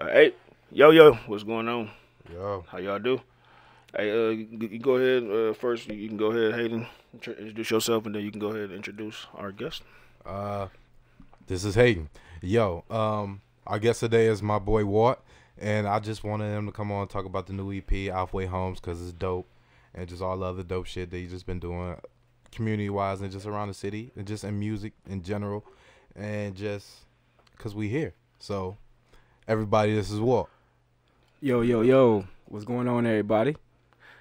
Hey, yo, yo, what's going on? Yo, How y'all do? Hey, uh, you, you go ahead uh, first. You can go ahead, Hayden, introduce yourself, and then you can go ahead and introduce our guest. uh, this is Hayden. Yo, um, our guest today is my boy Walt, and I just wanted him to come on and talk about the new EP, Outhwaite Homes, because it's dope, and just all the other dope shit that he's just been doing, community wise, and just around the city, and just in music in general, and just because we here. So, everybody, this is Walt. Yo, yo, yo. What's going on, everybody?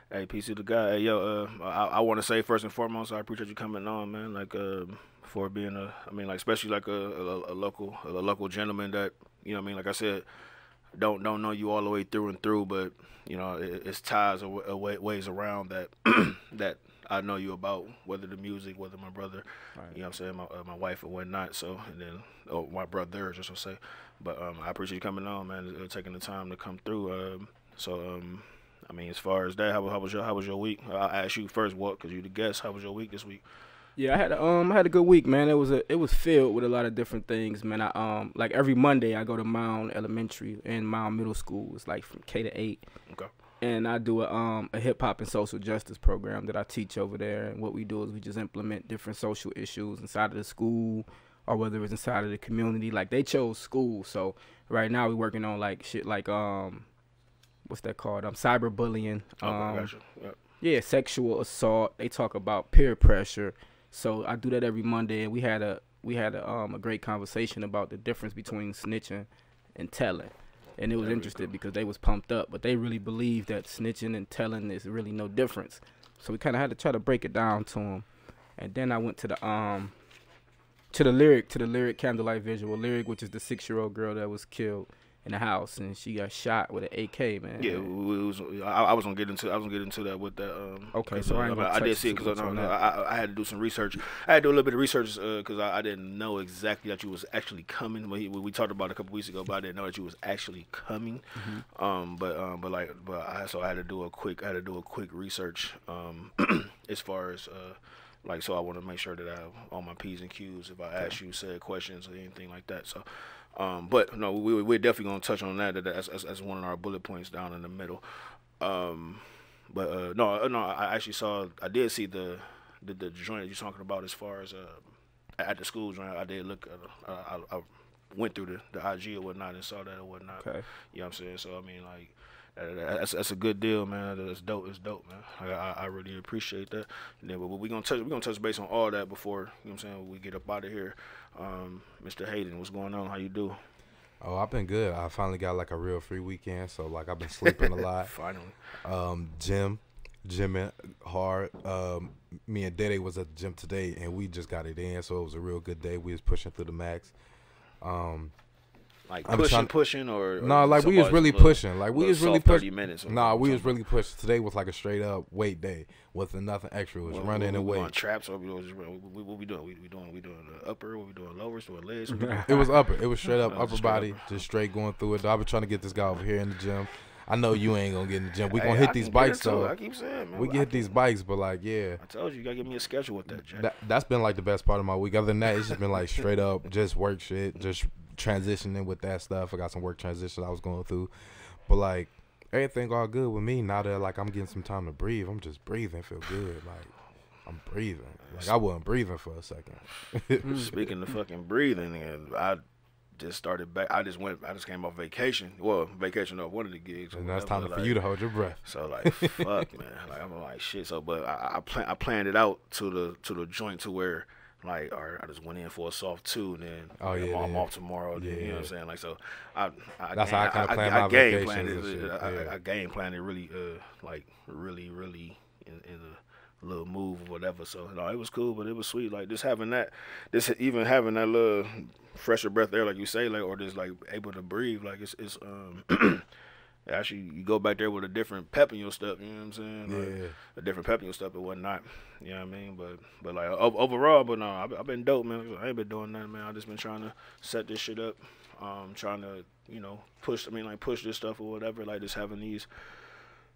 Hey, PC the guy. Hey, yo, uh, I, I want to say first and foremost, I appreciate you coming on, man. Like, uh, for being a, I mean, like, especially like a, a, a local, a local gentleman that, you know, what I mean, like I said, don't don't know you all the way through and through, but you know, it, it's ties or, wa- wa- ways around that that I know you about, whether the music, whether my brother, you know, what I'm saying, my uh, my wife or whatnot. So, and then oh, my brother, just to say. But um, I appreciate you coming on, man, uh, taking the time to come through. Um, so, um, I mean, as far as that, how, how was your how was your week? I'll ask you first, what? Because you the guest. How was your week this week? Yeah, I had a, um I had a good week, man. It was a it was filled with a lot of different things, man. I um like every Monday I go to Mound Elementary and Mound Middle School. It's like from K to eight, Okay. and I do a um a hip hop and social justice program that I teach over there. And what we do is we just implement different social issues inside of the school, or whether it's inside of the community. Like they chose school, so right now we're working on like shit like um what's that called? Um cyberbullying. Okay, um, gotcha. Yep. yeah, sexual assault. They talk about peer pressure. So I do that every Monday, and we had a we had a um a great conversation about the difference between snitching and telling, and it was interesting because they was pumped up, but they really believe that snitching and telling is really no difference. So we kind of had to try to break it down to them, and then I went to the um to the lyric to the lyric candlelight visual lyric, which is the six year old girl that was killed in the house, and she got shot with an AK, man. Yeah, we was, I, I was gonna get into I was gonna get into that with that. Um, Okay, so uh, I I, I did see it because I. I, I had to do some research. I had to do a little bit of research because I, I didn't know exactly that you was actually coming. We, we talked about it a couple weeks ago, but I didn't know that you was actually coming. Mm-hmm. Um, but um, but like but I so I had to do a quick I had to do a quick research. Um, as far as uh. Like so, I want to make sure that I have all my p's and q's if I ask you said questions or anything like that. So, um, but no, we we're definitely gonna touch on that. that That's, that's, one of our bullet points down in the middle. Um, but uh, no, uh, no, I actually saw. I did see the the, the joint that you're talking about as far as uh, at the school joint. I did look. Uh, I, I went through the, the IG or whatnot and saw that or whatnot. Okay. You know what I'm saying? So I mean, like. That- that- That's that's a good deal, man. That's dope. It's dope, man. I, I, I really appreciate that. And then, but we gonna touch we gonna touch base on all that before you know what I'm saying we get up out of here. Um, Mr. Hayden, what's going on? How you do? Oh, I've been good. I finally got like a real free weekend, so like I've been sleeping a lot. Finally. um, gym, gymming hard. Um, me and Dede was at the gym today, and we just got it in, so it was a real good day. We was pushing through the max. Um, Like I'm pushing, trying- pushing, or, or no, like we was really little- pushing. Like we was really soft 30 pushing. minutes. Nah, we was really pushing. Today was like a straight up weight day with nothing extra. It was What- running and we doing weight. traps or we doing, what, what we doing? We, we doing we doing the upper, what we doing lowers, doing legs. Doing? It was upper. It was straight up Oh, upper straight body, upper. just straight going through it. I've been trying to get this guy over here in the gym. I know you ain't gonna get in the gym. We gonna I hit these bikes though. I keep saying, man. We I hit these bikes, but like, yeah. I told you, you gotta give me a schedule with that, Jack. That that's been like the best part of my week. Other than that, it's just been like straight up just work shit, just transitioning with that stuff. I got some work transitions I was going through, but like everything all good with me now that like I'm getting some time to breathe. I'm just breathing, feel good. Like I'm breathing. Like I wasn't breathing for a second. Speaking of fucking breathing, and I just started back. I just went. I just came off vacation. Well, vacation off one of the gigs. and that's time for you to hold your breath. So like, fuck, man. Like I'm like shit. So, but I, I plan I planned it out to the to the joint to where like, all right, I just went in for a soft two, and then Oh, I'm, yeah, I'm yeah. off tomorrow. Then, you know what I'm saying? Like, so I, I That's how I kinda plan I, my I game planned it. I, yeah. I, game planned it really, uh, like really, really in, in a little move or whatever. So no, it was cool, but it was sweet. Like just having that, this even having that little fresher breath there, like you say, like or just like able to breathe, like it's it's um. Actually, you go back there with a different pep in your step. You know what I'm saying? Like, Yeah. a different pep in your step and whatnot. You know what I mean? But but like overall, but no, I've, I've been dope, man. I ain't been doing nothing, man. I just been trying to set this shit up. Um, trying to you know push. I mean, like push this stuff or whatever. Like just having these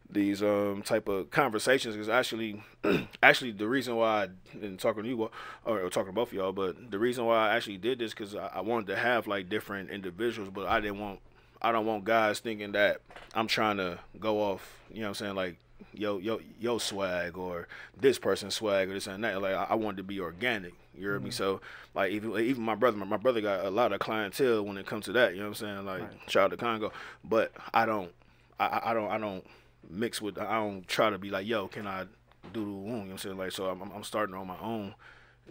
these um type of conversations is actually actually the reason why I and talking to you or, or talking to both of y'all, but the reason why I actually did this because I, I wanted to have like different individuals, but I didn't want I don't want guys thinking that I'm trying to go off. You know what I'm saying? Like yo yo yo swag or this person's swag or this and that. Like I, I want it to be organic. You hear me? Mm-hmm. So like even even my brother, my, my brother got a lot of clientele when it comes to that. You know what I'm saying? Like shout out to Congo, but I don't, I, I- don't, I don't mix with. I don't try to be like, yo, can I do the wound? You know what I'm saying? Like so, I'm I'm starting on my own.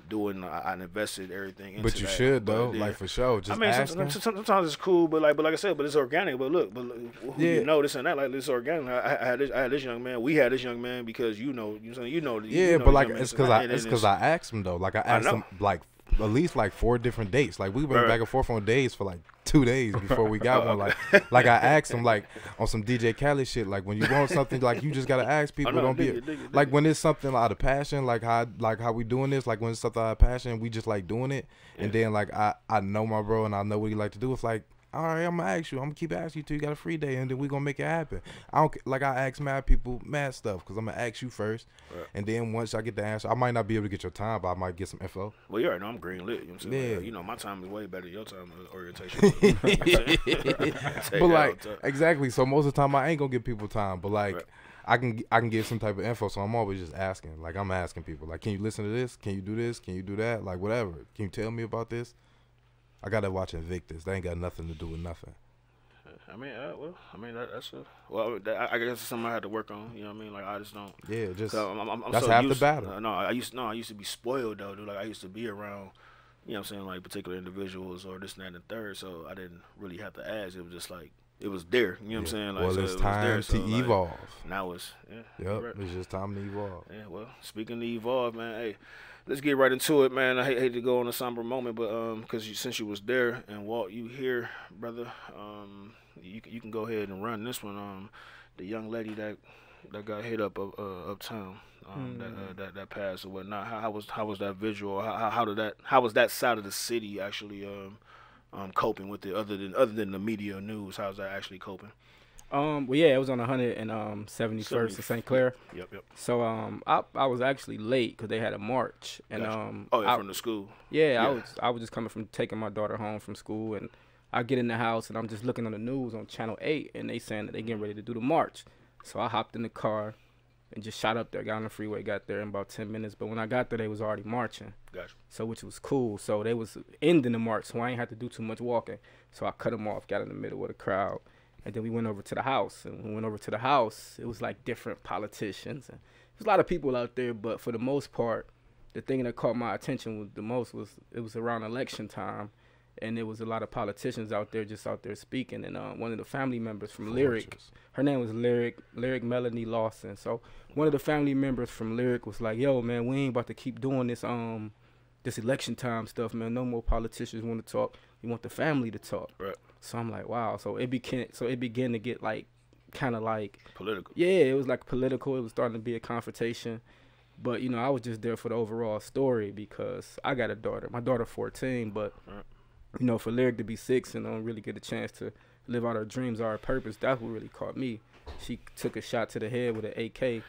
Doing, I, I invested everything into But you that. should But, though, yeah. like for sure. Just I mean, some- asking. some- some- sometimes it's cool, but like, but like I said, but it's organic. But look, but who Yeah. you know this and that, like this organic. I, I had this, I had this young man. We had this young man because you know, you know, you know, Yeah, you know but like it's because I it's because I asked him though. Like I asked know. him like at least like four different dates. Like we went Right. back and forth on days for like two days before we got one. Like like I asked him like on some DJ Khaled shit. Like when you want something, like you just gotta ask people. know, don't be it, it, like when it's something out of passion. Like how like how we doing this. Like when it's something out of passion, we just like doing it. And then like I I know my bro and I know what he like to do. It's like. All right, I'm gonna ask you. I'm gonna keep asking you till you got a free day, and then we gonna make it happen. I don't like I ask mad people mad stuff because I'm gonna ask you first, Right. and then once I get the answer, I might not be able to get your time, but I might get some info. Well, you already know I'm green lit. You know what I'm saying? Yeah. Like, you know, my time is way better than your time orientation. You know what I'm saying? Take but like exactly, so most of the time I ain't gonna give people time, but like Right. I can I can get some type of info, so I'm always just asking. Like I'm asking people, like, can you listen to this? Can you do this? Can you do that? Like whatever. Can you tell me about this? I gotta watch Invictus. They ain't got nothing to do with nothing. I mean, uh, well, I mean that, that's a well. That, I- guess it's something I had to work on. You know what I mean? Like I just don't. Yeah, just I'm, I'm, I'm that's so half the battle. Uh, no, I used no, I used to be spoiled though, dude. Like I used to be around, you know, what I'm saying like particular individuals or this and that and the third. So I didn't really have to ask. It was just like it was there. You know what I'm saying? Like well, so it's it was there, time so, to like, evolve. Now it's yeah. Yep, right. it's just time to evolve. Yeah, well, speaking to evolve, man, hey, let's get right into it, man. I hate, hate to go on a somber moment, but um, because you, since you was there and Walt, you here, brother, um, you can- you can go ahead and run this one. Um, the young lady that that got hit up up uh, uptown, um, that, uh, that that passed or whatnot. How, how was how was that visual? How, how how did that? How was that side of the city actually um um coping with it? Other than other than the media news, how's that actually coping? Um, well, yeah, it was on 171st of St. Clair. Yep, yep. So um, I I was actually late because they had a march, and Gotcha. um, Oh, yeah, I- from the school. Yeah, Yeah. I was I was just coming from taking my daughter home from school, and I get in the house and I'm just looking on the news on Channel Eight, and they saying that they getting ready to do the march. So I hopped in the car and just shot up there, got on the freeway, got there in about ten minutes. But when I got there, they was already marching, Gotcha. so which was cool. So they was ending the march, so I ain't had to do too much walking. So I cut them off, got in the middle of the crowd, and then we went over to the house. And we went over to the house, it was like different politicians, and there's a lot of people out there. But for the most part, the thing that caught my attention was the most was it was around election time, and there was a lot of politicians out there just out there speaking. And uh, one of the family members from Lyric, her name was Lyric, Lyric Melanie Lawson. So one of the family members from Lyric was like, "Yo, man, we ain't about to keep doing this um this election time stuff, man. No more politicians want to talk. We want the family to talk." Right. So I'm like, "Wow." So it began so it began to get like kind of like Political. yeah, it was like political. It was starting to be a confrontation. But you know, I was just there for the overall story because I got a daughter. My daughter 14, but you know, for Lyric to be six and don't really get a chance to live out her dreams or her purpose, that's what really caught me. She took a shot to the head with an AK,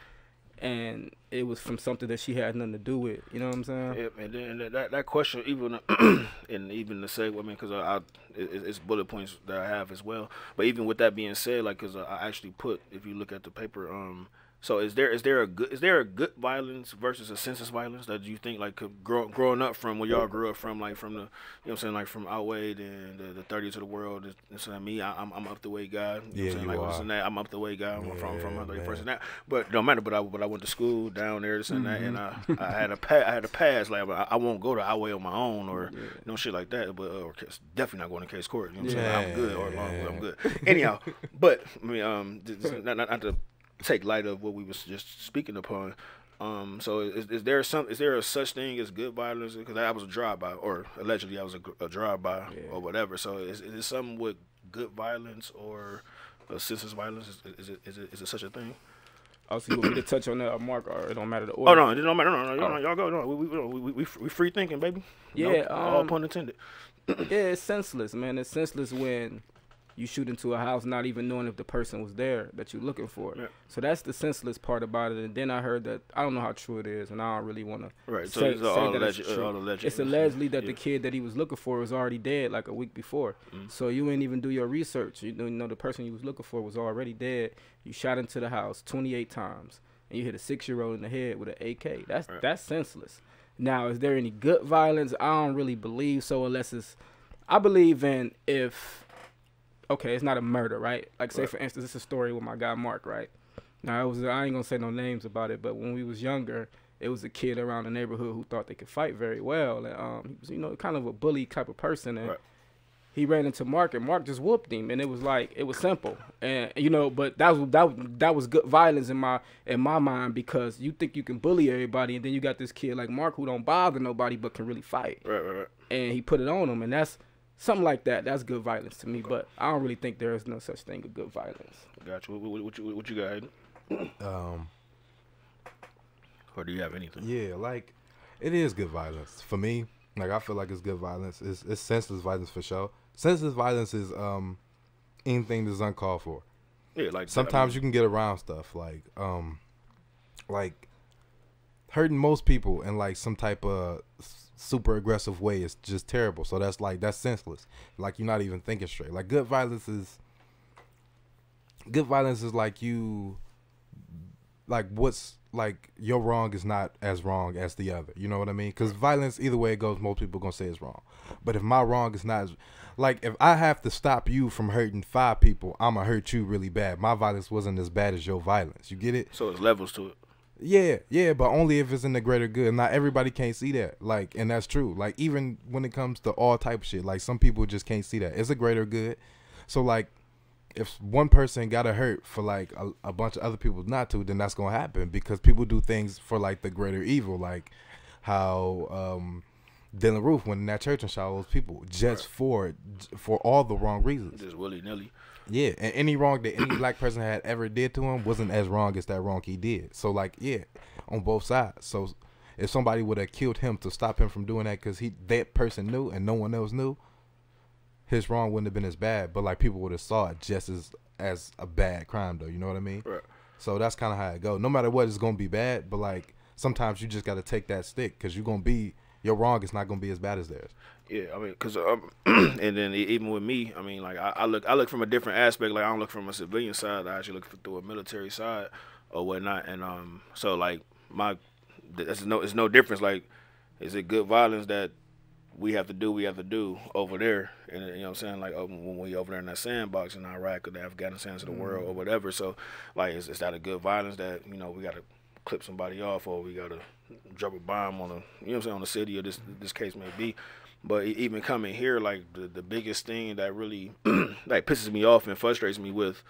and it was from something that she had nothing to do with. You know what I'm saying? Yeah, and then that, that question, even and even the segue, I mean, because I, I it, it's bullet points that I have as well. But even with that being said, like, because I actually put, if you look at the paper, um, so is there is there a good is there a good violence versus a senseless violence that you think like grow, growing up from where y'all grew up from, like from the you know what I'm saying, like from Outhwaite and the, the 30th of the world. and, is saying me, I, I'm I'm up the way guy. You know what Yeah, I'm saying? like that? I'm up the way guy. I'm from from Yeah, the man. and that. But don't matter. But I but I went to school down there, this and that, and I, Mm-hmm. I had a pa- I had a pass. Like I, I won't go to Outhwaite on my own or no shit like that. But uh, or definitely not going to case court. You know what I'm saying? I'm good or long, I'm good. Anyhow, but I mean, um, not, not, not to take light of what we was just speaking upon. Um, so is, is there some is there a such thing as good violence? Because I was a drive by, or allegedly I was a, a drive by, Yeah. or whatever. So is, is it something with good violence or a senseless violence? Is, is it is it is it such a thing? Also, you want me to touch on that, uh, Mark, or it don't matter the Oh no, it don't matter. No, no, no, no, Oh. y'all go. No, we we we, we, we, free thinking, baby. No, Yeah, all um, pun intended. yeah, it's senseless, man. It's senseless when you shoot into a house not even knowing if the person was there that you're looking for. Yeah. So that's the senseless part about it. And then I heard that I don't know how true it is, and I don't really want to Right. So say, it's say all that it's alleged. true. All alleged. It's allegedly that Yeah. the kid that he was looking for was already dead like a week before. Mm. So you ain't even do your research. You know, you know the person you was looking for was already dead. You shot into the house 28 times, and you hit a six-year-old in the head with an AK. That's Right. that's senseless. Now, is there any good violence? I don't really believe so, unless it's. I believe in if. Okay, it's not a murder, right? Like, say Right. for instance, it's a story with my guy Mark, right? Now, it was I ain't gonna say no names about it, but when we was younger, it was a kid around the neighborhood who thought they could fight very well, and um, he was you know kind of a bully type of person, and Right. he ran into Mark, and Mark just whooped him, and it was like it was simple, and you know, but that was that was- that was good violence in my in my mind because you think you can bully everybody, and then you got this kid like Mark who don't bother nobody but can really fight, Right. Right. Right. and he put it on him, and that's something like that. That's good violence to me, but I don't really think there is no such thing as good violence. Got you. What, what, what you. What you got? Um, Or do you have anything? yeah, like it is good violence for me. Like I feel like it's good violence. It's it's senseless violence for sure. Senseless violence is um anything that's uncalled for. Yeah. Like Sometimes you can get around stuff like um like hurting most people in like some type of s- super aggressive way is just terrible. So that's like that's senseless. Like you're not even thinking straight. Like good violence is good violence is like you like what's like your wrong is not as wrong as the other. You know what I mean? Because violence, either way it goes, most people gonna say it's wrong. But if my wrong is not as like if I have to stop you from hurting five people, I'ma hurt you really bad. My violence wasn't as bad as your violence. You get it? So it's levels to it. Yeah, yeah, but only if it's in the greater good. Not everybody can't see that. Like, and that's true. Like, even when it comes to all type of shit, like some people just can't see that. It's a greater good. So like, if one person got to hurt for like a, a bunch of other people not to, then that's gonna happen because people do things for like the greater evil, like how um Dylann Roof went in that church and shot all those people just for for all the wrong reasons. Just willy nilly. Yeah, and any wrong that any black person had ever did to him wasn't as wrong as that wrong he did. So like, yeah, on both sides. So if somebody would have killed him to stop him from doing that because he that person knew and no one else knew, his wrong wouldn't have been as bad. But like people would have saw it just as as a bad crime though. You know what I mean? Right. So that's kind of how it go. No matter what, it's gonna be bad. But like sometimes you just got to take that stick because you're gonna be your wrong is not gonna be as bad as theirs. Yeah, I mean, cause um, and then even with me, I mean, like I, I look, I look from a different aspect. Like I don't look from a civilian side. I actually look for, through a military side or whatnot. And um, so like my, there's no, it's no difference. Like, is it good violence that we have to do? We have to do over there, and you know what I'm saying? Like uh, when we over there in that sandbox in Iraq or the Afghanistan of the world or whatever. So like, is, is that a good violence that you know we got to clip somebody off or we got to drop a bomb on a, you know what I'm saying, on the city or this this case may be. But e- even coming here, like the, the biggest thing that really like pisses me off and frustrates me with,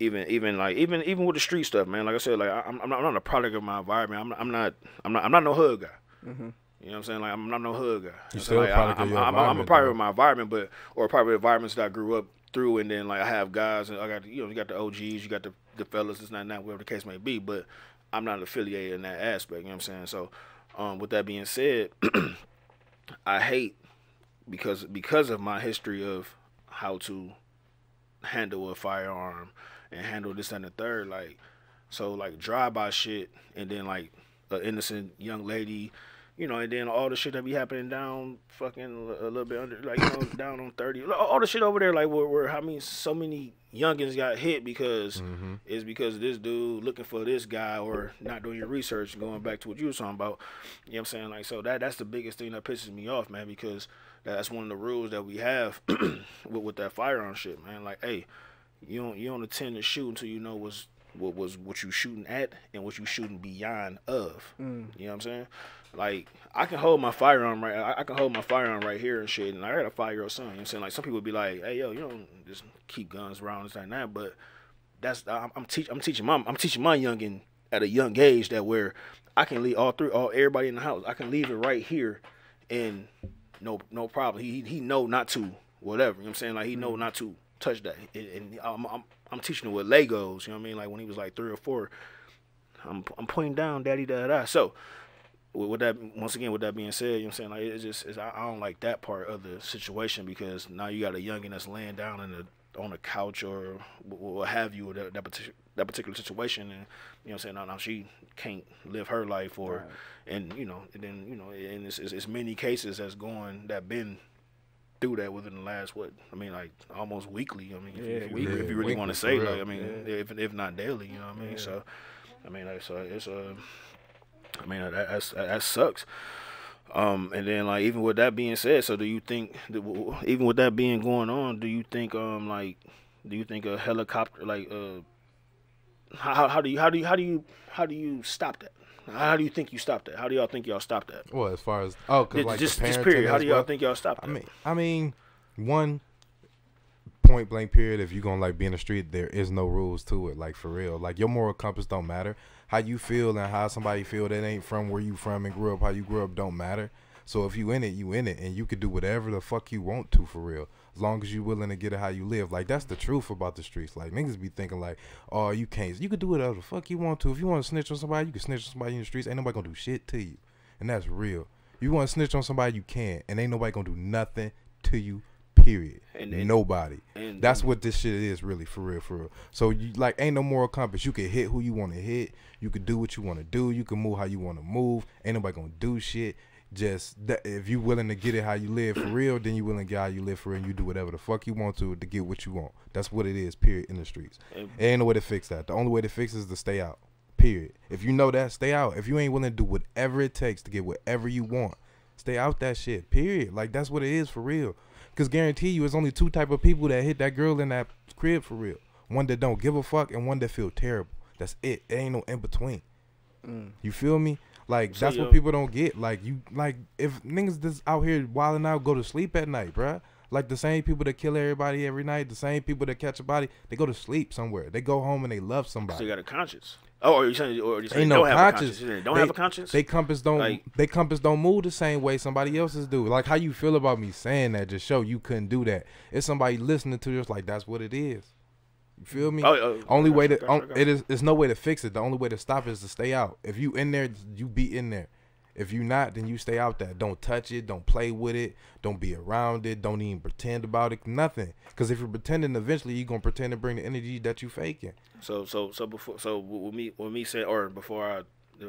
even even like even even with the street stuff, man. Like I said, like I, I'm I'm not, I'm not a product of my environment. I'm not, I'm not I'm not I'm not no hood guy. Mm-hmm. You know what I'm saying? Like I'm not no hood guy. You know still a saying? Like, product I, of I'm, your I'm, I'm a environment, product though. of my environment, but or probably environments that I grew up through, and then like I have guys, and I got you know you got the OGs, you got the the fellas, it's not not whatever the case may be, but I'm not affiliated in that aspect. You know what I'm saying? So, um, with that being said, I hate because because of my history of how to handle a firearm and handle this and the third, like so like drive by shit and then like an innocent young lady, you know, and then all the shit that be happening down fucking a little bit under like you know down on thirty, all the shit over there like where, where how many so many youngins got hit because mm-hmm. it's because this dude looking for this guy or not doing your research going back to what you were talking about. You know what I'm saying? Like so that that's the biggest thing that pisses me off, man, because that's one of the rules that we have with, with that firearm shit, man. Like, hey, you don't you don't intend to shoot until you know what's what was what you shooting at and what you shooting beyond of. Mm. You know what I'm saying? Like I can hold my firearm right. I, I can hold my firearm right here and shit. And I got a five year old son. You know what I'm saying? Like some people would be like, "Hey, yo, you don't just keep guns around this like that." But that's I'm, I'm teach I'm teaching my I'm teaching my youngin at a young age that where I can leave all three all everybody in the house. I can leave it right here, and no no problem. He he know not to whatever. You know what I'm saying? Like he know mm-hmm. not to touch that. And, and I'm, I'm I'm teaching him with Legos. You know what I mean? Like when he was like three or four, I'm I'm pointing down, daddy, da da. So with, with that once again, with that being said, you know what I'm saying? Like it's just it's, I, I don't like that part of the situation because now you got a youngin that's laying down in the on a couch or what have you, or that that, partic- that particular situation, and you know, what I'm saying now, now she can't live her life, or Right. and you know, and then you know, and it's, it's, it's many cases that's going that been through that within the last what I mean, like almost weekly. I mean, if, Yeah, if, you, weekly. if you really want to say, like, I mean, Yeah. if if not daily, you know what I mean. Yeah. So, I mean, like, so it's uh, I mean, that that's, that sucks. Um, and then like even with that being said, so do you think that even with that being going on, do you think um like do you think a helicopter like uh how how do you how do you how do you how do you stop that? How do you think you stop that? How do y'all think y'all stop that? Well, as far as oh, cause like just, just period. How do y'all well. think y'all stop that? I mean, I mean, one point blank period. If you're gonna like be in the street, there is no rules to it. Like for real, like your moral compass don't matter. How you feel and how somebody feel that ain't from where you from and grew up, how you grew up don't matter. So if you in it, you in it, and you could do whatever the fuck you want to for real, as long as you willing to get it how you live. Like that's the truth about the streets. Like niggas be thinking like, oh, you can't. You could do whatever the fuck you want to. If you want to snitch on somebody, you can snitch on somebody in the streets. Ain't nobody gonna do shit to you, and that's real. You want to snitch on somebody, you can, and ain't nobody gonna do nothing to you. Period. And- and- nobody. and- That's what this shit is really for real, for real. So you like ain't no moral compass. You can hit who you want to hit. You can do what you want to do. You can move how you want to move. Ain't nobody gonna do shit. Just that if you willing to get it how you live for real, then you willing to get how you live for real. And you do whatever the fuck you want to to get what you want. That's what it is. Period. In the streets, And- ain't no way to fix that. The only way to fix it is to stay out. Period. If you know that, stay out. If you ain't willing to do whatever it takes to get whatever you want, stay out that shit. Period. Like that's what it is for real. Cause guarantee you, it's only two type of people that hit that girl in that crib for real. One that don't give a fuck and one that feel terrible. That's it. It ain't no in between. Mm. You feel me? Like So, that's yo- what people don't get. Like you, like if niggas just out here wilding out, go to sleep at night, bruh. Like the same people that kill everybody every night, the same people that catch a body, they go to sleep somewhere. They go home and they love So somebody. you got a conscience. Oh, are you saying or you saying Ain't no don't have a conscience. conscience? You saying they Don't They- have a conscience. They compass don't Like- they compass don't move the same way somebody else's do. Like how you feel about me saying that just show you couldn't do that. It's somebody listening to this like that's what it is. You feel me? Oh, oh, only way to on, it is there's no way to fix it. The only way to stop it is to stay out. If you in there, you be in there. If you not, then you stay out there. Don't touch it. Don't play with it. Don't be around it. Don't even pretend about it. Nothing. Because if you're pretending, eventually you're gonna pretend to bring the energy that you faking. So so so before so with me with me say or before I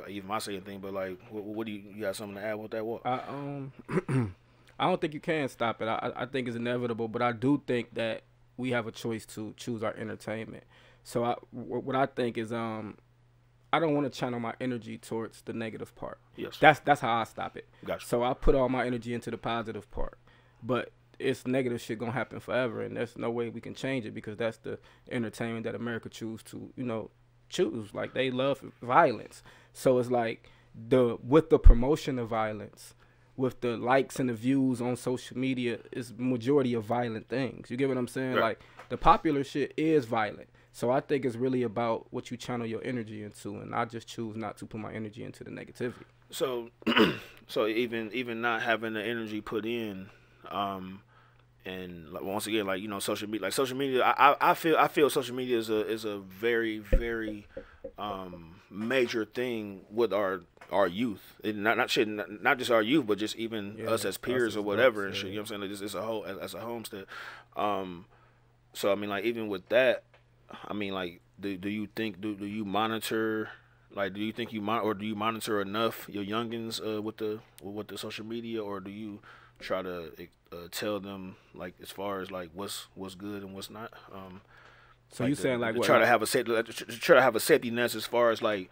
even my say anything, but like what, what do you you got something to add with that? What? I um I don't think you can stop it. I I- I think it's inevitable, but I do think that we have a choice to choose our entertainment. So I what I think is um I don't want to channel my energy towards the negative part. Yes. That's that's how I stop it. Gotcha. So I put all my energy into the positive part. But it's negative shit gonna happen forever and there's no way we can change it because that's the entertainment that America choose to, you know, choose. Like they love violence. So it's like the with the promotion of violence, with the likes and the views on social media is majority of violent things. You get what I'm saying? Right. Like the popular shit is violent. So I think it's really about what you channel your energy into and I just choose not to put my energy into the negativity. So so even even not having the energy put in, um, and like, once again, like you know, social media, like social media, I, I, feel I feel social media is a is a very very um, major thing with our our youth, and not not shit, not, not just our youth, but just even Yeah, us as peers as or whatever and shit. You know what I'm saying? Like, It's, it's a whole as, as a homestead. Um, so I mean, like even with that, I mean, like, do do you think do do you monitor? Like, do you think you mon or do you monitor enough your youngins uh, with the with the social media, or do you try to uh, tell them like as far as like what's what's good and what's not? Um, So you saying like to what? try to have a set, try to have a safety net as far as like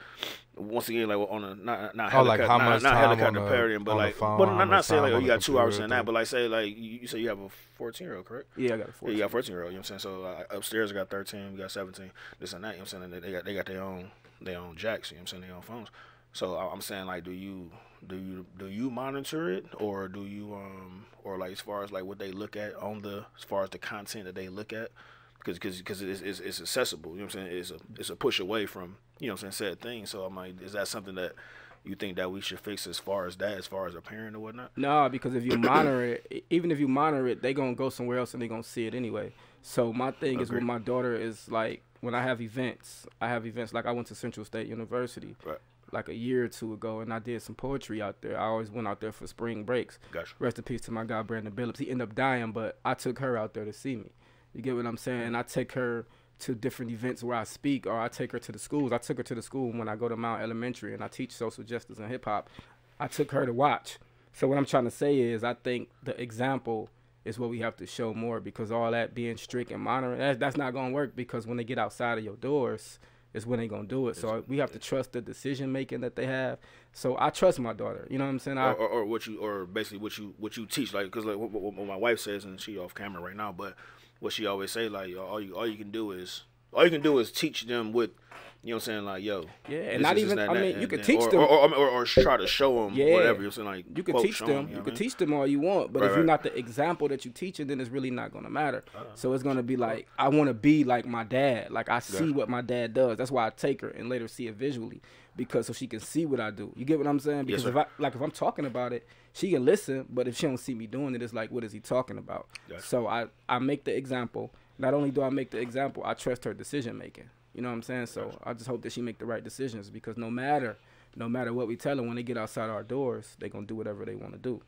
once again like on a not not Oh, like helicopter, how not, much not time helicopter on the- but like phone, but not, not saying like oh you got two hours and that, but like say like you, you say you have a fourteen year old, correct? Yeah, I got a Yeah, you got fourteen year old. You know what I'm saying? So uh, upstairs I got thirteen, we got seventeen. This and that. You know what I'm saying? They, they got they got their own their own jacks. You know what I'm saying? Their own phones. So I'm saying like, do you do you do you monitor it or do you um or like as far as like what they look at on the as far as the content that they look at because because because it's, it's it's accessible. You know what I'm saying? It's a it's a push away from you know what I'm saying said thing. So I'm like, is that something that you think that we should fix as far as that, as far as a parent or whatnot? No, because if you monitor it, even if you monitor it, they gonna go somewhere else and they gonna see it anyway. So my thing is with Agreed. my daughter is like when I have events, I have events like I went to Central State University Right. like a year or two ago, and I did some poetry out there. I always went out there for spring breaks. Gotcha. Rest in peace to my guy Brandon Billups. He ended up dying, but I took her out there to see me. You get what I'm saying? And I take her to different events where I speak, or I take her to the schools. I took her to the school when I go to Mound Elementary and I teach social justice and hip hop. I took her to watch. So what I'm trying to say is, I think the example is what we have to show more because all that being strict and monitoring that's, that's not gonna work because when they get outside of your doors is when they gonna do it. So we have to trust the decision making that they have. So I trust my daughter. You know what I'm saying? I, or, or, or what you or basically what you what you teach like because like what, what, what my wife says and she off camera right now but what she always say like all you all you can do is all you can do is teach them what you know what I'm saying like yo Yeah, and not even- that, I mean, you can teach or, them- or, or, or, try to show them Yeah. whatever you know saying like you can teach show them, you you can mean? teach them all you want, but Right, if you're not the example that you're teaching, then it's really not gonna matter. Uh-huh. So it's gonna be like I want to be like my dad. Like I see Yeah. what my dad does. That's why I take her and let her see it visually because so she can see what I do. You get what I'm saying? Because sir. if I like if I'm talking about it, she can listen, but if she don't see me doing it, it's like what is he talking about? Gotcha. So I I make the example. Not only do I make the example, I trust her decision making. You know what I'm saying? So I just hope that she make the right decisions because no matter no matter what we tell them when they get outside our doors, they gonna do whatever they want to do.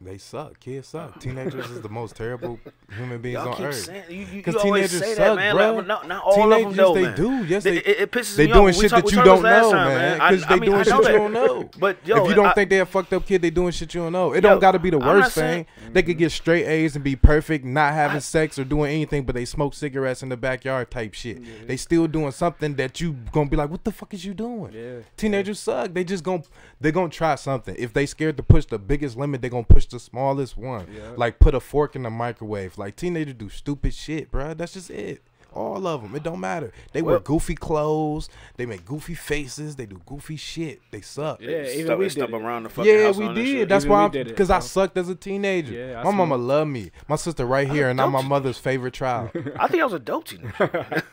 They suck. Kids suck. Teenagers is the most terrible human beings Y'all on keep earth. saying you, you, Because you always teenagers say suck, that, man. bro. Like, not, not all Teenagers, of them, though, they man. do. Yes, they- it, it pisses They me doing off. Shit that you don't know, time, man. I- Because I they mean, doing shit know you don't know. But yo, if you don't I- think they're a fucked up kid, they doing shit you don't know. It Yo, don't got to be the worst saying- thing. They could get straight A's and be perfect, not having I- sex or doing anything, but they smoke cigarettes in the backyard type shit. They still doing something that you gonna be like, what the fuck is you doing? Yeah. Teenagers suck. They just gonna they gonna try something. If they scared to push the biggest limit, they gonna push the smallest one. Yeah. Like put a fork in the microwave. Like teenagers do stupid shit, bruh. That's just it. All of them. It don't matter. They wear Well- goofy clothes. They make goofy faces. They do goofy shit. They suck. Yeah, They even stub- we they did around the fucking Yeah, house we on that did. That's Even why, did it. because I sucked as a teenager. Yeah, my mama smoked. loved me. My sister right here, and I'm my mother's favorite child. I think I was a dope teenager.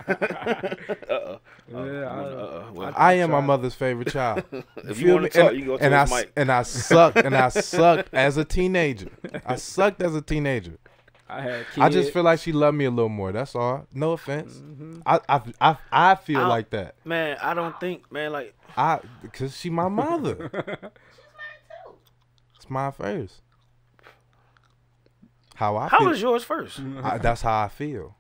uh-uh. Yeah. Well, I am my mother's favorite child. if feel you want me? to talk, and, you can go to and I mic. and I sucked and I sucked as a teenager. I sucked as a teenager. I had kids. I just feel like she loved me a little more. That's all. No offense. Mm-hmm. I, I I I feel I- like that. Man, I don't think, man, like, I because she my mother. She's mine too. It's my first. How I how feel. was yours first? I, that's how I feel.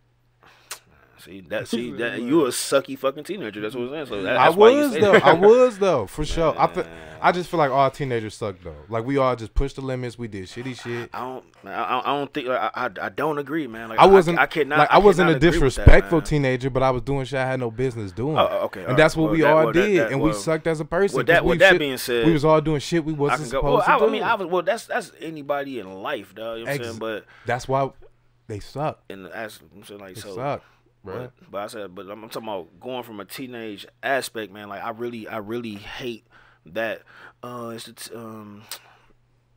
See that, see that, you a sucky fucking teenager. That's what I'm saying. So that, I that's why you was though. that. I was though for sure. I feel, I just feel like all teenagers suck though. Like we all just pushed the limits. We did shitty shit. I don't, I, I don't think, like, I, I, I don't agree, man. Like, I wasn't. I, cannot. like I, wasn't a cannot agree with that, disrespectful teenager, but I was doing shit I had no business doing. Oh, oh okay, and alright. that's what Well, we that- all well, did, that- and we sucked as a person. with 'cause that- with that shit- being said, we was all doing shit we wasn't can go. Well, supposed I, to I mean, I was. Well, that's that's anybody in life, dog. You know what I'm Ex- saying? But that's why they suck. and as I'm saying, like, They so. suck, bro. But, but I said, but I'm, I'm talking about going from a teenage aspect, man. Like I really, I really hate that. Uh, it's the t- um.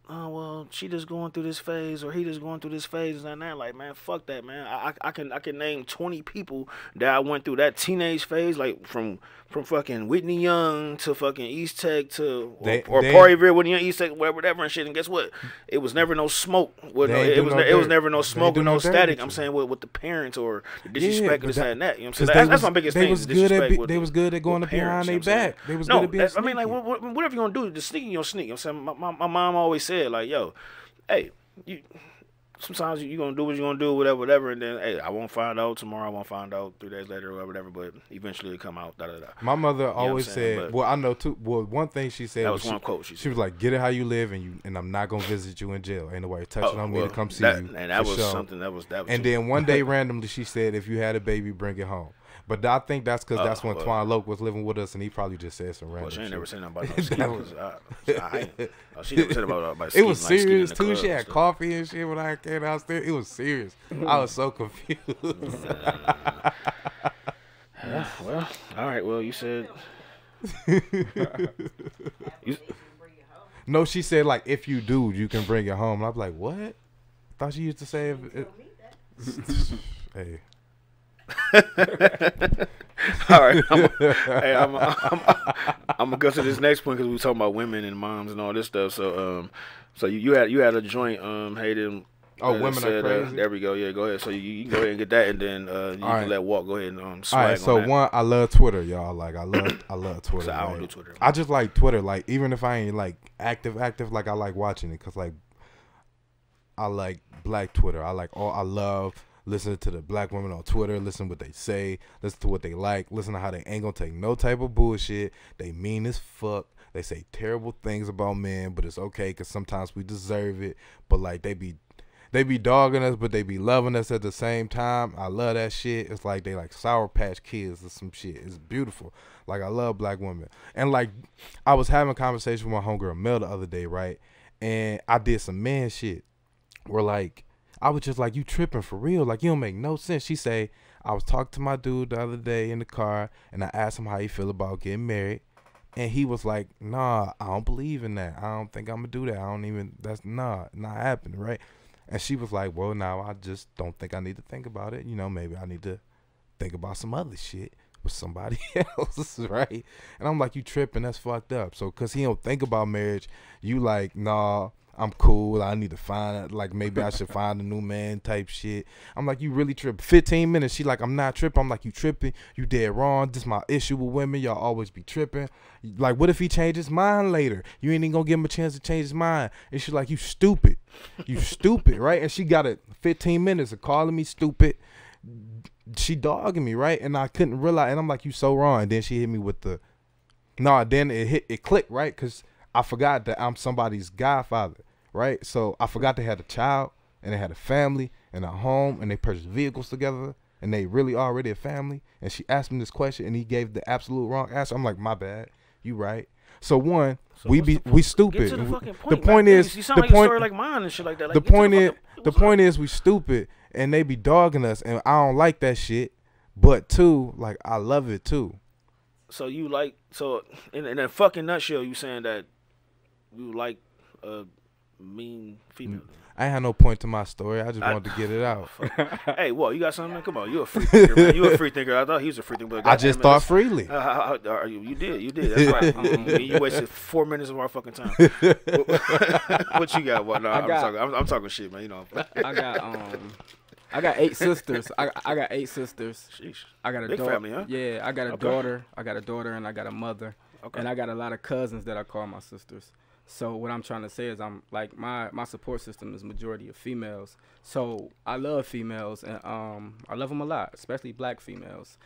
Oh well, she just going through this phase, or he just going through this phase, and that. Like, man, fuck that, man. I, I, I can, I can name twenty people that I went through that teenage phase, like from, from fucking Whitney Young to fucking East Tech to or, They- or they- Whitney Young, East Tech, whatever, whatever, and shit. And guess what? It was never no smoke. With no, it was, no ne- it was never no smoke or no no static. I'm saying with, with the parents or the Yeah, disrespect and this that- and that. You know what I'm Because saying? they That's, that's was, my biggest they thing. was good at be, they was good at going up behind their you know what I'm back. They was no, good at being I mean, like, sneaky. wh- wh- whatever you're gonna do, the sneaking, you gonna sneak. You know what I'm saying? My, my, my mom always said, like, yo, hey, you. Sometimes you, you gonna do what you're gonna do, whatever, whatever, and then hey, I won't find out tomorrow. I won't find out three days later or whatever. But eventually it'll come out. Da da da. My mother I'm always said, But- "Well, I know too. Well, one thing she said That was was one she, quote she she was like, "Get it how you live, and you and I'm not gonna visit you in jail. Ain't nobody touching Oh, on me to come see that, you." and that was sure. something that was that was. And then one day randomly she said, "If you had a baby, bring it home." But I think that's because Oh, uh, that's when well. Twan Loke was living with us, and he probably just said some Well, random she ain't shit. never said nothing about no That skeeting. was- 'cause uh, I, I ain't, oh, she never said about, about It was like, skeeting in serious too. club She had stuff. coffee and shit when I came downstairs. It was serious. I was so confused. Yeah, well, all right. Well, you said you, no, she said like, if you do, you can bring it home. And I'm like, what? thought she used to say if it. hey. all right. I'm, hey, I'm, I'm, I'm, gonna go to this next point because we were talking about women and moms and all this stuff. So, um, so you, you had you had a joint, um, Hayden. Oh, that Women Are said, uh, Crazy? there we go. Yeah, go ahead. So you, you can go ahead and get that, and then uh, you right. let Walt go ahead and um, All right, so on one, I love Twitter, y'all. Like, I love, I love Twitter. So I don't do Twitter. I just like Twitter. Like, even if I ain't like active, active, like I like watching it, cause like, I like black Twitter. I like all I love listening to the black women on Twitter, listen what they say, listen to what they like, listen to how they ain't gonna take no type of bullshit. They mean as fuck. They say terrible things about men, but it's okay because sometimes we deserve it. But like they be they be dogging us, but they be loving us at the same time. I love that shit. It's like they like Sour Patch Kids or some shit. It's beautiful. Like I love black women. And like I was having a conversation with my homegirl Mel the other day, right? And I did some man shit. Where like I was just like, you tripping for real? Like you don't make no sense. She say, I was talking to my dude the other day in the car, and I asked him how he feel about getting married, and he was like, Nah, I don't believe in that. I don't think I'm gonna do that. I don't even. That's nah, not happening, right? And she was like, Well, now I just don't think I need to think about it. You know, maybe I need to think about some other shit with somebody else, right? And I'm like, You tripping? That's fucked up. So, cause he don't think about marriage, you like, nah. I'm cool. I need to find like maybe I should find a new man type shit. I'm like, you really trip. 15 minutes. She like, I'm not tripping. I'm like, you tripping. You dead wrong. This my issue with women. Y'all always be tripping. Like, what if he changes mind later? You ain't even gonna give him a chance to change his mind. And she's like, you stupid. You stupid, right? And she got it 15 minutes of calling me stupid. She dogging me, right? And I couldn't realize. And I'm like, you so wrong. And then she hit me with the, no. Nah, then it hit. It clicked, right? Cause I forgot that I'm somebody's godfather, right? So I forgot they had a child and they had a family and a home and they purchased vehicles together and they really already a family. And she asked him this question and he gave the absolute wrong answer. I'm like, my bad, you right. So one, So we be we stupid. the fucking the point. point man. is you sound the like a point story like mine and shit like that. Like, the point is the point up? is we stupid and they be dogging us and I don't like that shit. But two, like I love it too. So you like so in, in a fucking nutshell, you saying that you like a mean female? I ain't had no point to my story. I just I- wanted to get it out. hey, what you got something? Come on, you a free thinker, man. You a free thinker. I thought he was a free thinker. But I just thought let's- freely. Uh, how, how, you, you did, you did. That's right. Mm, you wasted four minutes of our fucking time. what you got? What? No, I I'm got- talking. I'm, I'm talking shit, man. You know. I got um, I got eight sisters. I I got eight sisters. Sheesh. I got a Big daughter. family, huh? Yeah, I got a Okay. daughter. I got a daughter, and I got a mother, Okay. and I got a lot of cousins that I call my sisters. So what I'm trying to say is I'm like my my support system is majority of females. So I love females, and um I love them a lot, especially black females.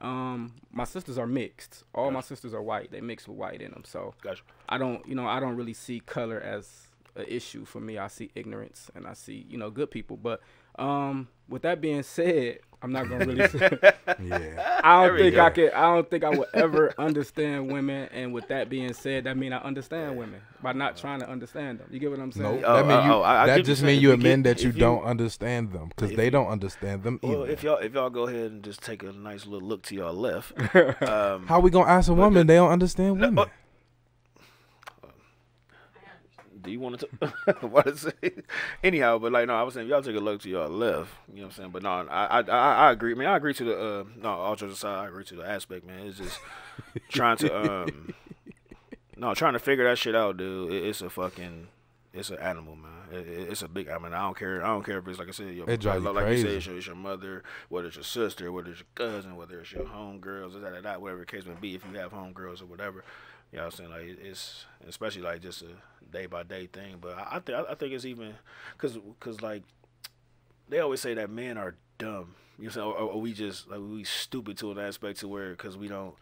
Um, my sisters are mixed. All my sisters are white. They mix with white in them. So Gotcha. I don't, you know, I don't really see color as an issue for me. I see ignorance and I see, you know, good people. But um, with that being said, I'm not gonna really. Yeah. I don't think go. I could. I don't think I would ever understand women. And with that being said, that mean I understand women by not trying to understand them. You get what I'm saying? Nope. Oh, that mean oh, you. oh, I- I that get just saying mean you admit that you you- don't understand them because they don't understand them either. Well, if y'all if y'all go ahead and just take a nice little look to your left, um, How we gonna ask a woman they don't understand No, women? Do you want to? what to say? Anyhow, but like no, I was saying y'all take a look to your left. You know what I'm saying? But no, I I I, I agree. I mean, I agree to the uh no, all jokes aside, I agree to the aspect, man. It's just trying to um no trying to figure that shit out, dude. It, it's a fucking it's an animal, man. It, it- it's a big. I mean, I don't care. I don't care if it's like I said, your, It drives like, you like you said, it's your, it's your mother, whether it's your sister, whether it's your cousin, whether it's your homegirls, or that, that, whatever the case may be. If you have homegirls or whatever, you know what I'm saying? Like it's especially like just a day by day thing. But I, I think I think it's even because cause like they always say that men are dumb. You know, what I'm saying? or, or we just like we stupid to an aspect to where because we don't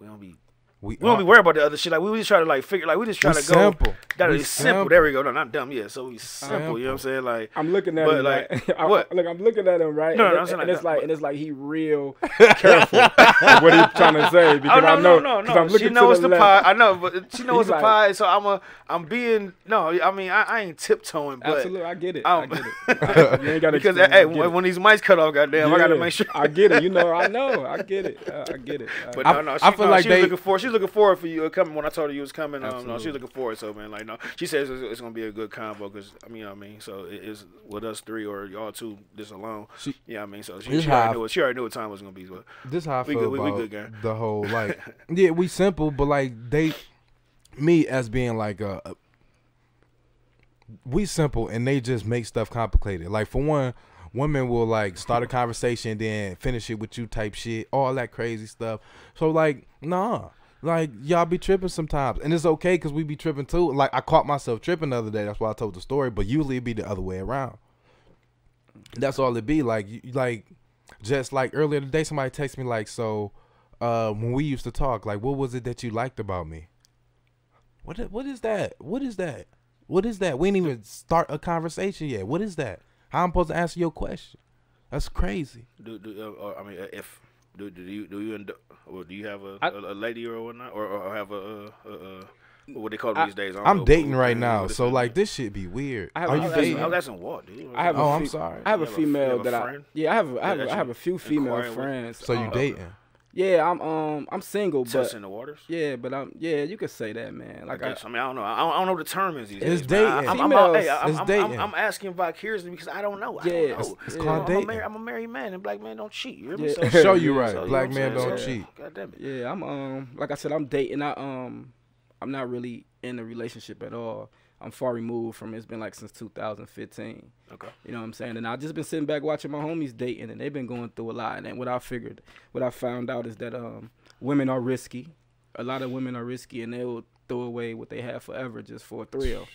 we don't be we we don't be worried about the other shit. Like we just try to like figure like we just try we to go. simple. That We is simple. There we go. No, not dumb. Yeah. So we simple. You know what I'm saying? Like I'm looking at But, him like, like, I- what? Look, I'm looking at him right, No, and, no, I'm saying and like it's like, but- and it's like he real careful with what he's trying to say because Oh no I know, no no 'cause no! I'm looking She knows to the, the, pie. I know, but she knows He's the like- pie. So I'm a I'm being no. I mean I, I ain't tiptoeing, but Absolutely, I get it. I I'm- get it. You ain't gotta because hey, when, these mics cut off, goddamn, I gotta make sure. I get it. You know, I know. I get it. Uh, I get it. But I- no, no, she, I feel like she was they- looking forward. She's looking forward for you uh, coming. When I told her you was coming, um, no, she's looking forward. So man, like no, she says it's, it's gonna be a good combo because I mean, you know what I mean, so it is with us three or y'all two just alone. She- yeah, I mean, so she, she already knew what she already knew what time was gonna be. But This how I We feel good, we- we good, gang. the whole like yeah we simple but like they me as being like a, a- we simple and they just make stuff complicated like for one women will like start a conversation then finish it with you type shit all that crazy stuff so like nah Like y'all be tripping sometimes, and it's okay because we be tripping too. Like I caught myself tripping the other day. That's why I told the story. But usually it be the other way around. That's all it be. Like like just like earlier today, somebody texted me like, so uh, when we used to talk, like, what was it that you liked about me? What what is that? What is that? What is that? We ain't even start a conversation yet. What is that? How I'm supposed to answer your question? That's crazy. Do, do uh, I mean, uh, if do, do you do you end, or do you have a, I- a, a lady or whatnot, or, or have a, uh uh uh what they call them I- these days? I don't I'm know, dating but- right now, so it? like this shit be weird. I have- Are you dating? I'm asking what, dude? I have a Oh, I'm sorry. I have a have a- female have a that I friend? yeah I have a- I have That a- I have a few female friends. So you um, dating? Yeah, I'm um I'm single, but Testing the waters. yeah, but I'm yeah you could say that man. Like I I, guess. I mean, I don't know. I don't, I don't know the term is these It's days. man. I- dating. I'm, I'm, I'm, hey, I'm, it's I'm, dating. I'm, asking vicariously because I don't know. I Yeah, don't it's- know. it's You called I'm, a dating. married, I'm a married man, and black men don't cheat. You hear me? Yeah. So, Show you right. so, you Black man don't saying? cheat. God damn it. yeah I'm um like I said I'm dating. I um I'm not really in a relationship at all. I'm far removed from it. It's been like since 2015. Okay. You know what I'm saying? And I've just been sitting back watching my homies dating, and they've been going through a lot. And what I figured, what I found out is that um, women are risky. A lot of women are risky, and they will throw away what they have forever just for a thrill.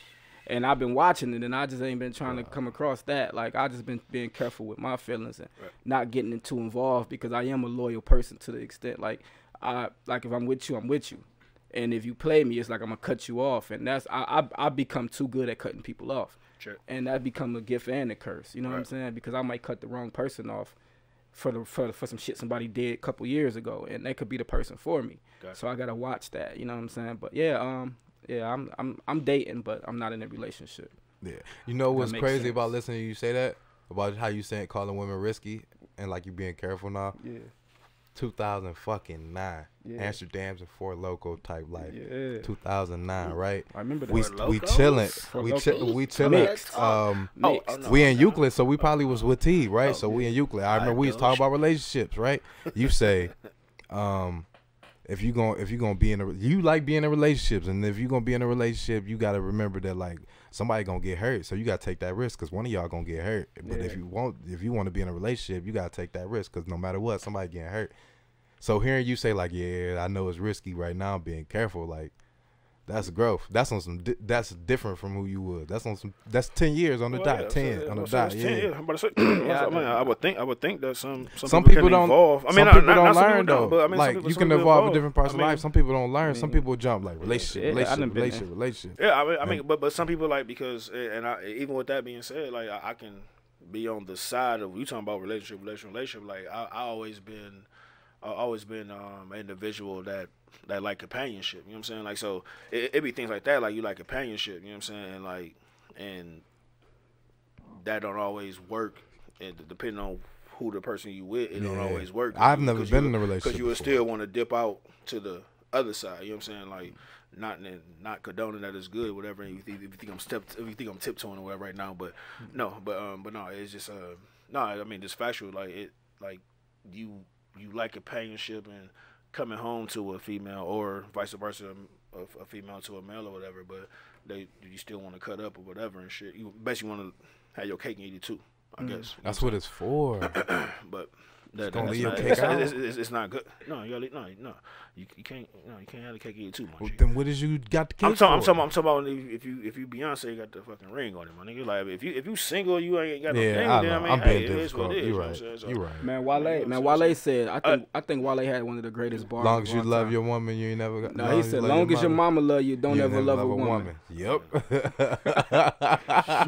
And I've been watching it, and I just ain't been trying to come across that. Like I just been being careful with my feelings and Right. not getting too involved because I am a loyal person to the extent like I like if I'm with you, I'm with you. And if you play me, it's like I'm gonna cut you off, and that's I I I become too good at cutting people off Check. and that become a gift and a curse. You know what I'm saying? Because I might cut the wrong person off for the for, for some shit somebody did a couple years ago, and that could be the person for me. Gotcha. So I gotta watch that. You know what I'm saying? But yeah, um, yeah, I'm I'm I'm dating, but I'm not in a relationship. Yeah. You know what's makes crazy about listening to you say that? About how you saying calling women risky and like you being careful now. Yeah, 2000 fucking nine. Yeah. Amsterdam's and Four Loco type life. yeah. 2009, right? I remember that. We we chilling. Four We Locos? chi- we chilling. Mixed. Um Oh, Mixed. oh, no. we in Euclid, so we probably was with T, right? Oh, so we in Euclid. I I remember we was talking about relationships, right? You say, um, if you going if you gonna be in a you like being in relationships, and if you gonna be in a relationship, you gotta remember that like somebody gonna get hurt, so you gotta take that risk because one of y'all gonna get hurt. But if you want if you want to be in a relationship, you gotta take that risk because no matter what, somebody getting hurt. So hearing you say like, yeah, I know it's risky right now, being careful, like. That's growth. That's on some. Di- that's different from who you was. That's on some. That's ten years on the Well, dot. yeah, ten so, on the well, so dot. it's Yeah. 10, yeah. I'm about to say. Yeah, I, mean, I would think. I would think that some some, Some people, people can don't- evolve. I mean, some people not, don't not some learn people though. don't, but I mean, like people, you can people evolve in different parts I of life. Some people don't learn. Some mean- people jump like relationship, Yeah, I relationship, done relationship, relationship. Yeah, I mean, I mean, but but some people like because eh, and I, even with that being said, like I, I can be on the side of you talking about relationship, relationship, relationship. Like I, I always been, I always been um an individual that that like companionship. You know what I'm saying? Like so, it, it be things like that. Like you like companionship. You know what I'm saying? And like and that don't always work. And depending on who the person you with, it don't always work. I've never been in a relationship because you would still want to dip out to the other side. You know what I'm saying? Like not not condoning that is good, whatever. If you think, if you think I'm step, if you think I'm tiptoeing or whatever right now, but no, but um, but no, it's just uh, no. I mean, just factual. Like it, like you you like companionship and coming home to a female or vice versa, um, a, a female to a male or whatever. But they you still want to cut up or whatever and shit. You basically want to have your cake and eat it too. I mm. guess That's what what it's for. But. That, gonna leave your cake it's, out? it's, it's, it's not good. No, you gotta no, no. You, you can't. No, you can't have the cake eat it too much. Well, then what is you got the cake I'm talking. I'm talking. I'm talking about if you if you Beyonce you got the fucking ring on it, my nigga. Like if you if you single, you ain't got no yeah, thing. I then, know. I mean, I'm hey, being it is what difficult. it is. You know right. saying? So- You right. Man, You know Wale, what I'm man, saying? Wale said, I uh, think I think Wale had one of the greatest bars. Long as you love your woman, you ain't never got. No, he said, long as your mama love you, don't ever love, a woman. Yep.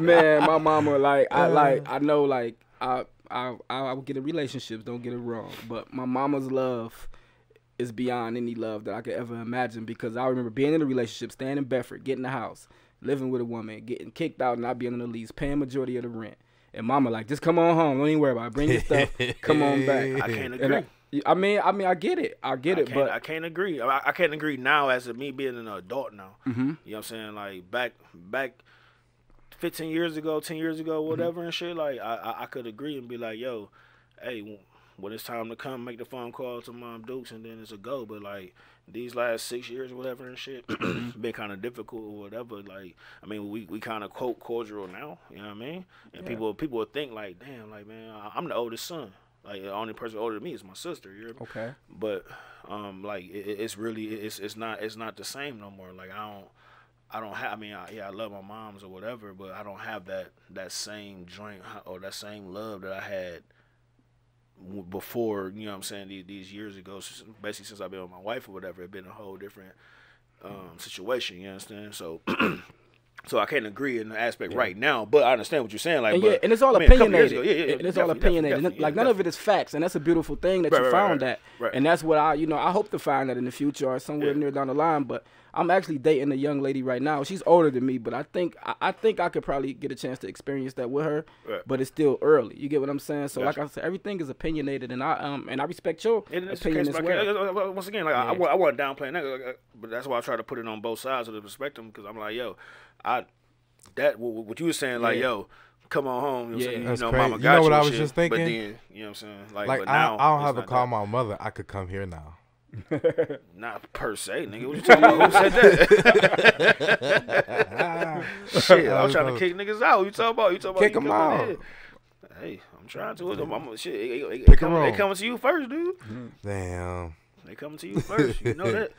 Man, my mama like I like I know like I I I, I would get in relationships. Don't get it wrong, but my mama's love is beyond any love that I could ever imagine because I remember being in a relationship, staying in Bedford, getting a house, living with a woman, getting kicked out, not being on the lease, paying majority of the rent. And mama like, just come on home. Don't even worry about it. Bring your stuff. Come on back. I can't agree. I, I mean, I mean, I get it. I get I it, but I can't agree. I, I can't agree now as of me being an adult now. Mhm. You know what I'm saying? Like back back 15 years ago, 10 years ago, Mm-hmm. whatever and shit. Like I, I I could agree and be like, yo, hey, when it's time to come, make the phone call to Mom Dukes, and then it's a go. But like these last six years or whatever and shit, been kind of difficult or whatever. Like I mean, we, we kind of quote cordial now. You know what I mean? And Yeah. people people would think like, damn, like man, I- I'm the oldest son. Like the only person older than me is my sister. You me? Okay. But um, like it- it's really it's it's not it's not the same no more. Like I don't. I don't have. I mean, I, yeah, I love my moms or whatever, but I don't have that that same joint or that same love that I had before. You know what I'm saying? These, these years ago, basically since I've been with my wife or whatever, it's been a whole different um, situation. You understand? So, so I can't agree in the aspect right now, but I understand what you're saying. Like, And but, yeah, and it's all I mean, a couple years opinionated. ago, yeah, yeah, and it's all opinionated. definitely, like yeah, none of it is facts, and that's a beautiful thing that Right, you right, found right, that. right. And that's what I, you know, I hope to find that in the future or somewhere Yeah. near down the line. But I'm actually dating a young lady right now. She's older than me, but I think I, I think I could probably get a chance to experience that with her. Right. But it's still early. You get what I'm saying? So Gotcha. like I said, everything is opinionated, and I um and I respect your And opinion as well. uh, uh, once again, like I, I, Yeah. want, I want to downplay that, uh, but that's why I try to put it on both sides of the spectrum because I'm like, yo, I that what, you were saying, like, Yeah. yo, come on home, you know, what I'm Yeah. saying? You know, crazy. mama You know what I was shit, just But thinking? then, you know what I'm saying? Like, Like but I, now I don't have to call that. my mother. I could come here now. Not per se, nigga. What you talking about? Who said that? shit, I'm trying to kick niggas out. You talking about? You talking about? Kick them out. Hey, I'm trying to. I'm, I'm, shit, they, they, they, they coming to you first, dude. Damn. They coming to you first. You know that.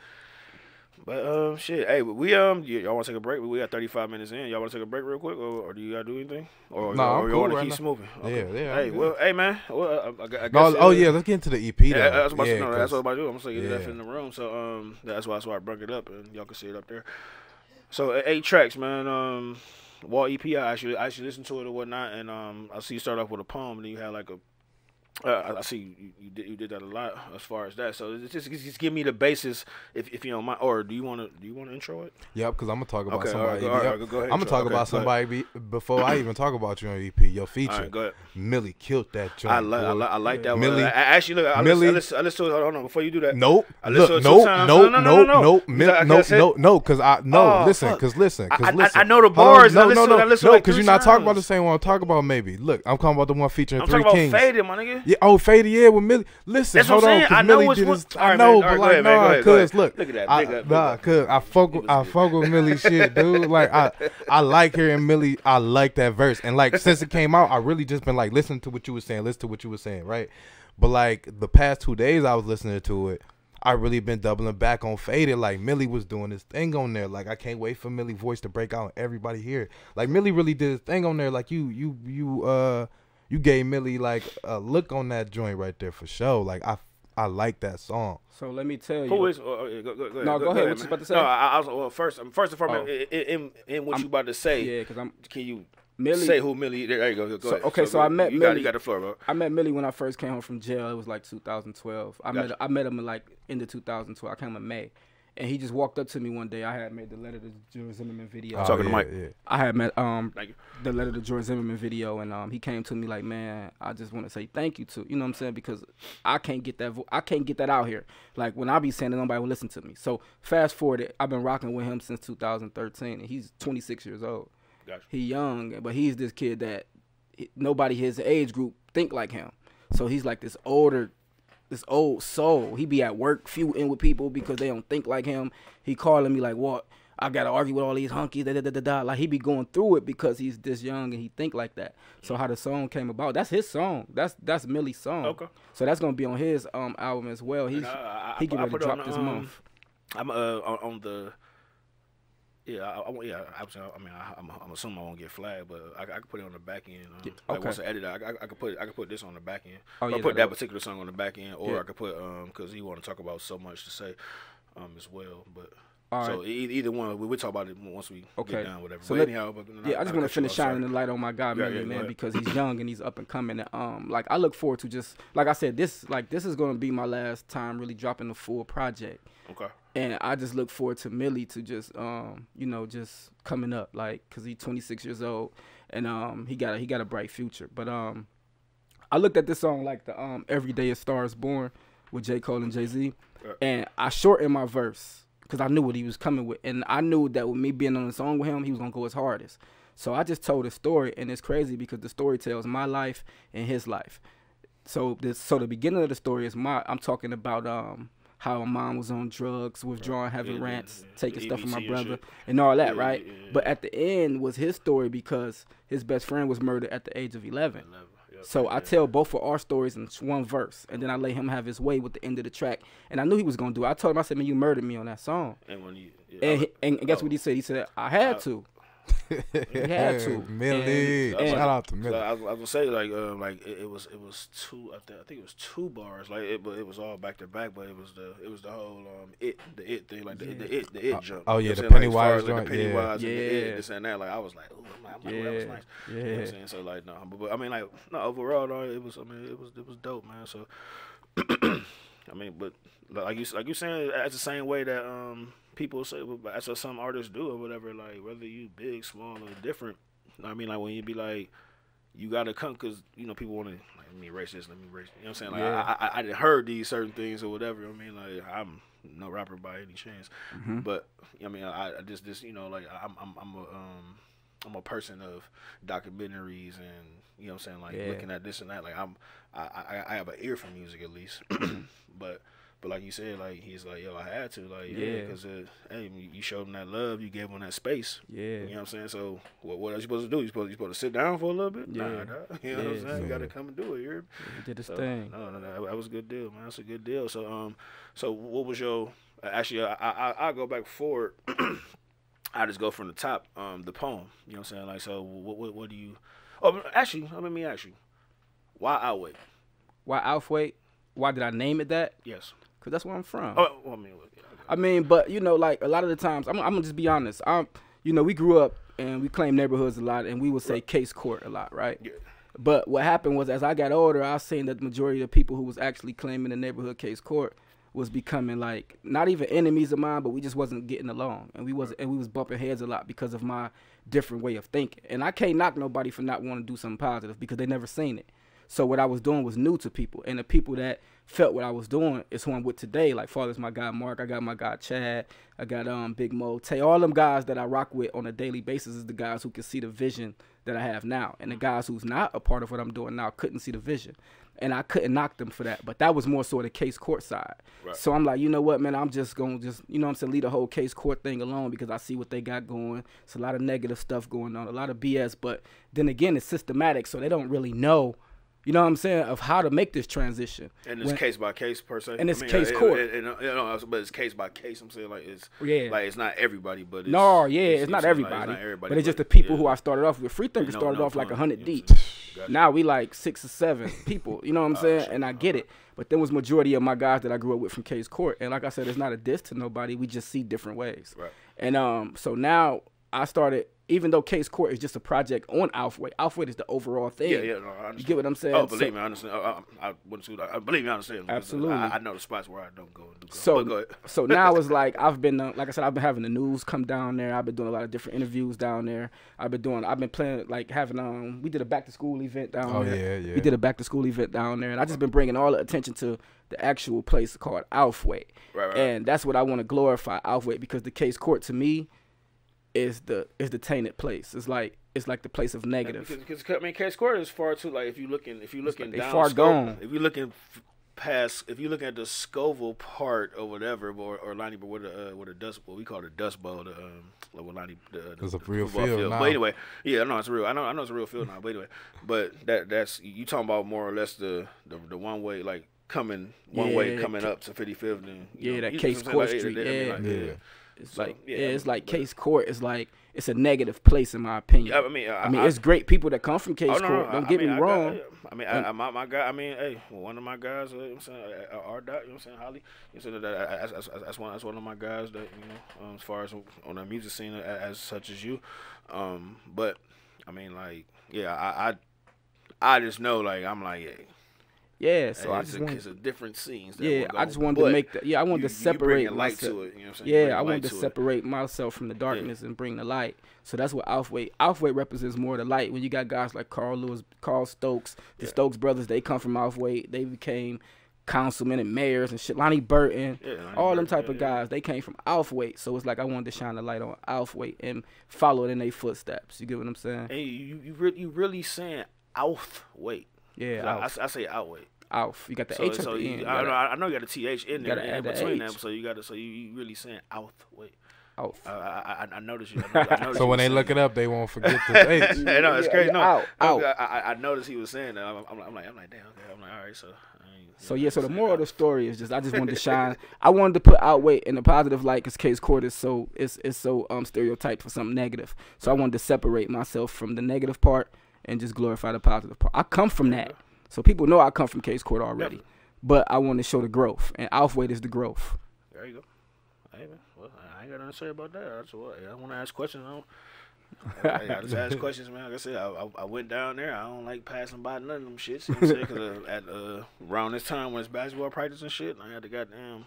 But um, shit. Hey, we um, y- y'all want to take a break? We got 35 minutes in. Y'all want to take a break real quick, or, or do you gotta do anything? Or, No, or I'm you cool want to keep now. smoothing? Yeah, yeah, Hey, well, hey man. Well, I, I, I. No, oh uh, yeah, let's get into the EP. Yeah, that's what, yeah, that's what I'm about to do. I'm gonna say get that yeah. in the room. So um, that's why that's why I brought it up, and y'all can see it up there. So eight tracks, man. Um, Wall EP. I actually I actually listened to it or whatnot, and um, I see you start off with a poem, and then you had like a. Uh, I- I see you, you did you did that a lot as far as that. So just just give me the basis if, if you don't mind, or do you want to do you want to intro it? Yep, because I'm gonna talk about Okay, all right, somebody. go- all right, go ahead, I'm gonna talk Okay, about somebody be, before I even talk about you on EP. Your feature, right. Millie killed that joint. I like I, li- I like that Millie- one. I, actually look. I Millie- listen, I listen, I listen to it. Hold on, before you do that. Nope. I listened to Look, it two nope, times. nope, No, no, no, nope, no, no. nope, You Mil- said I no, say- no, no, cause I no, Oh, listen, fuck. cause listen, cause I- I- listen. I know the bars. No, no, to- no, no, like cause three you're not talking about the same one I'm talking about. Maybe look, I'm talking about the one featuring Three Kings. faded, my nigga. Yeah, oh, faded, yeah, with Millie. Listen, That's hold on, I know Millie did his, I know. But like, nah, cause look, Look at that. I, up, nah, cause I fuck, with, I fuck with Millie shit, dude. Like, I, I like her and Millie. I like that verse, and like since it came out, I really just been like listening to what you were saying, listen to what you were saying, right? But like the past two days, I was listening to it. I really been doubling back on faded. Like Millie was doing this thing on there. Like I can't wait for Millie voice to break out and everybody hear it. Like Millie really did his thing on there. Like you, you, you, uh, you gave Millie like a look on that joint right there for sure. Like I, I like that song. So let me tell you. Who is? Oh, go, go, go ahead. No, go ahead. What you about to say? No, I, I was well. First, first and foremost, Oh. in, in, in what I'm- you about to say, Yeah, because I'm can you Millie. say who Millie? There you go. Go So- ahead. okay, so go- I met you got, Millie- you got the floor, bro. I met Millie when I first came home from jail. It was like 2012. I met I met him in like in the 2012. I came in May, and he just walked up to me one day. I had made the letter to George Zimmerman video. Oh, Talking to Mike. Yeah. I had met um Thank you. the letter to George Zimmerman video, and um he came to me like, man, I just want to say thank you to you know what I'm saying because I can't get that vo- I can't get that out here. Like when I be saying it, nobody will listen to me. So fast forward, it. I've been rocking with him since 2013, and he's 26 years old. Gotcha. He young, but he's this kid that he- nobody his age group think like him. So he's like this older, this old soul. He be at work feuding with people because they don't think like him. He calling me like, "What? I gotta argue with all these hunkies." Da, da, da, da, da. Like he be going through it because he's this young and he think like that. So how the song came about? That's his song. That's that's Millie's song. Okay. So that's gonna be on his um album as well. He's And I- I- he get ready to drop on, this um, month. I'm uh on, on the. Yeah, I, I, yeah. I, I mean, I, I'm, I'm assuming I won't get flagged, but I, I can put it on the back end. Um, Yeah, Like okay. once I edit, it, I, I, I could put I could put this on the back end. Oh, yeah, put that'll that particular song on the back end, or Yeah. I could put um because he want to talk about so much to say, um as well. But All so e- either one, we we talk about it once we Okay. get down, whatever. So but let- anyhow, but, Yeah, I just want to finish shining the light on my guy, Yeah, Millie, yeah, man, ahead. because he's young and he's up and coming. And, um, like I look forward to just like I said, this like this is gonna be my last time really dropping a full project, Okay. and I just look forward to Millie to just um, you know, just coming up, like, cause he's 26 years old, and um, he got a, he got a bright future. But um, I looked at this song like the um, "Every Day a Star Is Born" with J Cole and Jay Z, and I shortened my verse because I knew what he was coming with, and I knew that with me being on the song with him, he was gonna go his hardest. So I just told a story, and it's crazy because the story tells my life and his life. So this, so the beginning of the story is my. I'm talking about um how my mom was on drugs, withdrawing, having Yeah, yeah, rants, yeah. taking The stuff from my EBT and brother, and all that, Yeah, right? yeah, yeah. But at the end was his story because his best friend was murdered at the age of 11. Eleven. So I tell both of our stories in one verse, and then I let him have his way with the end of the track. And I knew he was gonna do it. I told him, I said, "Man, you murdered me on that song." And when you, yeah, And, I- and guess oh. what he said? He said, "I had I- to." He had to. Millie. And- Shout out to So Millie. I, was, I was gonna say like um, like it, it was it was two I, th- I think it was two bars like it but it was all back to back but it was the it was the whole um it the it thing like the, the it the it Oh, jump. oh, You yeah, know the what I'm saying? Like, Pennywise as far as, like, joint, the yeah. Pennywise and the it, Yeah. this and that like I was like oh I'm like, I'm like, that was Yeah. You know what I'm saying so like no but, but I mean like no overall though it was I mean it was it was dope man so I mean but like you like you saying it's the same way that um people say that's what some artists do or whatever like whether you big small or different I mean like when you be like you gotta come because you know people want to like, let me erase this, let me erase. You know what I'm saying? Like Yeah. I, I, I heard these certain things or whatever. I mean, like I'm no rapper by any chance, Mm-hmm. but I mean, I, I just this you know like I'm I'm I'm a um I'm a person of documentaries and you know what I'm saying like Yeah. looking at this and that. Like I'm I I, I have an ear for music at least, but. But like you said, like he's like, yo, I had to, like, yeah, Yeah. because uh, hey, you- you showed him that love, you gave him that space, Yeah. you know what I'm saying? So what what else you supposed to do? You supposed you supposed to sit down for a little bit? Nah, Yeah. dawg. you know what I'm Yeah. saying? You got to come and do it. You He did his so, thing. No, no, no, that was a good deal, man. That's a good deal. So um, so what was your actually? I I I go back forward. I just go from the top. Um, the poem. You know what I'm saying? Like so, what what what do you? Oh, actually, let me ask you. Why Outhwaite? Why Alfway? Why did I name it that? Yes. Cause that's where I'm from. Oh, well, I mean, yeah, okay. I mean, but you know, like a lot of the times, I'm, I'm gonna just be honest. I'm, you know, we grew up and we claim neighborhoods a lot, and we would say case court a lot, right? Yeah. But what happened was, as I got older, I seen that the majority of the people who was actually claiming the neighborhood case court was becoming like not even enemies of mine, but we just wasn't getting along, and we was and we was bumping heads a lot because of my different way of thinking. And I can't knock nobody for not wanting to do something positive because they never seen it. So what I was doing was new to people, and the people that felt what I was doing is who I'm with today. Like father's my guy Mark, I got my guy Chad, I got um Big Mo, Tay. All them guys that I rock with on a daily basis is the guys who can see the vision that I have now, and the guys who's not a part of what I'm doing now couldn't see the vision, and I couldn't knock them for that. But that was more so the case court side. Right. So I'm like, you know what, man, I'm just gonna just you know what I'm saying leave the whole case court thing alone because I see what they got going. It's a lot of negative stuff going on, a lot of BS. But then again, it's systematic, so they don't really know. You know what I'm saying of how to make this transition. And it's When- case by case per se. And it's I mean, case it- court. it- it- you know, but it's case by case. I'm saying like it's Yeah. like it's not everybody, but it's, No, yeah, it's, not like, everybody, everybody, but it's just the people yeah. who I started off with. Free Thinker No, started no off like a hundred deep. what I'm saying? Gotcha. Now we like six or seven people. You know what I'm saying? shit. And I get it. But there was majority of my guys that I grew up with from Case Court. And like I said, it's not a diss to nobody. We just see different ways. Right. And um, so now I started. Even though Case Court is just a project on Alfway, Alfway is the overall thing. Yeah, yeah, no, I You get what I'm saying? Oh, So- believe me, I understand. I, I, I wouldn't say that. I believe me, I understand. Absolutely. I, I know the spots where I don't go. Do go. So, go so now it's like I've been, uh, like I said, I've been having the news come down there. I've been doing a lot of different interviews down there. I've been doing, I've been playing, like having, um, we did a back to school event down Oh, there. yeah, yeah. We did a back to school event down there, and I just been bringing all the attention to the actual place called Alfway, Right, right. and that's what I want to glorify Alfway because the case court to me is the is the tainted place. It's like it's like the place of negative. Because, because I mean, Case Court is far too. Like if you looking, if you looking like down, far Sco- gone. If you looking past, if you look at the Scovill part or whatever, or or Lonnie, but what the uh, what the dust, what we call the Dust Bowl, the um, like what Lonnie, the, the It's a the real football field now. But anyway, yeah, I know it's real. I know, I know it's a real field now. But anyway, but that that's you talking about more or less the the, the one way like coming one way coming up to 55th and Yeah, know, that Case what Court Like, Street, I mean, yeah. Yeah. It's So, like yeah, yeah, it's like but- case court is like it's a negative place in my opinion. I mean, I- I mean, I- it's great people that come from case Oh, no, court. Don't I get mean, me I got- wrong. I mean, I, my, my guy. I mean, hey, one of my guys. Uh, you know I'm saying, uh, uh, our doc. You know what I'm saying, Holly. You know, that, that, that's, one. That's one of my guys. That you know, um, as far as on the music scene, as, as such as you. Um, but I mean, like, yeah, I, I, I just know, like, I'm like, yeah. Yeah, so I just a, wanted, it's a different scenes. Yeah, I just wanted to make that. Yeah, I wanted you, to separate light to it. You know what I'm saying? Yeah, I wanted to to separate myself from the darkness and bring the light. So that's what Alfway. Alfway represents more the light. When you got guys like Carl Lewis, Carl Stokes, the Yeah. Stokes brothers, they come from Alfway. They became councilmen and mayors and shit. Lonnie Burten, Yeah, Lonnie all them type yeah, of yeah. guys. They came from Alfway. So it's like I wanted to shine the light on Alfway and follow in their footsteps. You get what I'm saying? And you, you, really, you really saying weight. Yeah, I, Alf. I, I say out weight. Alf. You got the So, H at so the you, end. You I, know, gotta- I know you got a th in there gotta in between H. them. So you got to. So you, you really saying out weight. Out. I, I, I- I noticed you. I noticed So when they saying look it up, they won't forget the H. Hey, no, it's crazy. No, out, out. I, I, I noticed he was saying that. I'm, I'm, like, I'm like, I'm like, damn. Okay. I'm like, all right. So. So yeah, so the saying moral of the story is just I just wanted to shine. I wanted to put Outhwaite in a positive light because Case Court is so it's it's so um stereotyped for something negative. So I wanted to separate myself from the negative part and just glorify the positive part. I come from that, so people know I come from Case Court already. But I want to show the growth, and Outhwaite is the growth. There you go. Hey man, well, I ain't got nothing to say about that. That's what I want to ask questions. I, don't, hey, I just ask questions, man. Like I said, I, I, I went down there. I don't like passing by none of them shits. You know what I'm saying? Because uh, at uh, around this time when it's basketball practice and shit, I had to goddamn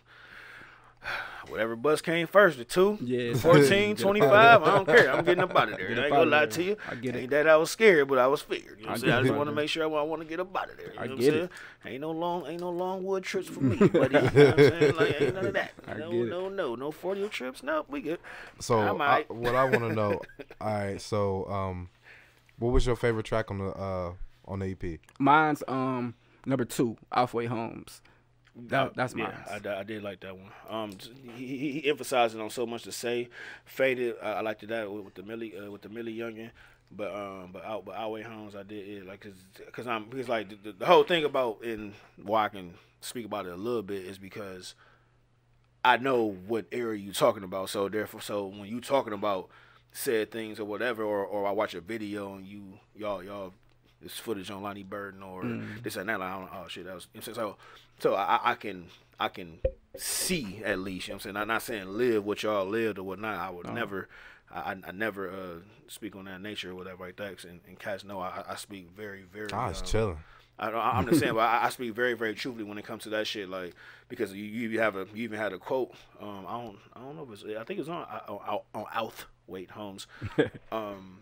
whatever bus came first, the two, Yeah, 14, 25. I don't care. I'm getting up out of there. Get I up ain't gonna lie there. to you. I get Ain't it. that I was scared, but I was scared. You know I what I'm saying? I just want to make sure I want to get up out of there. You I know get what I'm it. saying? Ain't no long, ain't no long wood trips for me, buddy. You know what I'm saying? Like, ain't none of that. I no, get it. no, no, no 40 trips. No, we good. So I'm I, what I want to know. all right. So um, what was your favorite track on the uh on the EP? Mine's um number two, Outhwaite Homes. That, that's yeah, mine. I, I did like that one. Um, he, he, emphasized it on so much to say. Faded, I, I liked that with, with the Millie, uh, with the Millie Youngin. But um, but out, but Outhwaite Homes, I did it like cause, cause I'm because like the, the, whole thing about in why I can speak about it a little bit is because I know what area you're talking about. So therefore, so when you talking about said things or whatever, or, or I watch a video and you y'all y'all this footage on Lonnie Burten or this and that, like, I don't, oh shit, that was you know, so so I, I can I can see at least. You know what I'm saying I'm not saying live what y'all lived or whatnot. I would never. I, I never uh, speak on that nature or whatever like that. And, and cats know I, I speak very, very. I was um, chilling. I, I'm just saying, but I, I speak very, very truthfully when it comes to that shit. Like because you, you have a you even had a quote. Um, I don't I don't know if it's I think it's on on, on Outh Wait Holmes. um,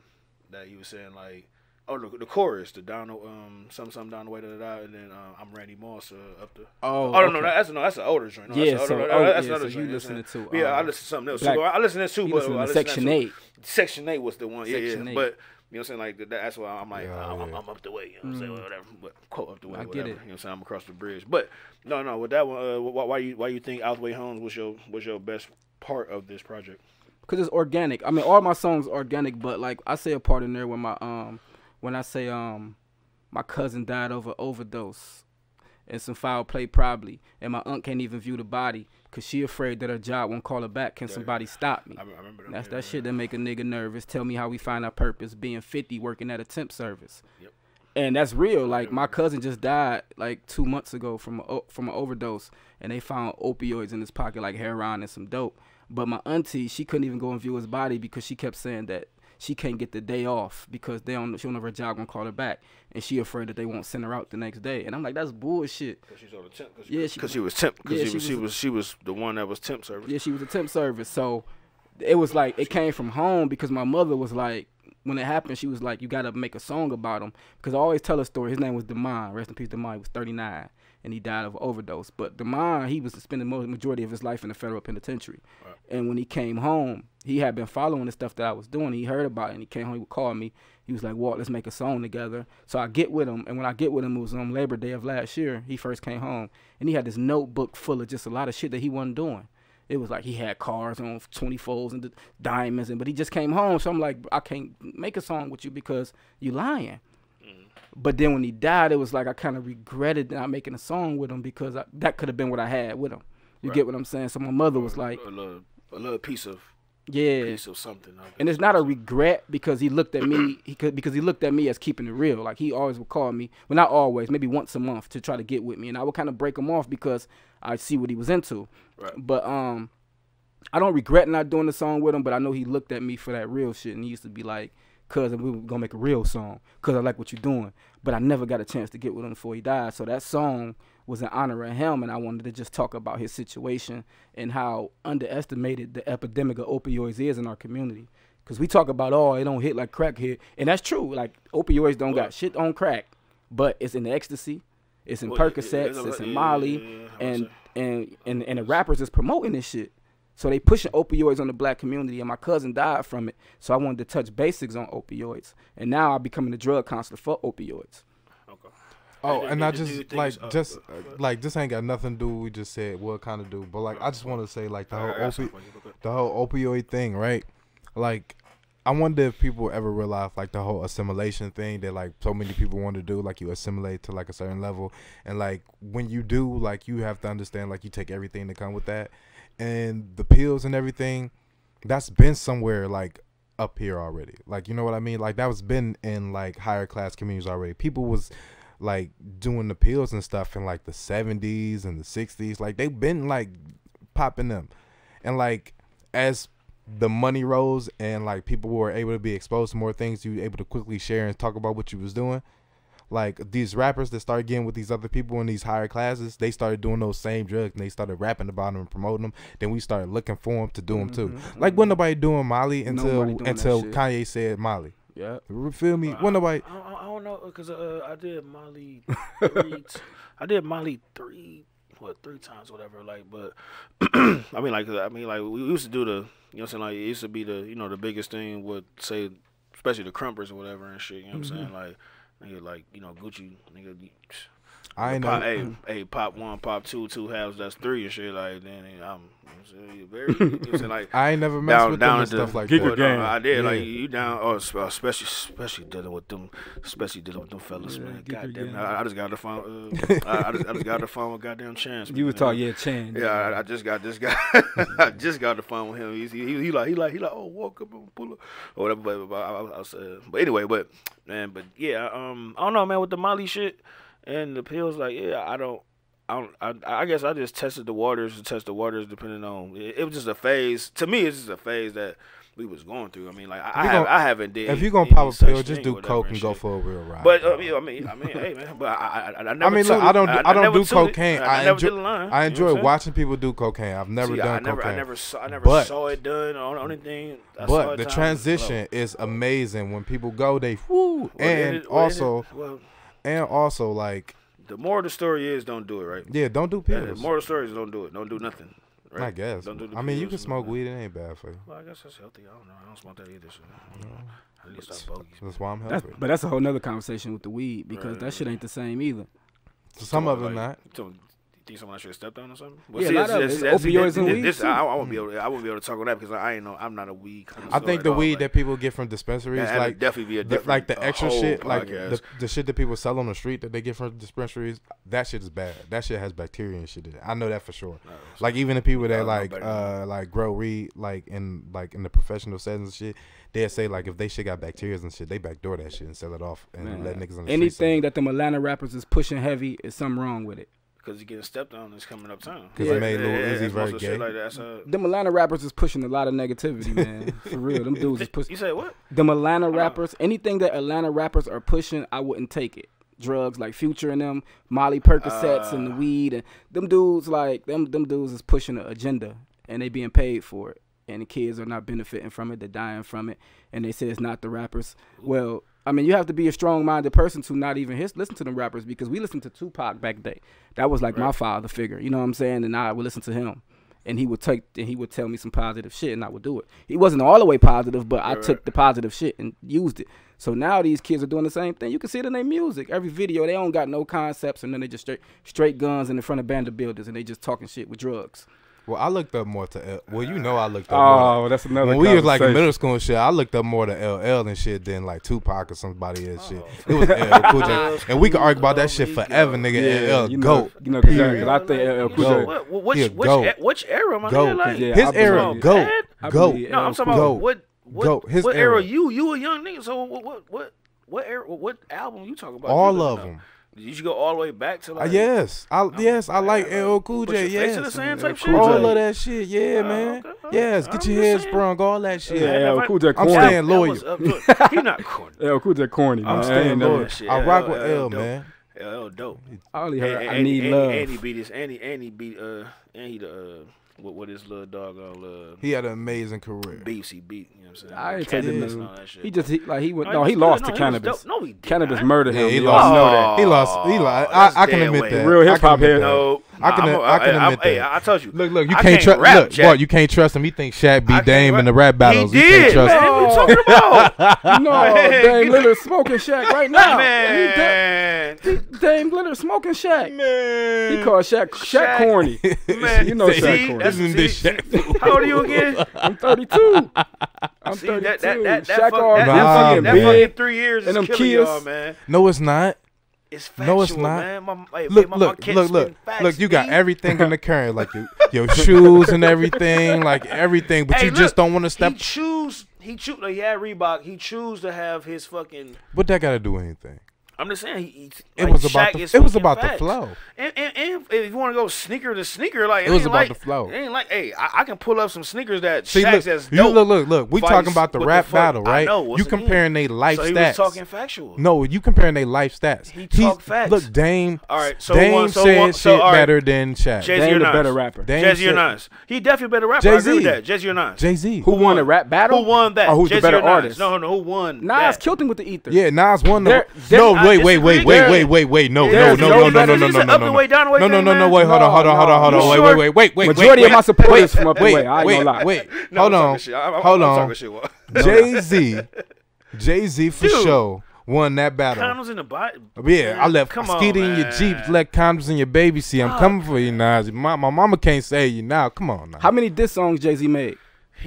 that you were saying like. Oh, the, the chorus, the down, the, um, some, some down the way, da, da, da, and then uh, I'm Randy Moss uh, up the. Oh, Oh, no, no, okay. that's no, that's an older joint. No, Yeah, that's, so- no, oh, that's yeah, another so you listening to, Yeah, I um, listen to something else. Black-. I listen to too, but to Section too. 8. Section eight was the one. Yeah, Section yeah. eight. But you know what I'm saying? Like that's why I'm like Yeah, I'm, I'm, up the way. You know what I'm saying? Whatever. But quote up the way. Mm. I get it. You know what I'm saying? I'm across the bridge. But no, no. With that one, uh, why, why you why you think Outhwaite Homes was your was your best part of this project? Cause it's organic. I mean, all my songs are organic, but like I say a part in there when my um when I say um my cousin died over overdose and some foul play probably, and my aunt can't even view the body cause she afraid that her job won't call her back. Can somebody stop me? I, remember that. That's that shit that make a nigga nervous. Tell me how we find our purpose. Being 50, working at a temp service. Yep. And that's real. Like my cousin just died like two months ago from a, from an overdose, and they found opioids in his pocket, like heroin and some dope. But my auntie, she couldn't even go and view his body because she kept saying that she can't get the day off because they don't she don't know if her job gonna call her back, and she afraid that they won't send her out the next day. And I'm like, that's bullshit. Cause she's on the temp. Cause Yeah, she, she- cause she was temp. Cause yeah, she, she was, she was- was she was the one that was temp service. Yeah, she was a temp service. So it was like it came from home because my mother was like, when it happened, she was like, you gotta make a song about him because I always tell a story. His name was Demond. Rest in peace, Demond. He was 39 and he died of overdose. But Demond, he was spending the majority of his life in the federal penitentiary. And when he came home, he had been following the stuff that I was doing. He heard about it and he came home. He would call me. He was like, "Walt, let's make a song together." So I get with him, and when I get with him, it was on Labor Day of last year. He first came home, and he had this notebook full of just a lot of shit that he wasn't doing. It was like he had cars on 24s and diamonds, and but he just came home. So I'm like, I can't make a song with you because you lying. But then when he died, it was like I kind of regretted not making a song with him because I, that could have been what I had with him. You get what I'm saying? So my mother was like, a little a little piece of yeah. piece of something. And it's not a regret because he looked at me. He could because he looked at me as keeping it real. Like he always would call me, well, not always, maybe once a month to try to get with me, and I would kind of break him off because I see what he was into. Right. But um, I don't regret not doing the song with him, but I know he looked at me for that real shit, and he used to be like, "Cuz we were gonna make a real song, cuz I like what you're doing." But I never got a chance to get with him before he died. So that song was in honor of him, and I wanted to just talk about his situation and how underestimated the epidemic of opioids is in our community. Cause we talk about oh it don't hit like crack hit, and that's true. Like opioids don't got shit on crack, but it's in the ecstasy, it's in Well, Percocets, yeah, it's in Molly, yeah, yeah, and and and and the rappers is promoting this shit. So they pushing opioids on the black community, and my cousin died from it. So I wanted to touch basics on opioids, and now I'm becoming a drug counselor for opioids. Okay. Oh, And- and I and do you just like it's- uh, just uh, uh, like this ain't got nothing to do. We just said what kind of do, but like I just want to say like the whole I opi- something for you, real quick. the whole opioid thing, right? Like, I wonder if people ever realize like the whole assimilation thing that like so many people want to do, like you assimilate to like a certain level, and like when you do, like you have to understand like you take everything that come with that, and the pills and everything, that's been somewhere like up here already. Like you know what I mean? Like that was been in like higher class communities already. People was like doing the pills and stuff in like the 70s and the 60s like they've been like popping them and like as the money rose and like people were able to be exposed to more things you were able to quickly share and talk about what you was doing like these rappers that started getting with these other people in these higher classes they started doing those same drugs and they started rapping about them and promoting them then we started looking for them to do them too Mhm, like mhm. wasn't nobody doing molly until doing until kanye said molly Yeah. You feel me I- wasn't nobody I, I, I don't know because uh, I did Molly three. t- I did Molly three, what three times, whatever. Like, but I mean, like, I mean, like we used to do the, you know, what I'm saying, like it used to be the, you know, the biggest thing would say, especially the crumpers or whatever and shit. You know what I'm saying? Like, nigga, like you know, Gucci, nigga. You- i ain't pop, know hey, hey, pop one, pop two, two halves, that's three and shit. Like, then I'm, you know what I'm very, you know I'm like. I ain't never messed down, with down them and at the stuff like that. But, gang. uh, I did like you down, oh, sp- especially especially dealing with them, especially dealing with them fellas, Yeah, man. Giga God damn. I, I just got the phone. Uh, I, I just I just got the phone with goddamn chance. You man. was talking, yeah, Chan. Yeah, I, I just got this guy. I just got the phone with him. He's, he, he like he like he like oh walk up and pull up or whatever. But, but, I, I, I was, uh, but anyway, but man, but yeah, um, I don't know, man, with the Molly shit and the pills. Like yeah, I don't. I, don't, I I guess I just tested the waters to test the waters depending on it, it was just a phase to me it's just a phase that we was going through I mean like I, I, gonna- I haven't did If you gonna pop a pill, just do coke and go for a real ride. but uh, I mean, I mean, I mean, hey man, but I, I, I, I never. I mean, look. I don't, do, I, don't do cocaine. I, I, never enjoy, line. I you know enjoy I'm saying? watching people do cocaine. I've never See, done I never, cocaine. I never saw, I never But- saw it done on on anything. I but the transition is amazing when people go. They whoo, Well, and it is- well, it is- also well, and also like the more the story is, don't do it, right? yeah, don't do Yeah, the pills. more the story is, don't do it. Don't do nothing. Right? I guess. Don't do the I mean, you can smoke that. weed. It ain't bad for you. Well, I guess that's healthy. I don't know. I don't smoke that either. So I need to stop bogeys. That's why I'm That's, healthy. but that's a whole nother conversation with the weed because Right. that shit ain't the same either. Some of them like, not. So, you think someone should have stepped on or something? Yeah, a lot of it. It's opioids and weed, This. I, I won't be able. To, I won't be able to talk on that because I ain't know. I'm not a weed. I think at the all, weed like, that people get from dispensaries, that- like definitely be a the, different, like the extra whole shit, like the, the shit that people sell on the street that they get from dispensaries, that shit is bad. That shit has bacteria and shit in it. I know that for sure. No, Like even the people that like uh like grow weed like in like in the professional settings and shit, they say like if they shit got bacteria and shit, they backdoor that shit and sell it off and Man, let niggas on the Anything that the Atlanta rappers is pushing heavy is something wrong with it. Because you're getting stepped on is coming uptown. 'Cause it Yeah, made yeah, Lil yeah, Uzi it's very most of shit gay. Like that. That's, uh, Them Atlanta rappers is pushing a lot of negativity, man. For real, them dudes is pushing. you say what? Them Atlanta rappers, anything that Atlanta rappers are pushing, I wouldn't take it. Drugs like Future and them, Molly Percocets and the Uh. weed, and them dudes like them. Them dudes is pushing an agenda, and they being paid for it. And the kids are not benefiting from it; they're dying from it. And they say it's not the rappers. Well, I mean, you have to be a strong-minded person to not even his, listen to them rappers because we listened to Tupac back day. That was like my father figure. You know what I'm saying? And I would listen to him and he would take and he would tell me some positive shit and I would do it. He wasn't all the way positive, but I Right, took the positive shit and used it. So now these kids are doing the same thing. You can see it in their music. Every video, they don't got no concepts and then they just straight straight guns in the front of band of builders and they just talking shit with drugs. Well, I looked up more to L- well, you know I looked up more. Oh, that's another. When we was like in middle school and shit, I looked up more to LL and shit than like Tupac or somebody else shit. Oh. It was LL Cool J, and we could argue about that shit forever, go. nigga. LL you know, goat. you know, cause, I- period. 'cause I think LL You Cool J. what? What- Which, He a which, goat. which era, my Goat. nigga? Like, Yeah, His I era, goat, bad? Goat. No, I'm talking about Goat. what what, Goat. His what era. era. you you a young nigga. So what what what what era what album you talking about? All of them. to? Did you go all the way back to Uh, like yes, I yes I like yeah, LL Cool J. your face the Yes, sand type shit? all of that shit. Yeah, Oh, man. okay, okay. Yes, I'm get your head saying. sprung, all that shit. Yeah, Yeah, LL Cool J I'm corny. staying loyal. was He not corny. LL Cool J corny. I'm staying loyal. I rock with L L, man. LL dope. I only heard I need love. And he beat his and he, and he beat uh and he the with what his little dog on love. He had an amazing career. Beefs he beat. You know what I'm saying? I ain't taking and shit. He just he, like he went. No, no he lost to Canibus. No, he did Canibus murdered yeah, him. He lost. I know that. He lost. He lost. I, I can admit way. that. Real hip hop here. No. I can, I can I, admit I, that. I, I told you. Look, look, you I can't, can't trust. Look, boy, you can't trust him. He thinks Shaq beat Dame in the rap battles. He did. You can't trust him. What you talking about? no, Dame literally smoking Shaq right now. Man, he, Dame Glitter smoking Shaq. Man. He called Shaq, Shaq, Shaq. corny. Man. you know Shaq corny. This Shaq? How old are you again? I'm 32. I'm see, 32. That, that, that, Shaq fuck, all that, that, that fucking three years and is them killing kids. y'all, man. No, it's not. It's factual, no, it's not. Man. My, like, look, my, look, look, look, facts, look. You got dude. everything in the current, like your, your shoes and everything, like everything. But hey, you look, just don't want to step. He choose. He choose. Like, he Reebok. He choose to have his fucking. What that got to do anything? I'm just saying. He, he, like, it was about Shaq the, it was about facts. the flow. And, and, and if you want to go sneaker to sneaker, like it, it was about like, the flow. It ain't like, hey, I, I, can pull up some sneakers that See, Shaq's look, dope. You look, look, look. We talking about the rap the battle, right? you comparing their life so stats. talking factual. No, you comparing their life stats. He, he talk facts. Look, Dame. All right, so Dame so said so, shit right. better than Shaq. Jay Z, better rapper. Jay Z, or Nas? He definitely better rapper. Jay Z, Jay Z, or Nas? Jay Z, who won the rap battle? Who won that? Oh, who's the better artist? No, no, who won? Nas killed him with the ether. Yeah, Nas won the no wait, wait, wait, wait, wait, wait, wait. No, no, no, no, no, no, no, no, no, no. Way down, way no, no, no, no. Wait, hold on, hold on, hold on, hold on. Wait, wait, wait, wait, wait. Majority of my supporters from up the way. I ain't gonna lie. Wait, hold on, hold on. Jay Z, Jay Z for sure won that battle. Condoms in the body. Yeah, I left Come skeet in your jeep, left condoms in your baby seat. I'm oh. coming for you, Nas. My, my mama can't say you now. Come on, now. How many diss songs Jay Z made?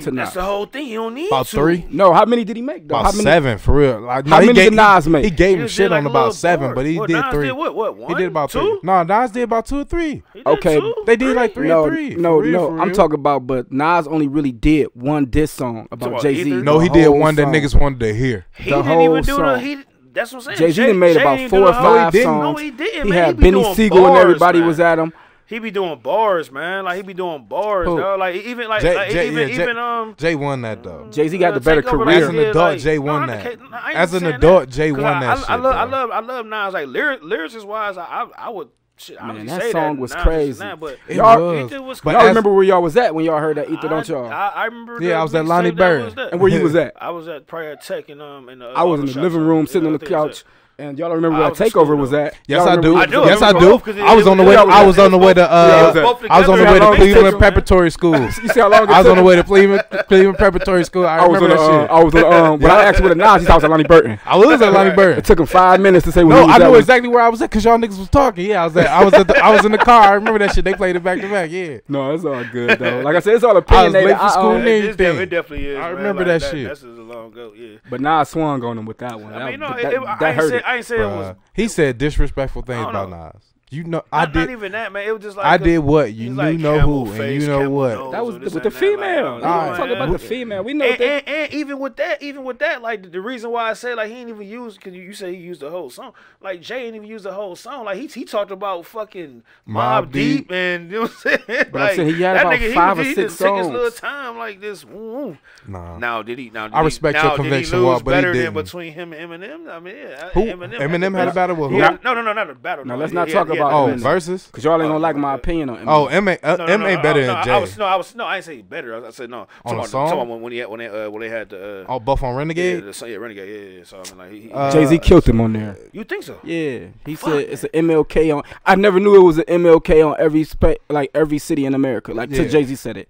to Nas. That's the whole thing. He don't need about to. three. No, how many did he make? Though? About how many, seven for real. Like, no, how many gave, did Nas make? He gave him shit like on about seven, four. but he well, did Nas three. Did what? What? One, he did about two? three. No, Nas did about two or three. Okay, two, they did three. like three. No, three. no, real, no. I'm talking about, but Nas only really did one diss song about Jay Z. No, he did one that niggas wanted to hear. He didn't even do the. That's what I'm saying. Jay Z made Jay about four or five songs. No, he didn't. He man. had Beanie Sigel and everybody man. was at him he be doing bars, man. Like he be doing bars, Who? Like even like, Jay, like, Jay even yeah, Jay, even um Jay won that though. Jay Z got uh, the better career. Like, As an adult, like, Jay won no, that. As an adult, that. Jay won I, that. I, shit, I, love, I love, I love Nas. Like lyric, lyrics wise, I, I, I would. Shit, man, that song that was crazy. Now, but y'all, was. was but y'all remember where y'all was at when y'all heard that Ether, don't y'all? I, I remember. Yeah, I was at Lonnie Burten, And where you was at? I was at Prior Tech and um. And I was uh, in the living room, sitting on the couch. And y'all remember where Takeover was at? Yes, I do. I. Yes, I do. I was on the way. I was on the way to. I was on the way to Cleveland Preparatory School. You see how long I was on the way to Cleveland Cleveland Preparatory School. I was on the. I was on. When I asked with a Nas, I was at Lonnie Burten. I was at Lonnie Burten. It took him five minutes to say. No, I know exactly where I was at because y'all niggas was talking. Yeah, I was at. I was at. I was in the car. I remember that shit. They played it back to back. Yeah. No, it's all good though. Like I said, it's all opinionated. I was late for school and. It definitely is. I remember that shit. That's a long ago. Yeah. But now I swung on him with that one. I mean, no, that hurt. I, I ain't say it was. He said disrespectful things about Nas. You know, I did. Not even that, man. It was just like I did what you knew, like know who, face, and you know what. That was with the female. Like, right. Talking about the female, we know. And, that. And, and, even with that, even with that, like the reason why I say like he ain't even used because you say he used the whole song. Like Jay ain't even used the whole song. Like he he talked about fucking Mobb, Deep, Deep and you know what I'm saying. But like, I said he had about nigga, five he, or he six songs. Took his little time like this. Woo. Nah. Now did he? Now did I respect your conviction, but better he didn't. than between him and Eminem. I mean, who Eminem, Eminem had a battle with who? No, no, no, not a battle. No, let's not talk about about oh, Eminem. versus? Because y'all ain't gonna oh, like my opinion on Eminem. Oh, M ain't uh, better than Jay. No, I was no, I ain't say better. I, said no. On the song? When he when they when they had the uh, oh buff on Renegade. Yeah, Renegade. Yeah, yeah. So I mean, like Jay Z killed him on there. You think so? Yeah, he said it's an MLK on. I never knew it was an MLK on every like every city in America. Like till Jay Z said it.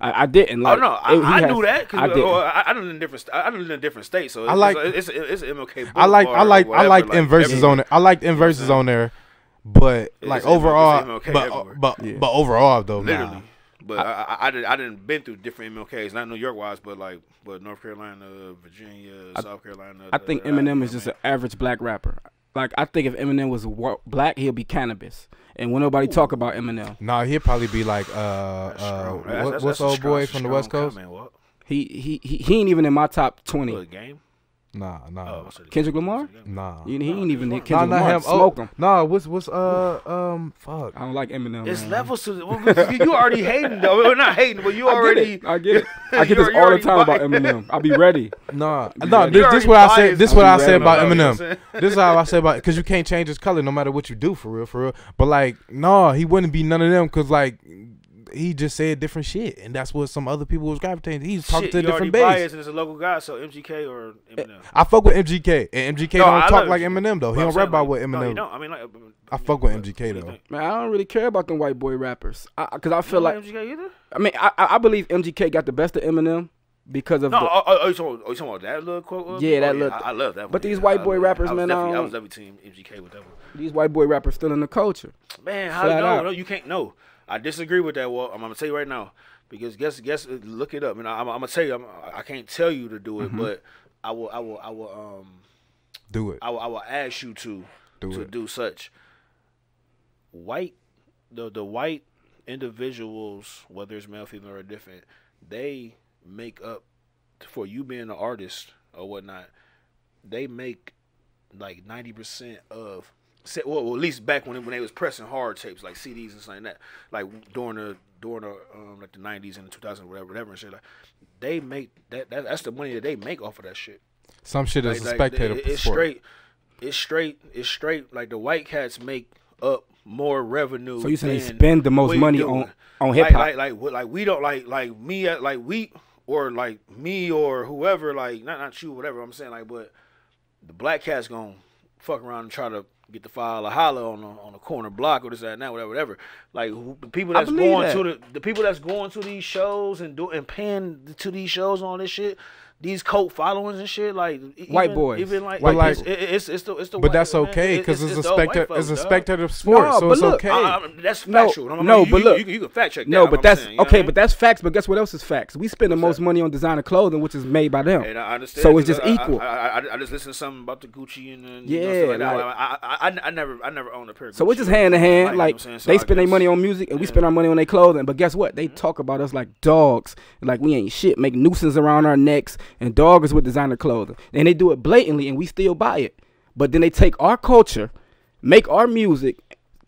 I, I, didn't oh, like. Oh no, I, it, I has, knew that. I, didn't. I, I lived in different. I lived in a different state, so I like it's it's, it's, it's MLK. I like I like I like inverses on it. I like inverses on there but like overall, MLK, but but yeah. but overall though, literally. Nah. But I, I, I, did, I didn't been through different MLKs, not New York wise, but like but North Carolina, Virginia, I, South Carolina. I the, think Eminem is just man. an average black rapper. Like I think if Eminem was black, he'll be Canibus, and when nobody Ooh. talk about Eminem. Nah, he'll probably be like uh, uh what, that's, that's, what's that's old boy from the West Coast? Comment, he, he he he ain't even in my top twenty. Game? Nah, nah, Oh, I said Kendrick. Lamar? nah. He, he ain't even Nah, Kendrick nah, not Lamar. him. Smoke oh, him. Nah, what's what's uh um fuck. I don't like Eminem. It's man. levels to you. You already hating though. We're not hating, but you I get already. it. I get it. I get You this all the you time about Eminem. I'll be ready. Nah, You nah. already- This, You're this what I say. already This what I say about ready, you know what I'm Eminem. this is how I say about because you can't change his color no matter what you do for real, for real. But like, nah, he wouldn't be none of them because like, he just said different shit, and that's what some other people was gravitating. He's talking Shit, to a different base. biased and it's a local guy, so MGK or Eminem. I fuck with MGK, and MGK No, don't I talk like. Eminem though. He don't rap about like, what No, Eminem. you don't. I mean, like, I fuck with MGK what do you though. Man, I don't really care about them white boy rappers. I, Cause I feel don't like MGK either. I mean I I I believe MGK got the best of Eminem because of No, the, oh, oh, oh, you talking about, oh, you talking about that little quote? Yeah, oh, that oh, little- I, I love that. One, but these yeah, white boy love rappers, I man, I definitely- I was every team MGK with that one. these white boy rappers still in the culture. Man, how Flat no, out. no, you can't. No, I disagree with that. Well, I'm, gonna tell you right now because guess, guess, look it up. And I, I'm, I'm gonna tell you, I'm, I can't tell you to do it, Mm-hmm. but I will, I will, I will, um, Do it. I will, I will ask you to Do to it. do such. White, the the white individuals, whether it's male, female, or different, they make up for you being an artist or whatnot. They make like ninety percent of, well, well, at least back when when they was pressing hard tapes like CDs and something like that, like during the during the um, like the nineties and the two thousands, whatever, whatever, and shit. Like, they make that, that that's the money that they make off of that shit. Some shit is Like- a like, spectator it- It's sport. straight. It's straight. It's straight. Like the white cats make up more revenue. So you saying than spend the most money do. on on hip hop? Like like what- like we don't like like me uh, like we or like me or whoever like not not you whatever I'm saying like but the black cats gonna fuck around and try to get the file a holler on a, on a corner block or this that and that whatever whatever like who, the people that's going that. to the the people that's going to these shows and do and paying to these shows and all this shit. These cult followings and shit, like e- White even, boys. even like, White like it's, people. it's it's the it's the But white- that's man, okay because it's, a the old white spectator. folks, It's a dog. spectator sport, No, so it's look, okay. I- I- that's No, factual. I'm- no, you, but look. you, can- you can fact check that. No, but that's saying, okay. what I But that's facts. But guess what else is facts? We spend the most that? money on designer clothing, which is made by them. And I understand. So it's just I- equal. I, I, I, I just listened to something about the Gucci and, and you know, Yeah, like like- I, I, I, I never I never owned a pair. Of So Gucci it's just hand in hand. Like what I'm saying? So they spend their money on music and we spend our money on their clothing. But guess what? They mm-hmm. talk about us like dogs. Like we ain't shit. Make nooses around our necks and doggers with designer clothing. And they do it blatantly and we still buy it. But then they take our culture, make our music.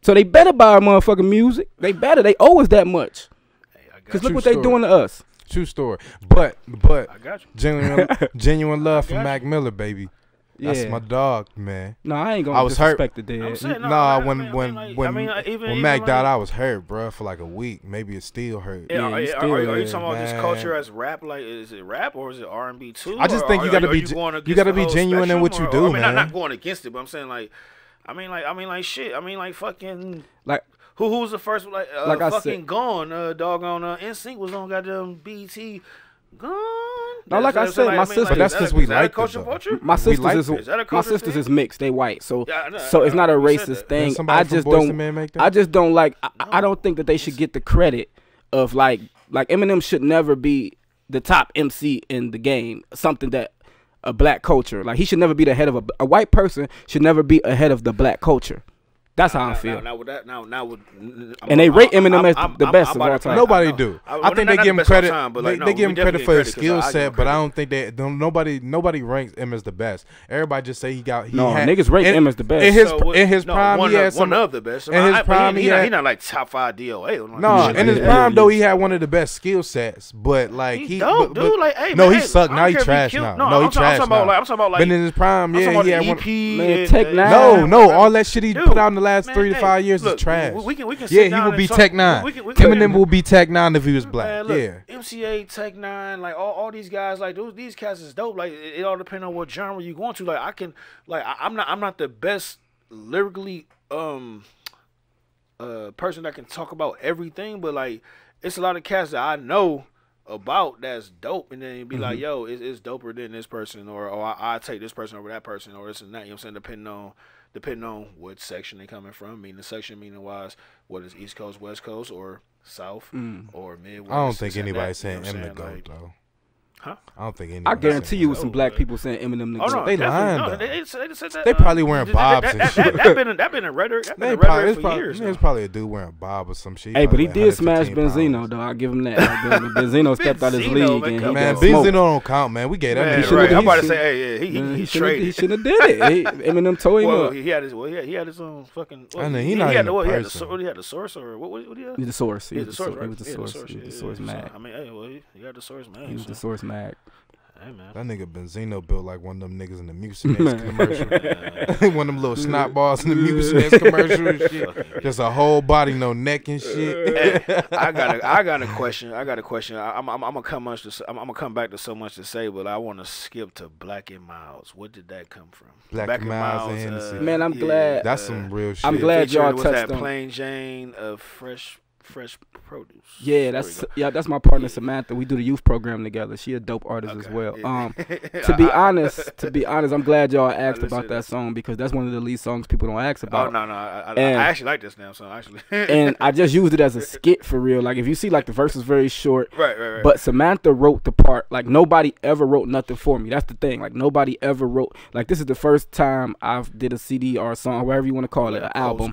So they better buy our motherfucking music. They better. They owe us that much. Hey, I got Cause you. look what True they doing to us. True story. But but I got you. genuine genuine love from got Mac Miller, baby. That's my dog, man. No, I ain't gonna I was hurt. disrespect the dead. Saying, no, nah, I when mean- when like- when I mean, like, even- when even, Mac like- died, I was hurt, bruh, for like a week. Maybe it still hurt. Yeah, Yeah, are, you are, still are, are you is, talking about this culture as rap? Like, is it rap or is it R and B too? I just Or think you gotta are be you going you gotta be genuine in what you or- do, I mean, not, man. not going against it, but I'm saying like, I mean, like, I mean, like, shit. I mean, like, fucking. Like Who who was the first like uh, Like I said- fucking gone uh doggone uh NSYNC was on goddamn BT gone. No, like I said, like, my mean, sister- But that's because we is that a liked it, culture vulture? my sisters like is, it. Is that a my sisters thing? is mixed. They white, so Yeah, I know, so it's not a racist thing. I just don't. Men make that? I just don't like. I, I don't think that they should get the credit of like like Eminem should never be the top MC in the game. Something that a black culture like he should never be the head of a, a white person should never be ahead of the black culture. That's how I Now- feel. Now, now with that, now, now with, And they rate Eminem as the best of all time. Nobody do. I, think they give him credit. they, they give him credit for his skill set, but I don't think that. Nobody nobody ranks him as the best. Everybody just say he got. He No, had, niggas rate in- him as the best. In his pr- in his prime, one he had some. one of the best. in his I- prime, he, he he, not, had- he not like top five DOA. No, in his prime though, he had one of the best skill sets. But like He, he, dope, but, dude. Like, hey, no, he hey, sucked. Now he trash now. No, No, I'm he I'm trash talking about now. like I'm talking about like. But in his prime, I'm yeah, he had one. EP. And- Tech and- No, no, all that shit he put out in the last man, three to hey, five years look, is trash. We, we can, we can Yeah, he down would be talk- Tech Nine. We can, we can, Eminem would be Tech Nine if he was black. Man, look, Yeah. MCA, Tech Nine, like all, all these guys, like those these cats is dope. Like it, it all depends on what genre you're going to. Like I can, like I, I'm not I'm not the best lyrically um uh person that can talk about everything, but like it's a lot of cats that I know about that's dope, and then you be like, Mm-hmm. yo, it's, it's doper than this person, or or I, I take this person over that person, or this and that. You know what I'm saying? Depending on depending on what section they're coming from. Meaning the section meaning wise, what is East Coast, West Coast, or South, mm. or Midwest. I don't think anybody's you know saying what I'm goat Like, though. Huh? I don't think any. I guarantee you, with some black people saying Eminem. Oh no, They definitely. lying, no, though. They, they, said- they said that, They probably wearing that- bobs That, and that, shit. that, that been in, that been a rhetoric. That been They in probably, rhetoric for probably, years. there's probably a dude wearing bob or some shit. Hey, but he probably did smash 115 Benzino pounds. though. I give him that. Like, Ben- Benzino stepped out his league man, and he Man, got on. Benzino smoked. don't count, man. We gave that Man, man right. I'm about to say, hey, yeah, he, he, he should have. traded. He shouldn't have did it. He, Eminem told him Well, up. he had his well, he had, his own fucking. I know, he he, not had even the a he had the, person. he had the source or what? What, what he had? The source. He He was the the source, source. He was the source. He was the source yeah, mag. I mean, hey, well, he, he had the source, man. He was the source mag. Hey man. That nigga Benzino built like one of them niggas in the Mucinex commercial. one of them little snot balls in the Mucinex commercial and shit. Just a whole body, no neck and shit. Hey, I got a, I got a question. I got a question. I, I'm, I'm, I'm gonna come much to, s- I'm, I'm gonna come back to so much to say, but I want to skip to Black and Miles. Where did that come from? Black and Miles and Hennessy. Man, I'm glad- That's uh, some real shit. I'm glad y'all was touched that on- Plain Jane of fresh fresh produce. Yeah, that's yeah, that's my partner Yeah. Samantha. We do the youth program together. She a dope artist as well. yeah. Um, to be honest, to be honest, I'm glad y'all asked about that song because that's one of the lead songs people don't ask about. Oh no no, I, I, And- I actually like this damn song. Actually, And I just used it as a skit for real. Like if you see, like the verse is very short, right right right. but Samantha wrote the part. Like nobody ever wrote nothing for me. That's the thing. Like nobody ever wrote. Like this is the first time I've did a CD or a song, whatever you want to call it, Like an a album.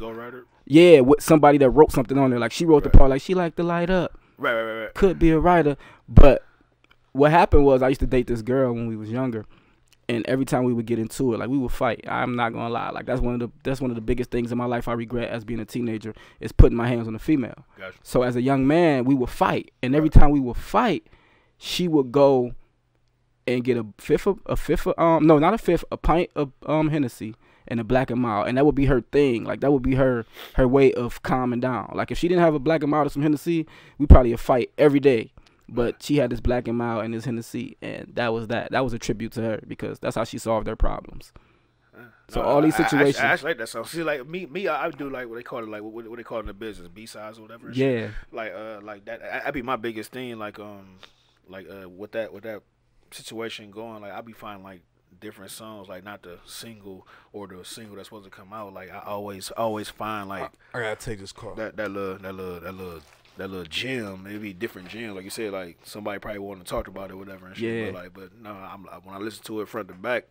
Yeah, with somebody that wrote something on there. Like she wrote the Right. part. Like she liked to light up. Right right right right. could be a writer. But what happened was I used to date this girl when we was younger. And every time we would get into it, like we would fight. I'm not gonna lie. Like that's one of the that's one of the biggest things in my life I regret as being a teenager is putting my hands on a female. Gotcha. So as a young man, we would fight, and every time we would fight, she would go and get a fifth of a fifth of, um no not a fifth a pint of um Hennessy and a black and mild, and that would be her thing. Like that would be her her way of calming down. Like if she didn't have a black and mild or some Hennessy, we probably a fight every day. But she had this black and mild and this Hennessy, and that was that. That was a tribute to her because that's how she solved her problems. So all these I- I- I situations- I, actually like that song. See, like me, me, I, I do like what they call it, like what, what they call it in the business, B sides or whatever. Yeah, like uh, like that. I- That'd be my biggest thing. Like um, like uh, with that with that situation going, like I be finding like different songs, like not the single or the single that's supposed to come out. Like I always always find like I gotta take this call. that that little that little that little that little gem. It'd be different gems, like you said. Like somebody probably wanted to talk about it, whatever. And shit, Yeah. But like, but no, I'm when I listen to it front to back,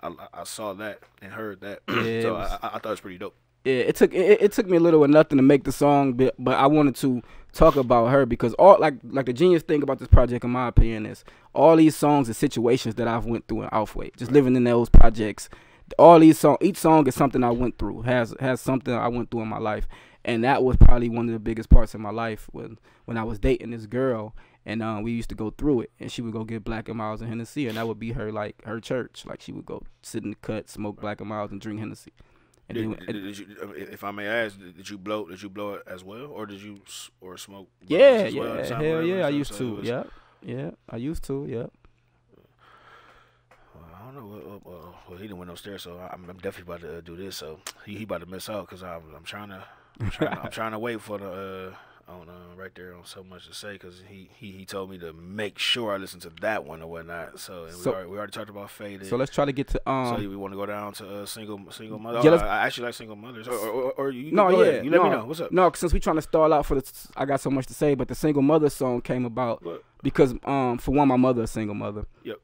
I, I- I saw that and heard that. Yeah, so was- I, I, I thought it was pretty dope. Yeah. It took it, it took me a little or nothing to make the song, but but I wanted to talk about her because all like like the genius thing about this project, in my opinion, is all these songs and situations that I've went through in Outhwaite, just living in those projects. All these song, each song is something I went through, has has something I went through in my life, and that was probably one of the biggest parts of my life when when I was dating this girl. And um, we used to go through it, and she would go get Black and Miles and Hennessy, and that would be her like her church. Like she would go sit in the cut, smoke Black and Miles, and drink Hennessy. And Did, then, did, did you, if I may ask, did, did you blow? Did you blow it as well, or did you or smoke? Yeah, well yeah, or hell whatever? yeah, I used so to. was- Yeah, yeah, I used to. Yeah. Well, I don't know. Well, well, well, he didn't went upstairs, so I'm, I'm definitely about to uh, do this. So he, he about to miss out because I'm, I'm trying to, I'm trying, I'm trying to wait for the, uh, on uh, right there on so much to say because he, he, he told me to make sure I listen to that one or whatnot. So, So- we, already, we already talked about faded. So let's try to get to so um. we want to go down to uh, single single mother. Yeah, Oh, I, I actually like single mothers. Or, or, or you no, yeah, ahead. You let no, me know. What's up? No, since we trying to stall out for the, I got so much to say, but the single mother song came about What? because um, for one, my mother a single mother. Yep.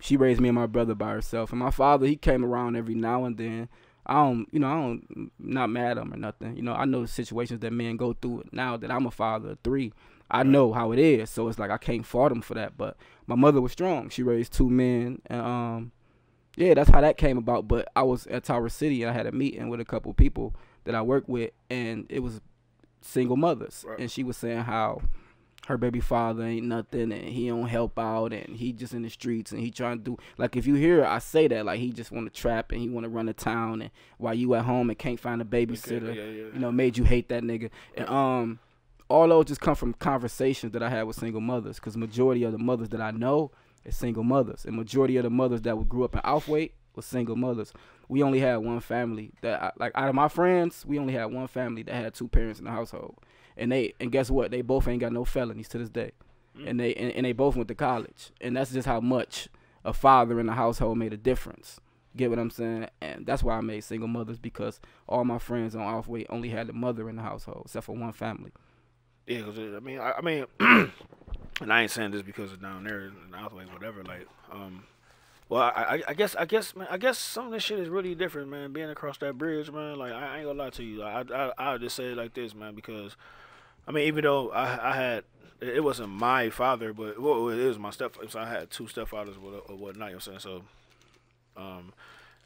She raised me and my brother by herself, and my father he came around every now and then. I don't, you know, I don't, not mad at them or nothing. You know, I know the situations that men go through. Now that I'm a father of three, I know how it is. So it's like I can't fault them for that. But my mother was strong. She raised two men, and um, yeah, that's how that came about. But I was at Tower City and I had a meeting with a couple people that I work with, and it was single mothers, Right. and she was saying how her baby father ain't nothing, and he don't help out, and he just in the streets, and he trying to do like if you hear I say that like he just want to trap and he want to run the town, and while you at home and can't find a Okay, babysitter, yeah, yeah. you know, made you hate that nigga. And um, all those just come from conversations that I had with single mothers, because majority of the mothers that I know is single mothers, and majority of the mothers that would grew up in Outhwaite was single mothers. We only had one family that, I, like, out of my friends, we only had one family that had two parents in the household, and they, and guess what? They both ain't got no felonies to this day, and they, and, and they both went to college, and that's just how much a father in the household made a difference. Get what I'm saying? And that's why I made single mothers because all my friends on Outhwaite only had a mother in the household, except for one family. Yeah, because I mean, I, I mean, and I ain't saying this because of down there in the Outhwaite, whatever. Like, um, well, I, I, I guess, I guess, man, I guess some of this shit is really different, man. Being across that bridge, man. Like, I, I ain't gonna lie to you. I, I, I just say it like this, man, because, I mean, even though I, I had, it it wasn't my father, but well, was my step. So I had two stepfathers or whatnot. You know what I'm saying? So, um,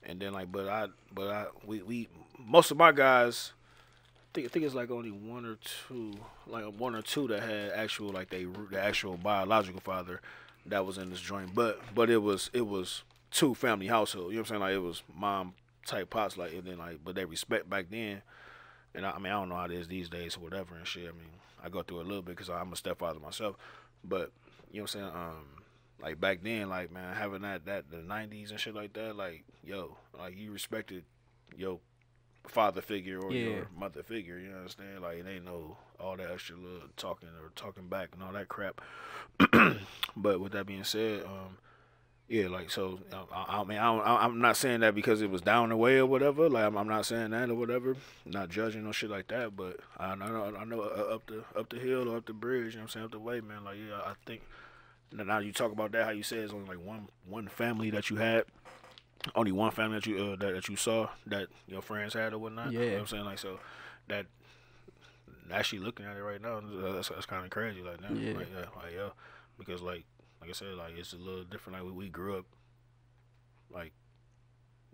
and then like, but I, but I, we, we, most of my guys I think, I think it's like only one or two, like one or two that had actual like they the actual biological father. that was in this joint. But but it was it was two family household. You know what I'm saying? Like it was mom type pops like and then like but they respect back then. And I, I mean I don't know how it is these days or whatever and shit. I mean I go through a little bit because I'm a stepfather myself. But you know what I'm saying? Um, like back then, like man, having that that the '90s and shit like that, like yo, like you respected your father figure or Yeah. your mother figure. You understand? Like it ain't no all that extra little talking or talking back and all that crap. but with that being said, um, yeah, like so. I, I mean, I I'm not saying that because it was down the way or whatever. Like I'm, I'm not saying that or whatever. Not judging or shit like that. But I know, I know uh, up the up the hill or up the bridge. You know what I'm saying? Up the way, man. Like yeah, I think. Now you talk about that, how you say it's only like one one family that you had, only one family that you uh, that, that you saw that your friends had or whatnot. you know Yeah. what I'm saying like so that actually looking at it right now, uh, that's, that's kind of crazy. Like that, Yeah. like, yeah, like yeah, because like like I said, like it's a little different. Like we, we grew up, like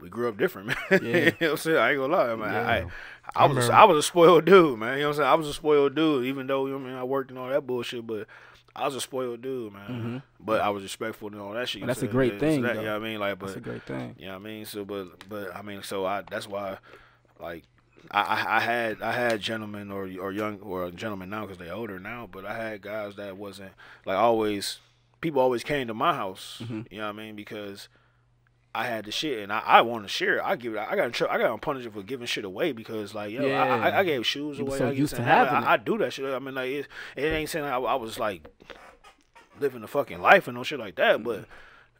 we grew up different, man. Yeah. you know what I'm saying? I ain't gonna lie, man. Yeah. I, I I was remember- I was a spoiled dude, man. You know what I'm saying? I was a spoiled dude, even though you know I mean I worked and all that bullshit, but I was a spoiled dude, man. Mhm. But I was respectful and all that shit. that's a great thing? So that- though. You know what I mean? Like, but That's a great thing. you know I mean? So, but, but I mean, so I that's why, like, I, I, I had I had gentlemen or or young or gentlemen now because they older now, but I had guys that wasn't like always. People always came to my house. Mhm. You know what I mean? Because I had the shit and I, I want to share it. I give it. I got in trouble. I got punished for giving shit away because like yo, I, Yeah. I, I gave shoes away. so I, used to something. I- having I, I do that shit. I mean like it, it ain't saying I, I was like living the fucking life and no shit like that, but.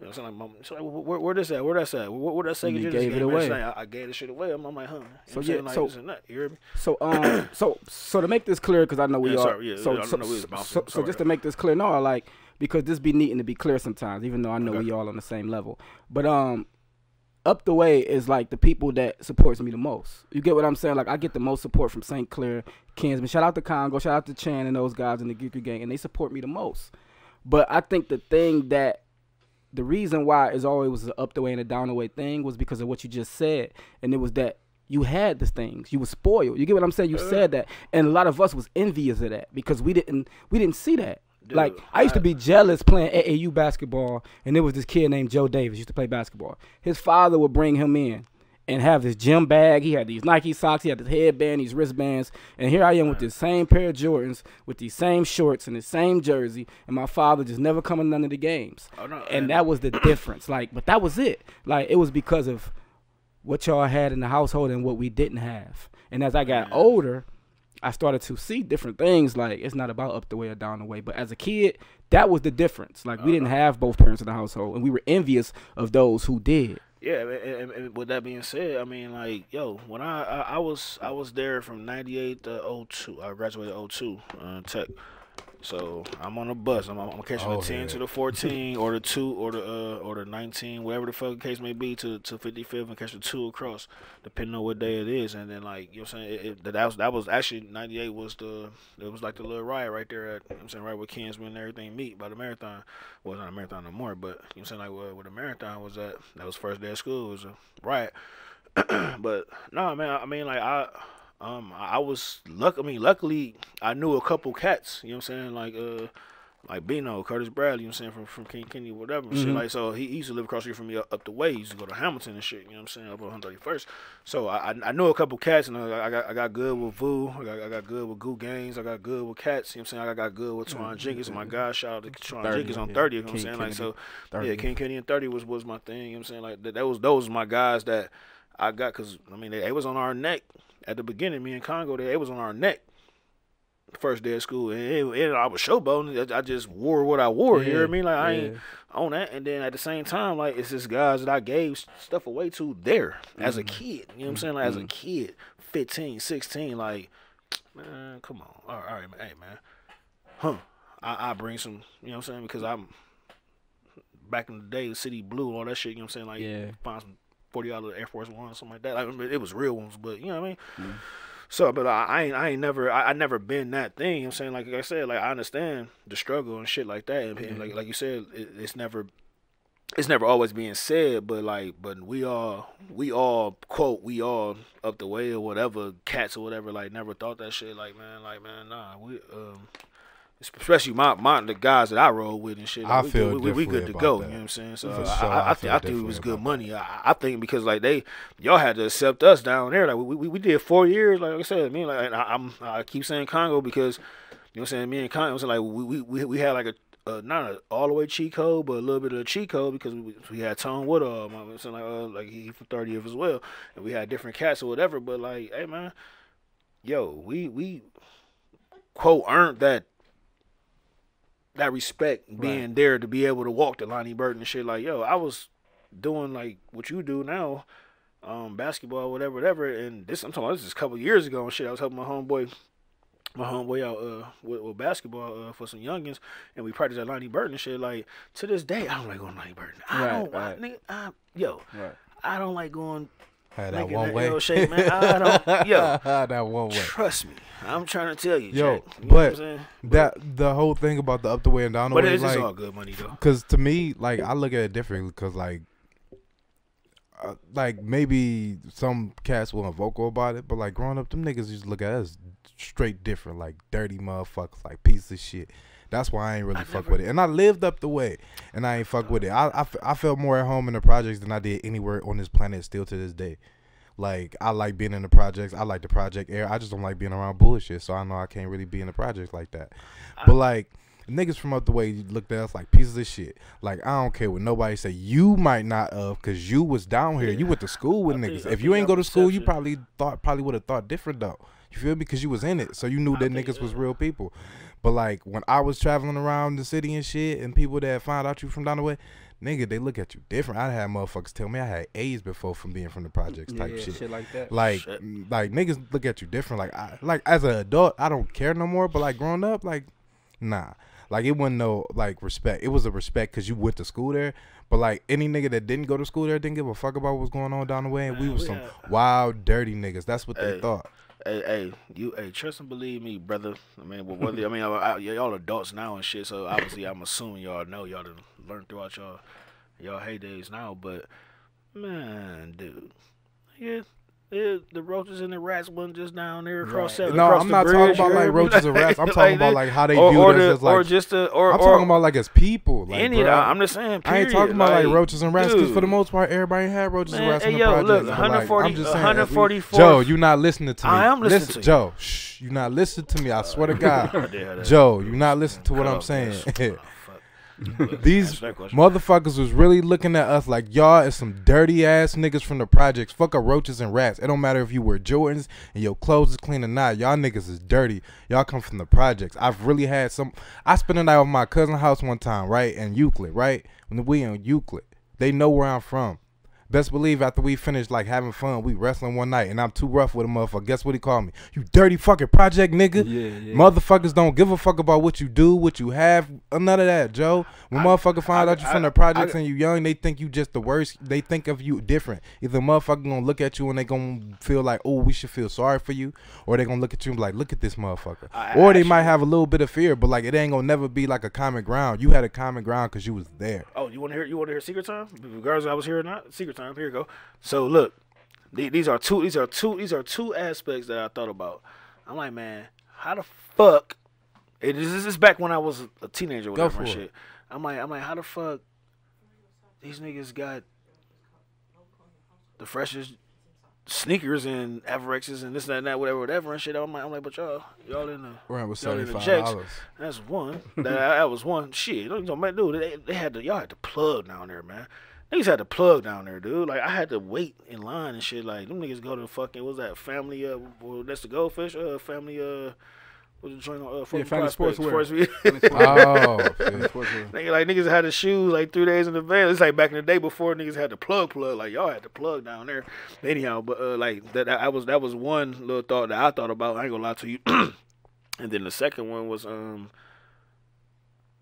You know, what I'm like, mom, so like, where, where this at? Where that's at? Where, where that second You gave it away. Like, I, I gave the shit away. I'm, I'm like, huh? So, what I'm saying? yeah, like, so- this and that. You hear me? So um so so to make this clear because I know we Yeah, are sorry, yeah, so yeah, I so, know we was so, so, so just to make this clear, no, like because this be needing to be clear sometimes, even though I know Okay. we all on the same level. But um up the way is like the people that supports me the most. You get what I'm saying? Like I get the most support from St. Clair, Kinsman. Shout out to Congo, shout out to Chan and those guys in the Geeker gang, and they support me the most. But I think the thing that the reason why is always was an up the way and a down the way thing was because of what you just said, and it was that you had the things, you were spoiled. You get what I'm saying? You said that, and a lot of us was envious of that because we didn't we didn't see that. Like I used to be jealous playing AAU basketball, and there was this kid named Joe Davis used to play basketball. His father would bring him in and have his gym bag. He had these Nike socks, he had this headband, these wristbands, and here I am with this same pair of Jordans, with these same shorts and the same jersey, and my father just never coming to none of the games. Oh, no, and that was the difference. Like, but that was it. Like it was because of what y'all had in the household and what we didn't have. And as I got older, I started to see different things. Like it's not about up the way or down the way. But as a kid, that was the difference. Like we didn't have both parents in the household, and we were envious of those who did. Yeah, and, and, and with that being said, I mean, like, yo, when I I, I was I was there from '98 to 02. I graduated 02 uh, Tech. So I'm on a bus. I'm, I'm catching Oh, the 10 to the 14 or the two or the uh or the 19, whatever the fucking case may be, to to 55th and catch the two across, depending on what day it is. And then like you know what I'm saying, it, it, that was that was actually '98 was the it was like the little riot right there at you know what I'm saying right where Kinsman and everything meet by the marathon. Well, not a marathon no more, but you know what I'm saying like where, where the marathon was at. That was first day of school. It was a riot. but no, man. I mean, like I, um, I was luck. I mean, luckily, I knew a couple cats. You know what I'm saying? Like, uh, like Bino, Curtis Bradley. You know what I'm saying from from King Kenny, whatever. and Shit. Like, so he, he used to live across the street from me up, the way. He used to go to Hamilton and shit. You know what I'm saying? Up on 131st. So I, I I knew a couple cats, and I, I got I got good with Vu. I got, I got good with Goo Gaines. I got good with cats. You know what I'm saying? I got good with Twan Jenkins. My guy, shout out to Twan 30, Jenkins on yeah. 30. You know what I'm saying? Like, so yeah, King Kenny and 30 was was my thing. You know what I'm saying? Like that, that was those was my guys that I got because I mean they, they was on our neck at the beginning. Me and Congo, they, it was on our neck. First day of school, and, it, it- I was showboating. I, I just wore what I wore. You hear me? Like I ain't on that. And then at the same time, like it's just guys that I gave stuff away to there as a mm-hmm. kid. You know what I'm saying? Like as a mm-hmm. kid, 15, 16, like man, come on. All right, all right man. Hey man. Huh. I, I bring some, you know what I'm saying? Because I'm back in the day, the city blue, all that shit, you know what I'm saying? Like Yeah. find some forty dollar Air Force One, or something like that. Like, I mean, it was real ones, but you know what I mean? Mm. So, but I, I ain't, I ain't never, I, I never been that thing. You know I'm saying, like, I said, like I understand the struggle and shit like that, and, and like, like you said, it, it's never, it's never always being said, but like, but we all, we all quote, we all up the way or whatever, cats or whatever, like never thought that shit. Like man, like man, nah, we, um, especially my, my the guys that I roll with and shit. I we, feel good, we, we good to go. about You know what I'm saying? So For I, sure, I, I I, think I think it was good money. I, I think because like they y'all had to accept us down there. Like we we, we did four years. Like I said, me like and I, I'm I keep saying Congo because you know what I'm saying. Me and Congo was like we we we, we had like a. Uh, not a all the way cheat code, but a little bit of a cheat code because we, we had Tone Woodall, um, so like uh, like he from 30th as well, and we had different cats or whatever. But like, hey man, yo, we we quote earned that that respect being there to be able to walk to Lonnie Burten and shit. Like, yo, I was doing like what you do now, um, basketball, whatever, whatever. And this, I'm talking about this is a couple years ago and shit. I was helping my homeboy, my homeboy out uh with, with basketball uh, for some youngins, and we practiced at Lonnie Burten and shit. Like to this day, I don't like going to Lonnie Burten. I Right, don't, right. I, nigga, I, yo, Right. I don't like going. Had that one that way. Shape, man. I don't, yo. that one way. Trust me, I'm trying to tell you, Yo, Jack. You know what I'm but? That the whole thing about the up the way and down the but way, it's, like, all good money though. Cause to me, like I look at it differently. Cause like, uh, like maybe some cats weren't vocal about it, but like growing up, them niggas used to look at us straight different, like dirty motherfuckers, like piece of shit. That's why I ain't really I fuck never- with it. And I lived up the way, and I ain't fuck with it. I I felt more at home in the projects than I did anywhere on this planet still to this day. Like I like being in the projects. I like the project air. I just don't like being around bullshit. So I know I can't really be in the projects like that. But like niggas from up the way looked at us like pieces of shit. Like I don't care what nobody say. You might not of because you was down here. You went to school with I niggas. I if you ain't go to school, you probably thought probably would have thought different though. You feel me? Because you was in it, so you knew I that think, niggas was real people. But like when I was traveling around the city and shit, and people that find out you from down the way, nigga, they look at you different. I had motherfuckers tell me I had AIDS before from being from the projects type yeah, shit. like that. Like, Shit. like niggas look at you different. Like, I, like as an adult, I don't care no more. But like growing up, like, nah, like it wasn't no like respect. It was a respect because you went to school there. But like any nigga that didn't go to school there didn't give a fuck about what was going on down the way, and we Man, was some wild, dirty niggas. That's what they Hey. thought. Hey, hey, you, hey, trust and believe me, brother. I mean, but whether I mean, I, I, y'all adults now and shit, so obviously I'm assuming y'all know y'all done learned throughout y'all y'all heydays now. But man, dude, yeah, the roaches and the rats wasn't just down there across Right. seven. No, I'm not talking about like roaches and rats. I'm talking about like how they or, viewed or us the, as like. or just the, or, I'm or talking about like as people. Like, any. bruh. I'm just saying. I ain't talking about like, like, roaches and rats because for the most part, everybody had roaches and Man, rats hey, in the yo, projects. look, but, like, 140 I'm just saying, if we- 144th Joe, you not listening to me. I am listening Listen, to you. Joe, shh, you not listening to me. I swear to God. Joe, you not listening to what I'm saying. These motherfuckers was really looking at us like y'all is some dirty ass niggas from the projects. Fuck up roaches and rats. It don't matter if you wear Jordans and your clothes is clean or not. Y'all niggas is dirty. Y'all come from the projects. I've really had some. I spent a night with my cousin house one time, right in Euclid, right when we in Euclid. They know where I'm from. Best believe after we finished like having fun, we wrestling one night, and I'm too rough with a motherfucker. Guess what he called me? You dirty fucking project nigga. Yeah, yeah. Motherfuckers don't give a fuck about what you do, what you have, none of that, Joe. When motherfucker find I- out you from the projects I- and you young, they think you just the worst. They think of you different. Either motherfucker gonna look at you and they gonna feel like, oh, we should feel sorry for you, or they gonna look at you and be like, look at this motherfucker. I- or they might have a little bit of fear, but like it ain't gonna never be like a common ground. You had a common ground because you was there. Oh, you want to hear? You want to hear secret time? Regardless, I was here or not. Secret time. Here you go. So look, these are two. These are two. These are two aspects that I thought about. I'm like, man, how the fuck? It is this is back when I was a teenager, whatever and it. shit. I'm like, I'm like, how the fuck? These niggas got the freshest sneakers and Avirexes and this that and that whatever whatever and shit. I'm like, I'm like, but y'all y'all in the Around with Y'all in the five dollars. that's one. that, that was one. Shit, don't don't man, dude. They, they had to y'all had to plug down there, man. Niggas had to plug down there, dude. Like I had to wait in line and shit. Like them niggas go to fucking what's that family? Uh, well, that's the goldfish. Uh, family. Uh, what's the joint? on, Uh, Fulton Family Prospect, Sportswear. Sports- Oh, shit. Nigga, like niggas had the shoes like three days in advance. It's like back in the day before niggas had to plug plug. Like y'all had to plug down there. Anyhow, but uh, like that, that I was that was one little thought that I thought about. I ain't gonna lie to you. and then the second one was um.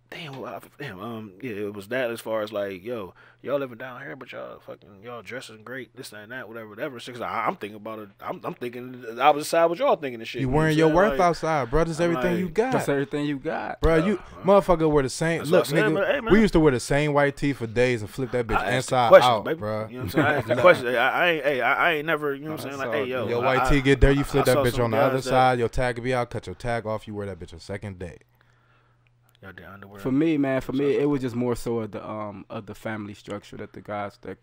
Damn, well, I- damn, um, yeah, it was that as far as like, yo, y'all living down here, but y'all fucking, y'all dressing great, this and that, whatever, whatever. So, 'cause I, I'm thinking about it. I'm, I'm thinking the opposite side. What y'all thinking of shit? You wearing I'm your saying? worth Like, outside, bro. That's I'm everything you got. That's everything you got. Bro, you motherfucker wear the same. Look, saying, nigga, but, hey, man. we used to wear the same white tee for days and flip that bitch I inside out, baby. bro. You know what I'm saying? I asked the question. I, I ain't, hey, I, I ain't never, you know what I'm saying? Like, hey, yo, Your white tee get there, you flip that bitch on the other that- side. Your tag will be out, cut your tag off. You wear that bitch a second day. Underwear. For me, man, for me, it was just more so of the um of the family structure that the guys that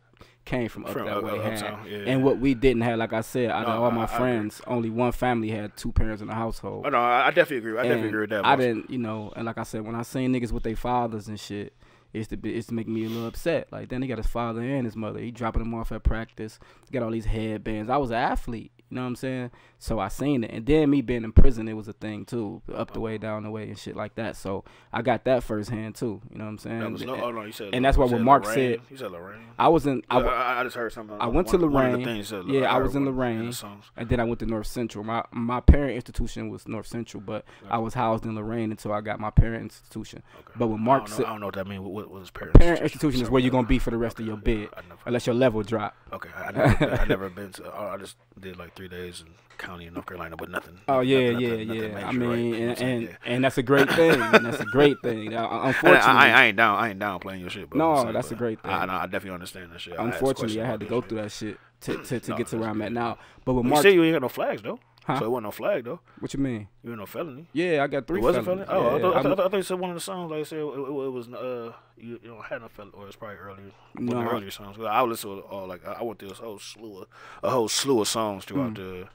came from up From that up- way up- had, yeah. and what we didn't have. Like I said, out No, of all I- my I friends, only one family had two parents in the household. Oh no, I, I definitely agree. I definitely agree with that. I didn't, you know, and like I said, when I seen niggas with their fathers and shit, it's to be, it's to make me a little upset. Like then he got his father and his mother. He dropping them off at practice. Got all these headbands. I was an athlete, you know what I'm saying? So I seen it, and then me being in prison, it was a thing too, up the way, down the way, and shit like that. So I got that firsthand too. You know what I'm saying? That was no, oh no, you said. and that's what you what Mark Lorain. said. You said Lorain. I was in. I, I, I, I just heard something. I went to one- one the Lorain. things said, uh, Yeah, I heard was in one of the Lorain. and then I went to North Central. My my parent institution was North Central, but I was housed in Lorain until I got my parent institution. Okay. But when I Mark don't said I don't know what that means. What, what was parents? parent institution is where you're gonna be for the rest of your bid, unless your level drop. okay, I never, I never been to. I just did like three days in county in North Carolina, but nothing. Oh yeah, nothing, yeah, nothing, nothing yeah. I major, right? mean, and and, Yeah. and that's a great thing. that's a great thing. Now, unfortunately, I, I ain't down. I ain't down playing your shit. But No, saying, that's a great thing. I, I, I definitely understand that shit. I asked unfortunately, I had to go through that shit to to, to No, get to where I'm at now. But with You Mark, said you ain't got no flags though, Huh? so it wasn't no flag though. what you mean? You ain't no felony. Yeah, I got three. it wasn't felony. Oh, I, Yeah, thought, I, thought, I thought you said one of the songs. Like I said, it, it, it was uh, you, you don't have no felony, or it's probably earlier. One of the No. earlier songs. I would listen to all like I I went through this whole slew of a whole slew of songs throughout Mm. the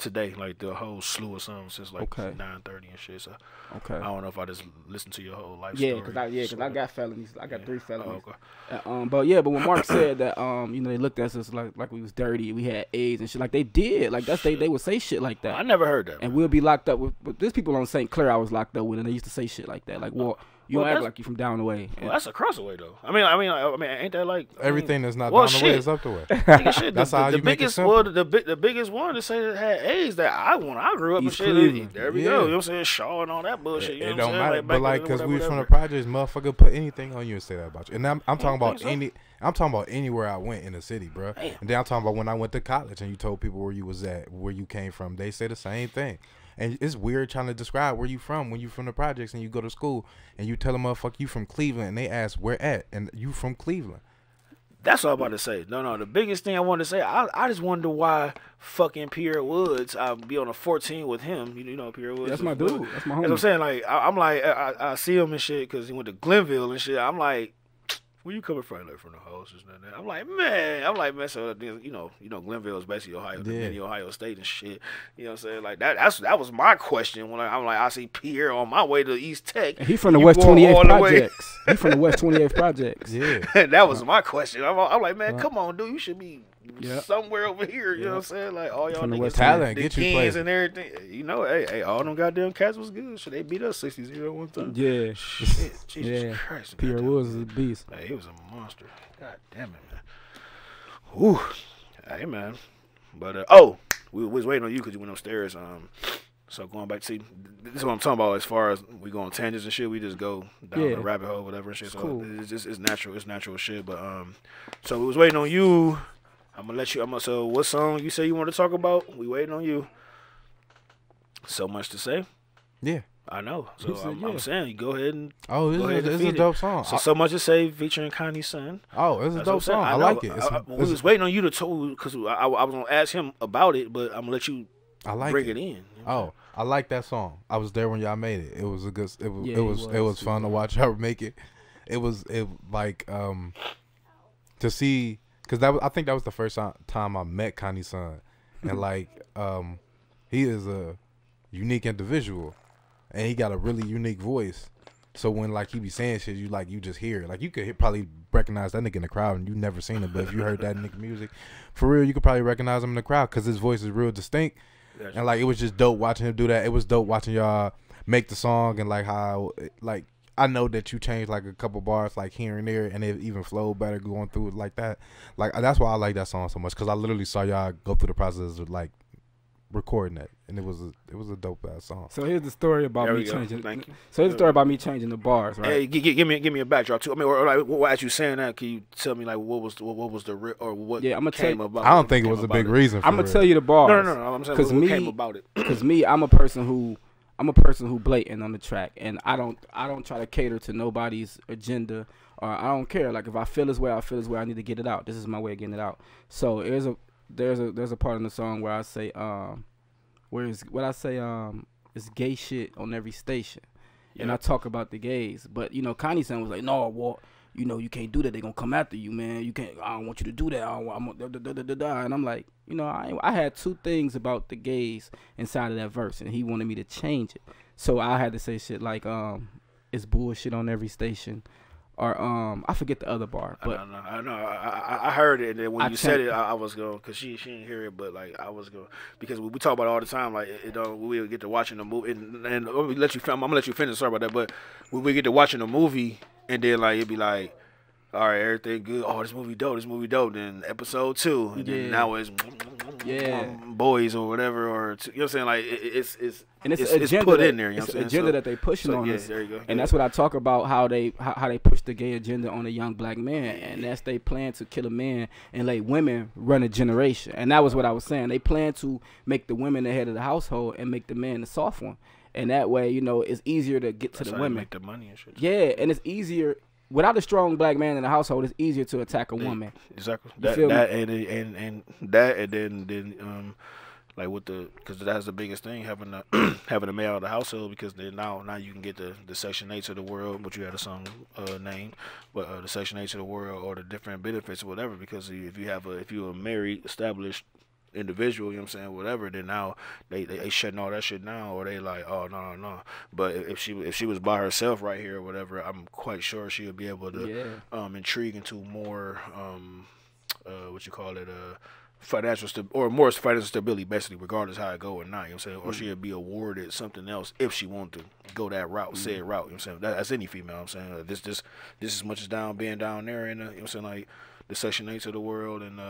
today, like the whole slew of songs since like Okay. nine thirty and shit. So okay. I don't know if I just listened to your whole life Yeah, story. cause I yeah, cause I got felonies. I got Yeah. three Oh, felonies. okay. Uh, um, but yeah, but when Mark said that, um, you know, they looked at us like like we was dirty, we had AIDS and shit, like they did, like that's they they would say shit like that. I never heard that. and man. we'll be locked up with. But there's people on St. Clair I was locked up with, and they used to say shit like that, like, well, you Well, don't act like you from down the way. well, that's across the way though. I mean, I mean, I, I mean, ain't that like I mean, Everything that's not well, down the way shit. is up the way. Nigga, shit, That's the, how the, you make it biggest, simple. well, the, the, big- the biggest one to say that had AIDS that I when I grew up East and shit. Cleveland. There we Yeah. go. You know what I'm saying? Shaw and all that bullshit. You it know don't what matter, saying? but like, then, cause we whatever, from the projects, motherfucker, put anything on you and say that about you. And I'm, I'm talking about so. any, I'm talking about anywhere I went in the city, bro. Damn. And then I'm talking about when I went to college and you told people where you was at, where you came from. They say the same thing. And it's weird trying to describe where you from when you from the projects and you go to school and you tell a motherfucker you from Cleveland and they ask where at and you from Cleveland. That's all I'm about to say. No, no. The biggest thing I wanted to say, I, I just wonder why fucking Pierre Woods. I'll be on a 14 with him. You, you know Pierre Woods. That's my dude. That's my That's what I'm saying. Like I, I'm like I, I I see him and shit because he went to Glenville and shit. I'm like, where you coming from? Like from the houses and that. I'm like, man. I'm like, man. So you know, you know, Glenville is basically Ohio, Yeah. mini Ohio State and shit. You know what I'm saying? Like that. That's that was my question when I, I'm like, I see Pierre on my way to East Tech. And he from the West going 28th all the way- projects. he from the West 28th projects. Yeah. that was uh-huh. my question. I'm, I'm like, man, Right. come on, dude. You should be Yeah. somewhere over here. You know what I'm saying? Like all y'all From the niggas, West Talent, the get you Kings places. and everything. You know, hey, hey, all them goddamn cats was good. Should they beat us 60-0 one time. Yeah. Shit, Jesus Yeah. Christ. Pierre goddamn. Woods is a beast. Hey, he was a monster. God damn it, man. Whew. Hey, man. But, uh, oh, we, we was waiting on you because you went upstairs. Um, so going back, see, this is what I'm talking about as far as we go on tangents and shit. We just go down Yeah. the rabbit hole, whatever and shit. It's so cool. it's just, it's natural. It's natural shit. But, um, so we was waiting on you. I'm going to let you, I'm gonna, so what song you say you want to talk about? We waiting on you. So much to say. Yeah. I know. So He said I'm, yeah. I'm saying, you go ahead and Oh, this Go is, ahead and this is a feed it. dope song. so so much to say featuring Connie Son. oh, it's a That's dope song. I, know. like it. It's, I, I- we was waiting on you to tell because I, I, I was gonna ask him about it, but I'm gonna let you I like bring it. it, in. You know Oh, I like that song. I was there when y'all made it. It was a good. It was. Yeah, it he was. It was. was fun to watch y'all make it. It was. It like um to see because that was. I think that was the first time I met Connie Son, and like um he is a unique individual, and he got a really unique voice. So when like he be saying shit, you like you just hear it. Like you could hit, probably recognize that nigga in the crowd, and you never seen him, But if you heard that nigga music, for real, you could probably recognize him in the crowd because his voice is real distinct. And like it was just dope watching him do that. It was dope watching y'all make the song and like how like I know that you changed like a couple bars like here and there, and it even flowed better going through it like that. Like that's why I like that song so much because I literally saw y'all go through the process of like recording it, and it was a it was a dope ass song. So here's the story about There me changing. Thank you. So here's the story about me changing the bars, right? Hey, g- g- give me give me a backdrop too. I mean, or, or like, what, as you saying that, can you tell me like what was the, what, what was the ri- or what Yeah, I'ma came tell- about? I don't think it was a big it? reason. For I'm gonna real. tell you the bars. No, no, no, no. I'm saying 'Cause what, what me- came about it. Cause me, I'm a person who I'm a person who blatant on the track, and I don't I don't try to cater to nobody's agenda, or I don't care. Like if I feel this way, I feel this way. I need to get it out. This is my way of getting it out. So there's a there's a there's a part in the song where I say um, where is what I say um, it's gay shit on every station, and I talk about the gays. But you know, Connie son was like, "No, Walt, you know, you can't do that. They're gonna come after you, man. You can't. I don't want you to do that. I don't want, I'm da, da, da, da, da, da." And I'm like, you know, I I had two things about the gays inside of that verse, and he wanted me to change it. So I had to say shit like, um, it's bullshit on every station, or um, I forget the other bar, I but know, I know. I, I, I heard it, and then when I you said it, I, I was going because she she didn't hear it, but like I was going because we, we talk about it all the time. Like it, don't we get to watching the movie, and, and let you. I'm gonna let you finish. Sorry about that, but when we get to watching the movie, and then like it'd be like. All right, everything good. Oh, this movie dope. This movie dope. Then episode two, and Yeah. then now it's Yeah. boys or whatever, or you know what I'm saying. Like it, it's it's and it's, it's, an it's agenda put that, in there. You know it's what I'm agenda So- that they pushing so, on yeah, us. there you go. And that's what I talk about how they how, how they push the gay agenda on a young black man, and that's they plan to kill a man and let women run a generation. And that was what I was saying. They plan to make the women the head of the household and make the man the soft one. And that way, you know, it's easier to get to That's the how women. make the money and shit. Yeah, and it's easier without a strong black man in the household. It's easier to attack a woman. Exactly. You That feel me? and and and that and then then um like with the because that's the biggest thing having a having a male of the household because then now now you can get the the section eight of the world which you had a song uh named but uh, the section eight of the world or the different benefits or whatever because if you have a if you're a married established individual, you know what I'm saying, whatever, then now they, they, they shutting all that shit down or they like, oh no no no. But if she if she was by herself right here or whatever, I'm quite sure she would be able to Yeah. um, intrigue into more um, uh, what you call it, uh, financial sta- or more financial stability, basically, regardless how it go or not. You know what I'm saying? Or she'll be awarded something else if she want to go that route, say it route. You know what I'm saying? That, that's any female. I'm saying uh, this this this as much as down being down there and you know what I'm saying like the section eight of the world and uh,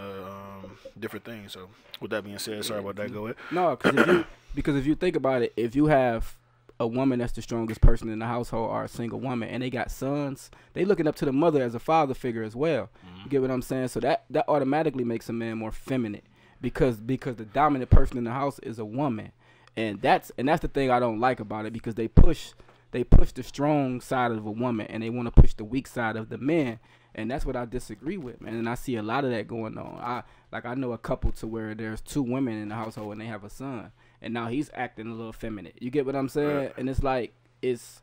um, different things. So with that being said, sorry about that. Go ahead. No, cause if you because if you think about it, if you have a woman that's the strongest person in the household or a single woman and they got sons, they looking up to the mother as a father figure as well. You get what I'm saying? So that that automatically makes a man more feminine because because the dominant person in the house is a woman. And that's and that's the thing I don't like about it because they push they push the strong side of a woman and they want to push the weak side of the man. And that's what I disagree with, man. And I see a lot of that going on. I like I know a couple to where there's two women in the household and they have a son, and now he's acting a little feminine. You get what I'm saying? Right. And it's like it's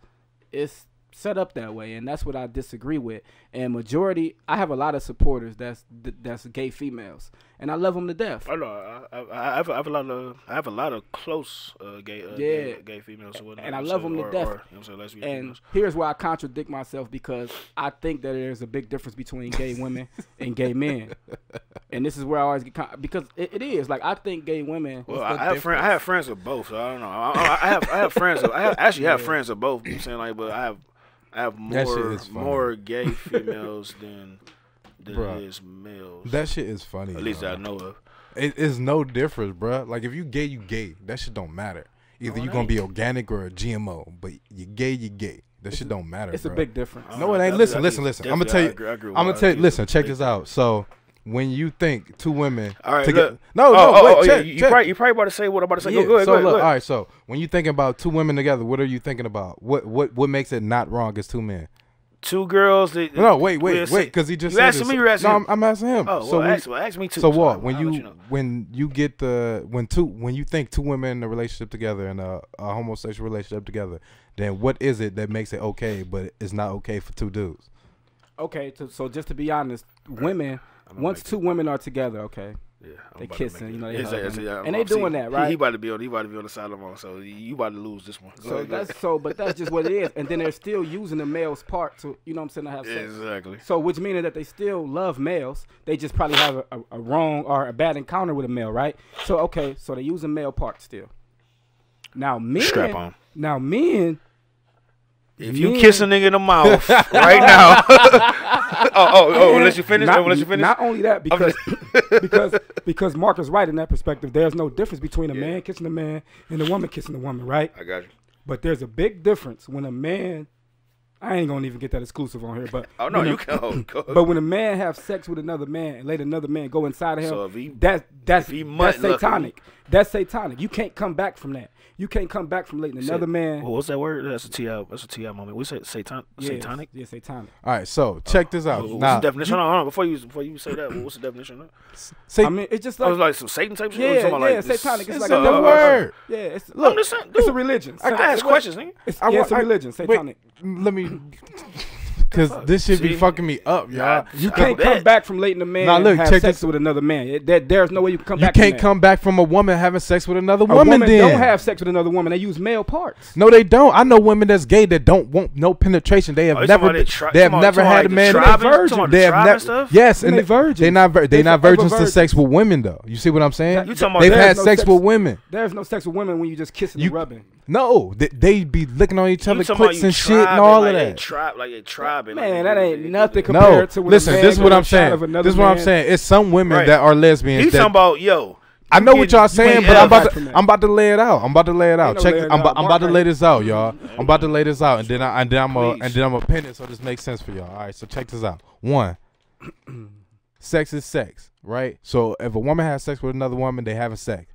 it's set up that way, and that's what I disagree with. And majority, I have a lot of supporters that's that's gay females, and I love them to death. I know. I, I, I, have, I have a lot of I have a lot of close uh, gay uh, Yeah. gay, gay females or. And I love I'm them to saying? death. Or, or, you know what saying, lesbian And females. here's where I contradict myself because I think that there's a big difference between gay women and gay men, and this is where I always get con- because it, it is like I think gay women. Well, I have friends. I have friends of both. So I don't know. I, I, I have I have friends. Of, I have, actually have Yeah. friends of both. You know what I'm saying like, but I have I have That shit more is funny. more gay females than than Bruh. it is males. That shit is funny. At least bro. I know of. It is no difference, bruh. Like if you gay, you gay. That shit don't matter. Either No, you it gonna be organic or a GMO, but you gay, you gay. That shit don't matter. It's a big difference. No, it ain't. Listen, listen, listen. I'm gonna definitely tell you. I agree with I'm gonna tell you. Listen, check this out. So when you think two women, All right, together, look. no, Oh, no, oh, wait, oh, check, yeah, you check. probably you probably about to say what I'm about to say. Yeah, Go, go ahead. so go ahead, look, go ahead. right. So when you thinking about two women together, what are you thinking about? What what what makes it not wrong as two men? Two girls. That, No, wait, wait, wait, because he just you said asking this. me. You asking no. I'm, I'm asking him. Oh, well, so when- ask, well, ask me too. so so what? I'll- When I'll you, you know. when you get the when two when you think two women in a relationship together in a, a homosexual relationship together, then what is it that makes it okay, but it's not okay for two dudes? Okay, so just to be honest, women I'm gonna once two women are together, okay, Yeah, I'm They about to make kissing, you know, they Exactly, hugging. yeah, And they see, doing that, right? He about to be on. He about to be on the sideline. So you about to lose this one. So that's so, but that's just what it is. And then they're still using the male's part to, you know, what I'm saying, to have sex. exactly. So, which meaning that they still love males. They just probably have a, a, a wrong or a bad encounter with a male, right? So, okay, so they use a male part still. Now, men. Strap on. Now, men. If mm. you men- kiss a nigga in the mouth right now, oh, oh, oh, unless you finish, Not, oh, unless you finish. not only that, because because because Mark is right in that perspective. There's no difference between a Yeah. man kissing a man and a woman kissing a woman, right? I got you. But there's a big difference when a man I ain't gonna even get that exclusive on here, but Oh no, when you a- can. Oh, go. But when a man have sex with another man and let another man go inside of him, So if he- that's that's if he that's mutt knuckle- satanic. That's satanic. You can't come back from that. You can't come back from letting another man. Well, what's that word? That's a ti. That's a ti moment. We say satan, yeah, satanic. Yeah, satanic. All right, so check this out. What's Now, the definition? Hold on, hold on. Before you before you say that, what's the definition? Of? say, I mean, it's just oh, I like was like some Satan type shit. Or yeah, you talking about, yeah, like, this- satanic. It's, it's like a a good word. Yeah, it's I'm just saying, it's a religion. I can ask questions, nigga. It's, I yeah, wa- it's a I- religion. wait, Satanic. let me, because this should be See? fucking me up, y'all. Nah, You can't come back from letting a man Now, look, have check sex this- with another man. It, that, there's no way you can come You back. from can't that. come back from a woman having sex with another A woman. woman then don't have sex with another woman. They use male parts. No, they don't. I know women that's gay that don't want no penetration. They have Oh, you never, about been- they tri- they have talking never had a man. about They the tribe and- virgin. talking about They have tribe never. stuff? Yes, Then and they they virgins. They not. vir- They They not forever virgins to virgins. sex with women though. You see what I'm saying? You talking about They've had no sex sex- with women. There's no sex with women when you just kissing You- and rubbing. No, they, they be licking on each other, talking clicks and shit and all like of they that. Tribe, like a tribe. Man, like, that ain't they- nothing No, compared to when listen. a man This is what I'm saying. This is what I'm saying. It's some women Right. that are lesbians. He's that, talking about yo. I know what y'all saying, but I'm about to. I'm about to lay it out. I'm about to lay it out. no Check. laying I'm, about, out. I'm about to lay this out, y'all. I'm about to lay this out, and then I and then I'm a, and then I'm a pin it so this makes sense for y'all. All right, so check this out. One, sex is sex, right? So if a woman has sex with another woman, they having sex.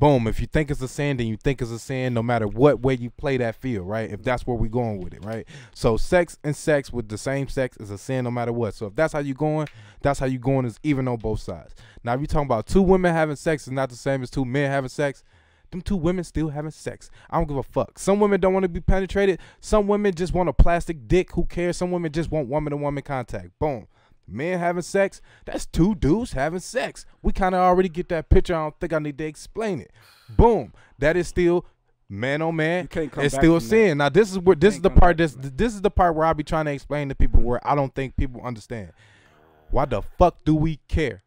Boom. If you think it's a sin, then you think it's a sin, no matter what way you play that field, right? If that's where we're going with it, right? So sex and sex with the same sex is a sin, no matter what. So if that's how you're going, that's how you're going is even on both sides. Now, if you're talking about two women having sex is not the same as two men having sex. Them two women still having sex. I don't give a fuck. Some women don't want to be penetrated. Some women just want a plastic dick. Who cares? Some women just want woman to woman contact. Boom. Men having sex, that's two dudes having sex. We kind of already get that picture. I don't think I need to explain it. Boom. That is still man on man. You can't come It's still sin. Now this is where this is the part this this is the part where I be trying to explain to people where I don't think people understand. Why the fuck do we care?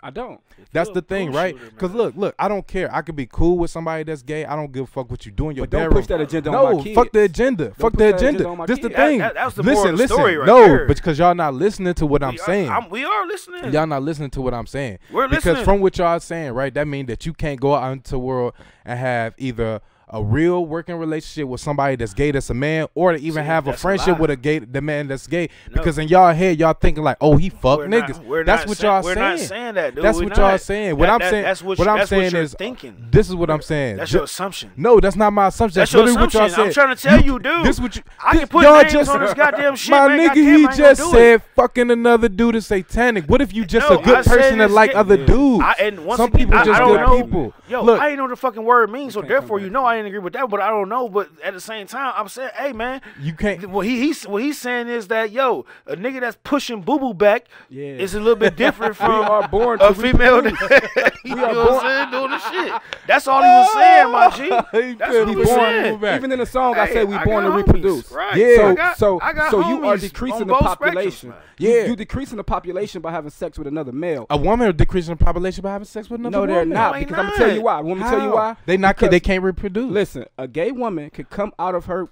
I don't. That's the thing, right? Because look, look, I don't care. I could be cool with somebody that's gay. I don't give a fuck what you're doing your But don't push that agenda no, on my kids. fuck the agenda. fuck the agenda. agenda on my this the kids. That- thing. that- that's the listen, moral of listen. story right no, there. because y'all not listening to what I'm are- saying. I'm- we are listening. Y'all not listening to what I'm saying. We're listening. because from what y'all saying, right, that means that you can't go out into the world and have either a real working relationship with somebody that's gay that's a man, or to even See, have a that's a friendship with a gay the man that's gay. No. Because in y'all head, y'all thinking like, oh, he fuck We're niggas. Not, we're that's not what y'all we're saying. not saying that, dude. That's We're what y'all not. saying. What That- I'm that- saying, That's what, what you- I'm that's saying what you're is, thinking. this is what I'm saying. That's your assumption. no, that's not my assumption. That's That's your literally what y'all assumption. said. I'm trying to tell you, dude. This what you. I thi- can put y'all just, on this goddamn shit, My nigga, he just said fucking another dude is satanic. What if you just a good person that like other dudes? I, and once Some people just good people. Yo, Look, I ain't know the fucking word means, so therefore, you know, I ain't agree with that. But I don't know. But at the same time, I'm saying, hey, man, you can't. what he he's what he's saying is that yo, a nigga that's pushing boo boo back Yeah. is a little bit different from we are born a to female. you know are what I'm saying? Doing the shit. That's all he was oh, saying, my G. He That's said what he he was born saying. Even in the song, I Hey, said we I born to got reproduce. Right. Yeah. So, I got, so, I got so you are decreasing the population. spectrums, man. You- Yeah. you decreasing the population by having sex with another male. A woman are decreasing the population by having sex with another no, they're not. No, Because they I'm gonna tell you not. why. Want me to tell you why? They not. They can't reproduce. Listen, a gay woman could come out of her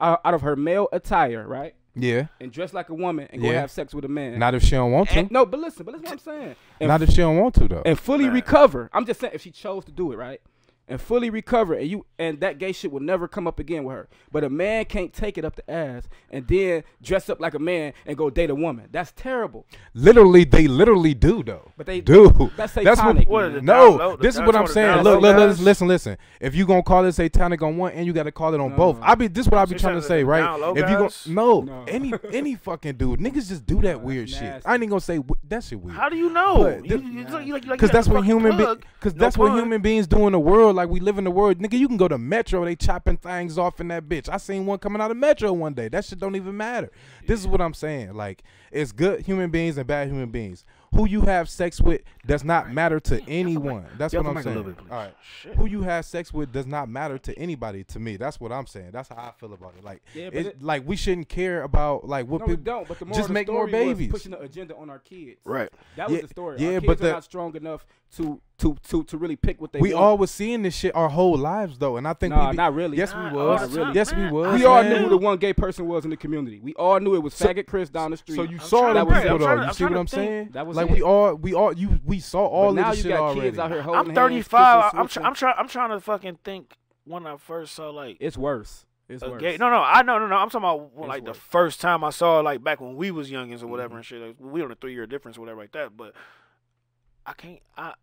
out of her male attire, right, Yeah. and dress like a woman and go have sex with a man. Not if she don't want to. and, no, but listen, but listen what I'm saying. And, Not if she don't want to though. and fully Man. recover. I'm just saying if she chose to do it, right? And fully recover, and you and that gay shit will never come up again with her. But a man can't take it up the ass and then dress up like a man and go date a woman. That's terrible. Literally, they literally do though. But they do. That's That's satanic. what. What is No, down low? This is what I'm saying. down Look, low look, listen, listen, listen. If you gonna call it satanic on one, and you got to call it on No, both. no. I be this is what I be You trying to say, right? If you go, guys? no, No. any any fucking dude, niggas just do that weird that's shit. I ain't even gonna say w- that shit weird. How do you know? But You, th- you, you, like- like- Cause that's what human cause No that's what human beings do in the world. Like we live in the world, nigga. You can go to Metro, they chopping things off in that bitch. I seen one coming out of Metro one day. That shit don't even matter. This is what I'm saying. Like it's good human beings and bad human beings. Who you have sex with does not matter to anyone. That's what I'm mic a little saying. bit. All right. Shit. Who you have sex with does not matter to anybody. To me, that's what I'm saying. That's how I feel about it. Like, Yeah, it, it- like we shouldn't care about like what No, we people. don't. But the more just the make more story was babies. pushing the agenda on our kids. Right. That was Yeah, the story. yeah, our kids but are the- not strong enough to to to to really pick what they We want. all was seeing this shit our whole lives though, and I think Nah, we be- not really. Yes, Nah, we all was. the time, Yes, we was. we all man. knew who the one gay person was in the community. We all knew it was So- faggot Chris down the street. So you I'm saw that was think. though. To- You I'm see what I'm think. saying? That was like it. we all, we all, you, we saw all but of now this you shit got already. kids out here holding I'm 35. kissing, I'm switching. I'm trying I'm trying to fucking think when I first saw like It's worse. It's worse. gay. No, no, I no, no, no. I'm talking about when, It's like the first time I saw like back when we was youngins or whatever Mm-hmm. and shit. Like, we on a three year difference or whatever like that. But I can't. I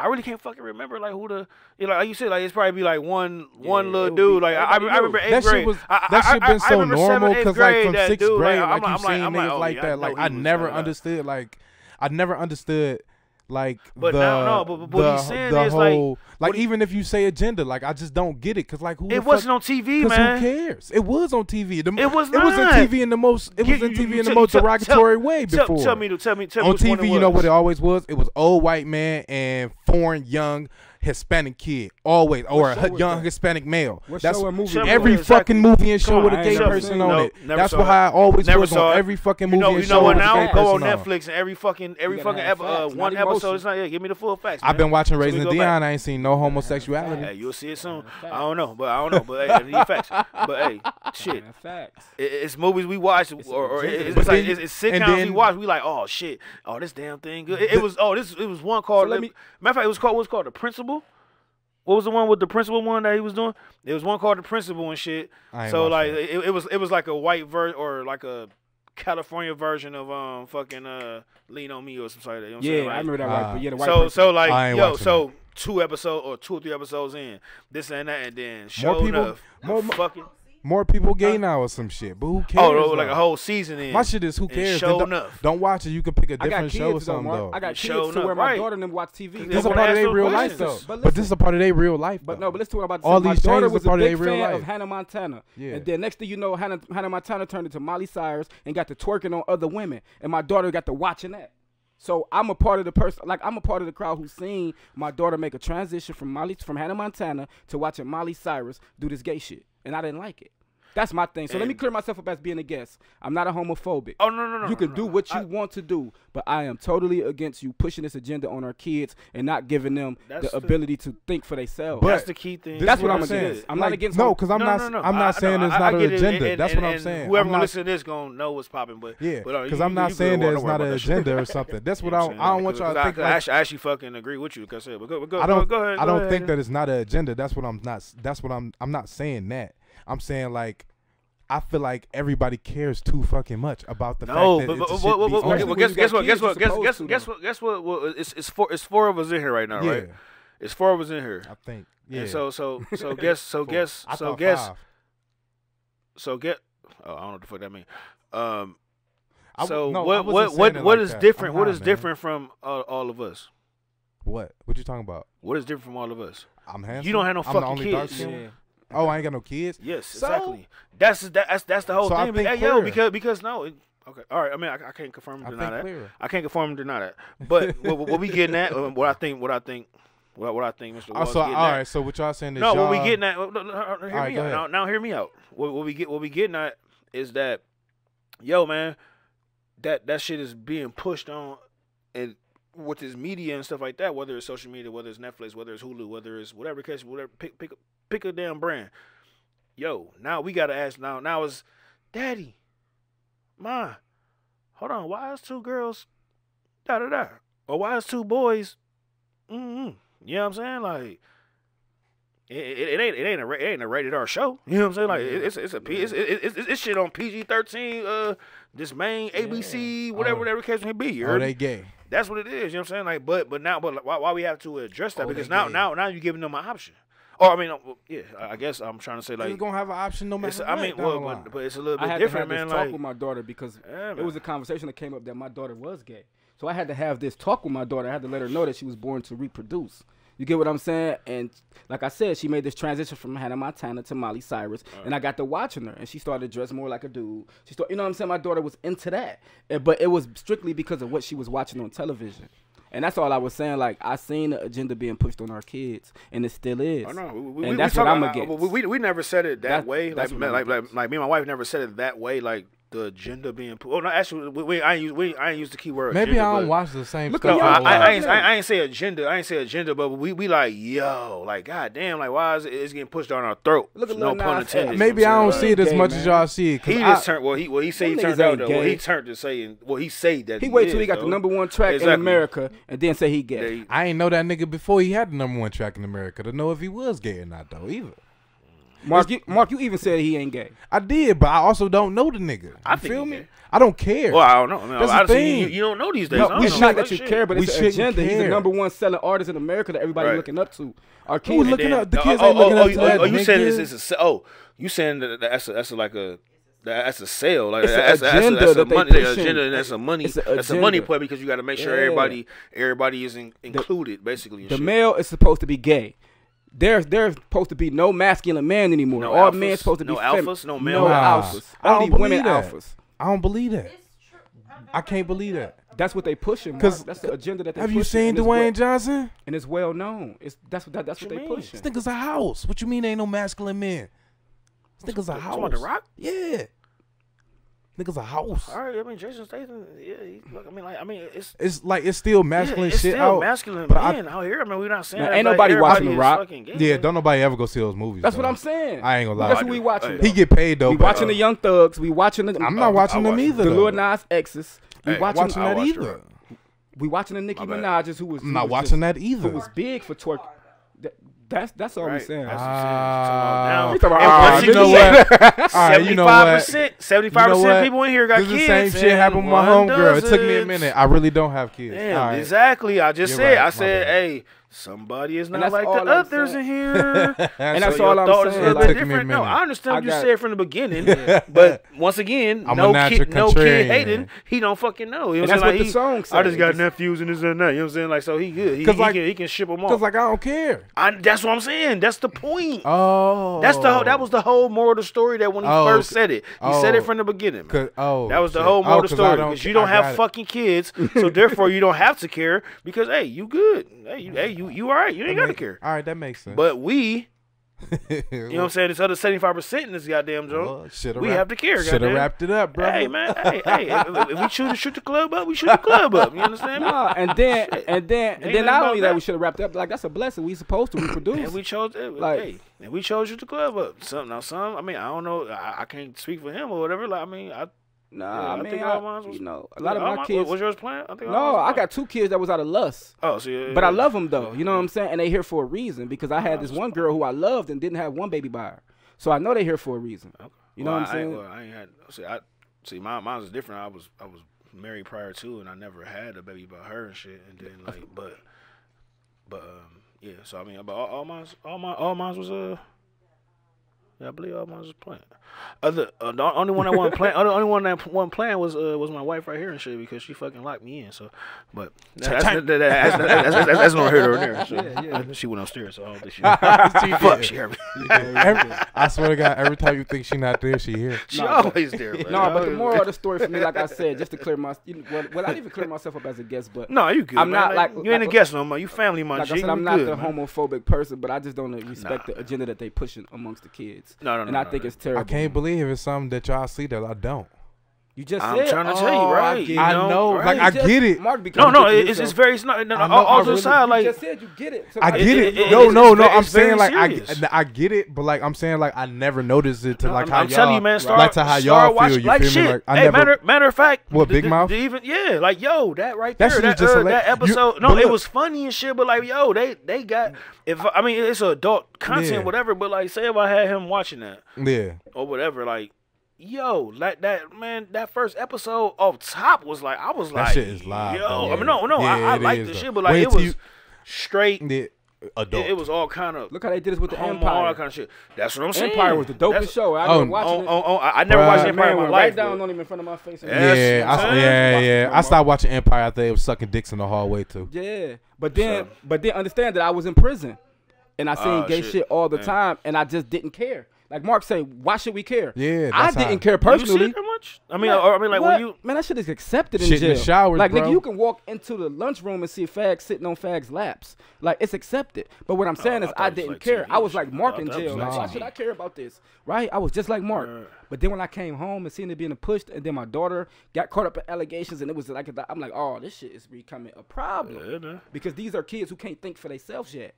I really can't fucking remember like who the you know, like you said like it's probably be like one one little it be- dude like I, I, everybody I remember eighth That shit was I, that I, shit been I so remember normal because like from sixth dude, grade, I'm like you I'm seen I'm niggas oh, like yeah, that. know Like he I never understood. Like I never understood. Like But the, now- no, but- but what the, he's saying is, like, whole, like what he- even if you say agenda, like I just don't get it because like who It wasn't on TV, man. who cares? It was on TV. The, It was It was on. TV in the most. It was on TV in the most derogatory way before. tell me, tell me, tell me on TV, you know what it always was? It was old white man and foreign young Hispanic kid, always, or a show h- was young that? Hispanic male. What That's show or movie? Show every exactly- fucking movie and show on, with a gay person seen on it. it. That's saw what it. how I always Never saw on every fucking You movie know, and you show know what with a now? gay Go on person on. Netflix and every fucking every You gotta fucking have uh, one not episode. It's not yeah. Give me the full facts. I've been watching So we Raising go Dion. I ain't seen no homosexuality. Hey, you'll see it soon. I don't know, but I don't know, but hey, I need facts. But hey, shit, facts. it's movies we watch, or, or it's, like it's, it's and sitcoms we watch. We like, oh shit, oh this damn thing good. It, it was oh this it was one called. let let me- matter of fact, it was called what's called the principal. What was the one with the principal one that he was doing? It was one called the principal and shit. So like that. it, it was it was like a white version or like a California version of um fucking uh Lean on Me or something like that. You know what Yeah, saying? I remember that. Ah. right, but yeah, the white so person. so like yo watching so two episodes or two or three episodes in this and that and then sure people- enough more- fucking More people gay now or some shit, but who cares? oh no, like a whole season in My shit is who and cares. Sure don't, enough. don't watch it. You can pick a got different show or kids though, something though. I got Show kids to where my right. daughter and them watch TV. This This is a part of their real life though. But But, this is a part of their real life. But though. no, but listen to what I'm about to All say. My these daughter was are part a of big their real fan of life. Hannah Montana. Yeah. And then next thing you know, Hannah, Hannah Montana turned into Molly Cyrus and got to twerking on other women. And my daughter got to watching that. So I'm a part of the person, like I'm a part of the crowd who's seen my daughter make a transition from Molly, from Hannah Montana to watching Molly Cyrus do this gay shit, and I didn't like it. That's my thing. So let me clear myself up as being a guest. I'm not a homophobic. Oh no no no. You can no, do no. what you I- want to do, but I am totally against you pushing this agenda on our kids and not giving them the the- ability to think for themselves. That's the key thing. That's what I'm saying. against. I'm Like, not against No, because I'm No, not. no, no. I'm I- not I saying know, it's not an agenda. and- That's and- what I'm saying. Whoever I'm not, listen to this gonna know what's popping, but Yeah, but, uh, because I'm not you saying that it's not an agenda or something. That's what I, what I'm don't saying? want y'all to think I, actually, fucking agree with you. Like I said, but go, go, I don't. go, go ahead. I don't think that it's not an agenda. That's what I'm not. That's what I'm. I'm not saying that. I'm saying like. I feel like everybody cares too fucking much about the No, fact but, that but, it's but, shit but, be but, on. Especially well, when guess, you guess got what? Guess what? Guess supposed guess to, guess what? Guess what? Well, it's it's four it's four of us in here right now, yeah, right? It's four of us in here. I think. Yeah. And so so so guess so guess I so guess five. so get. Oh, I don't know what the fuck that mean. Um. I w- So no, what what what it what like is that. different? I'm What high, is man. different from all, all of us? What? What you talking about? What is different from all of us? I'm handsome. You don't have no I'm the fucking only kids. Oh, I ain't got no kids. Yes, So- exactly. That's that, that's that's the whole So I thing. think Hey, yo, because because no. It, okay, all right. I mean, I, I can't confirm or I deny think that. clearer. I can't confirm or deny that. But what, what we getting at? uh, What I think. What I think. What, what I think, Mr. Wall's so all getting right. So what y'all saying is No, what we getting at? uh, Hear right, me out. Now, now hear me out. What, what we get? What we getting at is that, yo, man, that that shit is being pushed on, and with this media and stuff like that. Whether it's social media, whether it's Netflix, whether it's Hulu, whether it's whatever case, whatever. Pick pick pick a damn brand. Yo, now we gotta ask. Now now is, Daddy, Ma, hold on. Why is two girls, da da da, or why is two boys? Mm-mm. You know what I'm saying? Like. It, it, it ain't it ain't a it ain't a rated R show. You know what I'm saying? Like it- it's it's a P it's it's, it's, it's shit on PG thirteen. Uh, this main ABC whatever Oh. whatever case may be. You Oh, they gay. That's what it is. You know what I'm saying? Like, but but now but why why we have to address that? Oh, because now gay. now now you're giving them an option. Or I mean, yeah, I I guess I'm trying to say Like, like gonna have an option no it's, matter I what. mean, down well, the line. but, but it's a little I bit had different, to have man. this talk with my daughter because Yeah, it was a conversation that came up that my daughter was gay. So I had to have this talk with my daughter. I had to let her know that she was born to reproduce. You get what I'm saying? And like I said, she made this transition from Hannah Montana to Molly Cyrus, and I got to watching her, and she started to dress more like a dude. She started, you know what I'm saying? My daughter was into that, but it was strictly because of what she was watching on television. And that's all I was saying. Like I seen the agenda being pushed on our kids, and it still is. Oh, I know. We, we, and we that's talk what I'm about- against. We, we, we never said it that That- way. Like, that's what I'm like, like, like me and my wife never said it that way. Like the agenda being put. Oh no, actually, we, we I ain't use we I ain't use the keyword. Maybe agenda, I don't watch the same Look stuff. No, I, y'all I, I, ain't. I, I ain't say agenda. I ain't say agenda, but we we like yo, like god damn, like why is it it's getting pushed down our throat? Look at no pun Nas X. intended. you Maybe know I don't I'm see it as Gay, much man. as y'all see it. 'cause He I- just turned. Well, he well he say he turned out though. Well, he turned to saying. Well, he say that He he wait till he got the number one track Exactly. in America, and then say he gay. They- I ain't know that nigga before he had the number one track in America to know if he was gay or not though either. Mark, you, Mark, you even said he ain't gay. I did, but I also don't know the nigga. I think feel me? gay. I don't care. Well, I don't know. I mean, That's the honestly, you, thing. you don't know these days. No, I don't it's not Like that you shit. care, but We it's an shouldn't agenda. He's the number one selling artist in America that everybody Right. looking up to. Our Who kids, looking and then- up? The Oh, kids oh, ain't oh, looking oh, up oh, to oh, that. oh, you saying this is a se- oh, you saying that that's a that's a, like a that's a sale like It's a that's, that's, a, agenda that's a that they money pushing. agenda and that's a money It's a that's a money agenda. play because you got to make sure Yeah. everybody everybody is in, included basically. the shit. male is supposed to be gay. There's there's supposed to be no masculine man anymore. No All alphas? men supposed to be No fem- alphas? No male no Nah. alphas. I don't Only women believe that. alphas. I don't believe that. I can't believe that. That's what they pushing. 'Cause- Because that's the agenda that they Have you seen and Dwayne well- Johnson? And it's well known. It's that's what that, that's what, What they you mean? pushing. This nigga's a house. What you mean ain't no masculine men? This nigga's a Talking house. about The Rock? Yeah. Nigga's a house. All right, I mean Jason Statham. Yeah, he, look, I mean, like, I mean, it's It's like it's still yeah, masculine it's shit still out. masculine but I- out here. I mean, we're not saying Man, that, ain't like, nobody watching The Rock. gay, yeah, man. don't nobody ever go see those movies. That's though. what I'm saying. I ain't gonna lie. That's what we do. watching. Hey. He get paid though. we but, watching uh, the Young Thugs. We watching the. I'm I- not watching I them watch either. the though. Lil Nas X's. We Hey, watching. watching that either. The We watching the Nicki My. Minaj's who was. I'm not watching that either. Who was big for twerk. That, that's that's all we're saying. That's Ah. what I'm You saying. talking Now, about, and ah, once you know what? All right, you know what? 75%, 75% You know what? of people in here got This kids. the same shit happened with my homegirl. It took me a minute. I really don't have kids. Damn, All right. exactly. I just You're said, right, I my said, bad. hey, somebody is not like the I'm others saying. in here. And that's So all your I'm thought is saying, a little like- bit me a different. No. I understand I what you said from the beginning, but once again, I'm no kid, no kid hating. He don't fucking know. You know And what I'm that's saying? what the Like, song he, said. I just got Just- nephews and this and that. You know what I'm saying? Like, so he good. He, 'Cause he like- can he can ship them off. Cause off. like I don't care. I, that's what I'm saying. That's the point. Oh. That's the whole, that was the whole moral of the story. That when he Oh, first said it, he said Oh. it from the beginning. oh. That was the whole Oh, moral of the 'cause I story because you don't have fucking kids, so therefore you don't have to care because hey, you good. Hey, you, hey, you you all right. You ain't That got to care. All right, that makes sense. But we, you know what I'm saying, this other 75 percent in this goddamn joint, should we have to care. Should have wrapped it up, bro. Hey man, hey, hey, if, if we choose to shoot the club up, we shoot the club up. You understand? me? Nah, and then Shit. and then and then not only that, that. we should have wrapped up. Like that's a blessing. We supposed to reproduce. And we chose, eh, Like- hey, and we chose you the club up. Some now, some. I mean, I don't know. I, I can't speak for him or whatever. Like, I mean, I nah, Yeah, I I mean, think I, was- you know, a lot of my my- kids. Was yours planned? I think. no, I got two kids that was out of lust. Oh, so yeah, But I love them though. You know what I'm saying? And they here for a reason because I had this one girl who I loved and didn't have one baby by her. So I know they here for a reason. Okay. You know Well, what I'm I, saying? well, I ain't had. See, I see. My mine was different. I was I was married prior to, and I never had a baby by her and shit. And then like, but but um, yeah. So I mean, but all, all mine, all my all mine was uh. Yeah, I believe all mine was playing. Other, uh, the only one that wasn't playing, only, only one that wasn't playing was uh, was my wife right here and shit because she fucking locked me in. So, but that's that's, that's, that's, that's, that's, that's no here or there. So, Yeah, yeah. She went upstairs, so I don't think she. She fuck, she heard me. Every- I swear to God, every time you think she not there, she here. She Nah, but- always there. Man. No, but the moral of the story for me, like I said, just to clear my, you know, well, well, I didn't even clear myself up as a guest, but No, you good. I'm man. not like- you ain't a guest no more. You family, my like G. I said, I'm not good, the man. homophobic person, but I just don't respect Nah. the agenda that they pushing amongst the kids. No, no, no. and I no, think no. it's terrible. I can't believe it's something that y'all see that I don't. You just I'm said. trying to tell you, oh, right? I, get You it. I know, know, right? like I just- get it. Mark, No, no, to it's, yourself. it's very. It's not. No, I know, all, all I to the really- side, You like just said you get it. So I get it- it. it- no, it's- no, it's no. very- I'm saying like serious. I, I get it, but like I'm saying like I never noticed it to No, like I'm, how I'm y'all telling you, man. Start, like to how y'all watch, feel. You like feel shit. me? Like I hey, never. matter matter of fact, What, Big Mouth? the even yeah, like yo, that right there, that, just uh, hila- that episode. no, it was funny and shit, but like yo, they they got if I mean it's adult content, whatever. But like, say if I had him watching that yeah, or whatever, like. Yo, like that man, that first episode off top was like I was that like, shit is live. yo. though. I mean, no, no, Yeah, I, I like the though. shit, but like Wait it was you- straight. Yeah, adult. It, it was all kind of Look how they did this with the homo, all Empire. that kind of shit. That's what I'm saying. Empire was the dopest That's- show. I Oh, remember watching Oh, oh, oh, I I never Bruh. watched Empire man in my life. right down but- on him in front of my face. and- Yeah. yeah, I, what yeah, yeah. I stopped watching Empire after they was sucking dicks in the hallway too. Yeah, but then, So- but then understand that I was in prison, and I seen Oh, gay shit. shit. all the Man. time, and I just didn't care. Like Mark say, why should we care? Yeah, I that's how- didn't care You see personally. it that much? I mean, Man, or, I mean, like what? when you. man, that shit is accepted in Shit in jail. the showers, like bro. nigga, you can walk into the lunchroom and see fags sitting on fags laps. Like it's accepted. But what I'm oh, saying I is, thought I, didn't like care. I was like Mark thought in jail. Like, like why should I care about this? Right? I was just like Mark. Right. But then when I came home and seen it being pushed, and then my daughter got caught up in allegations, and it was like I'm like, oh, this shit is becoming a problem Yeah, because these are kids who can't think for themselves yet.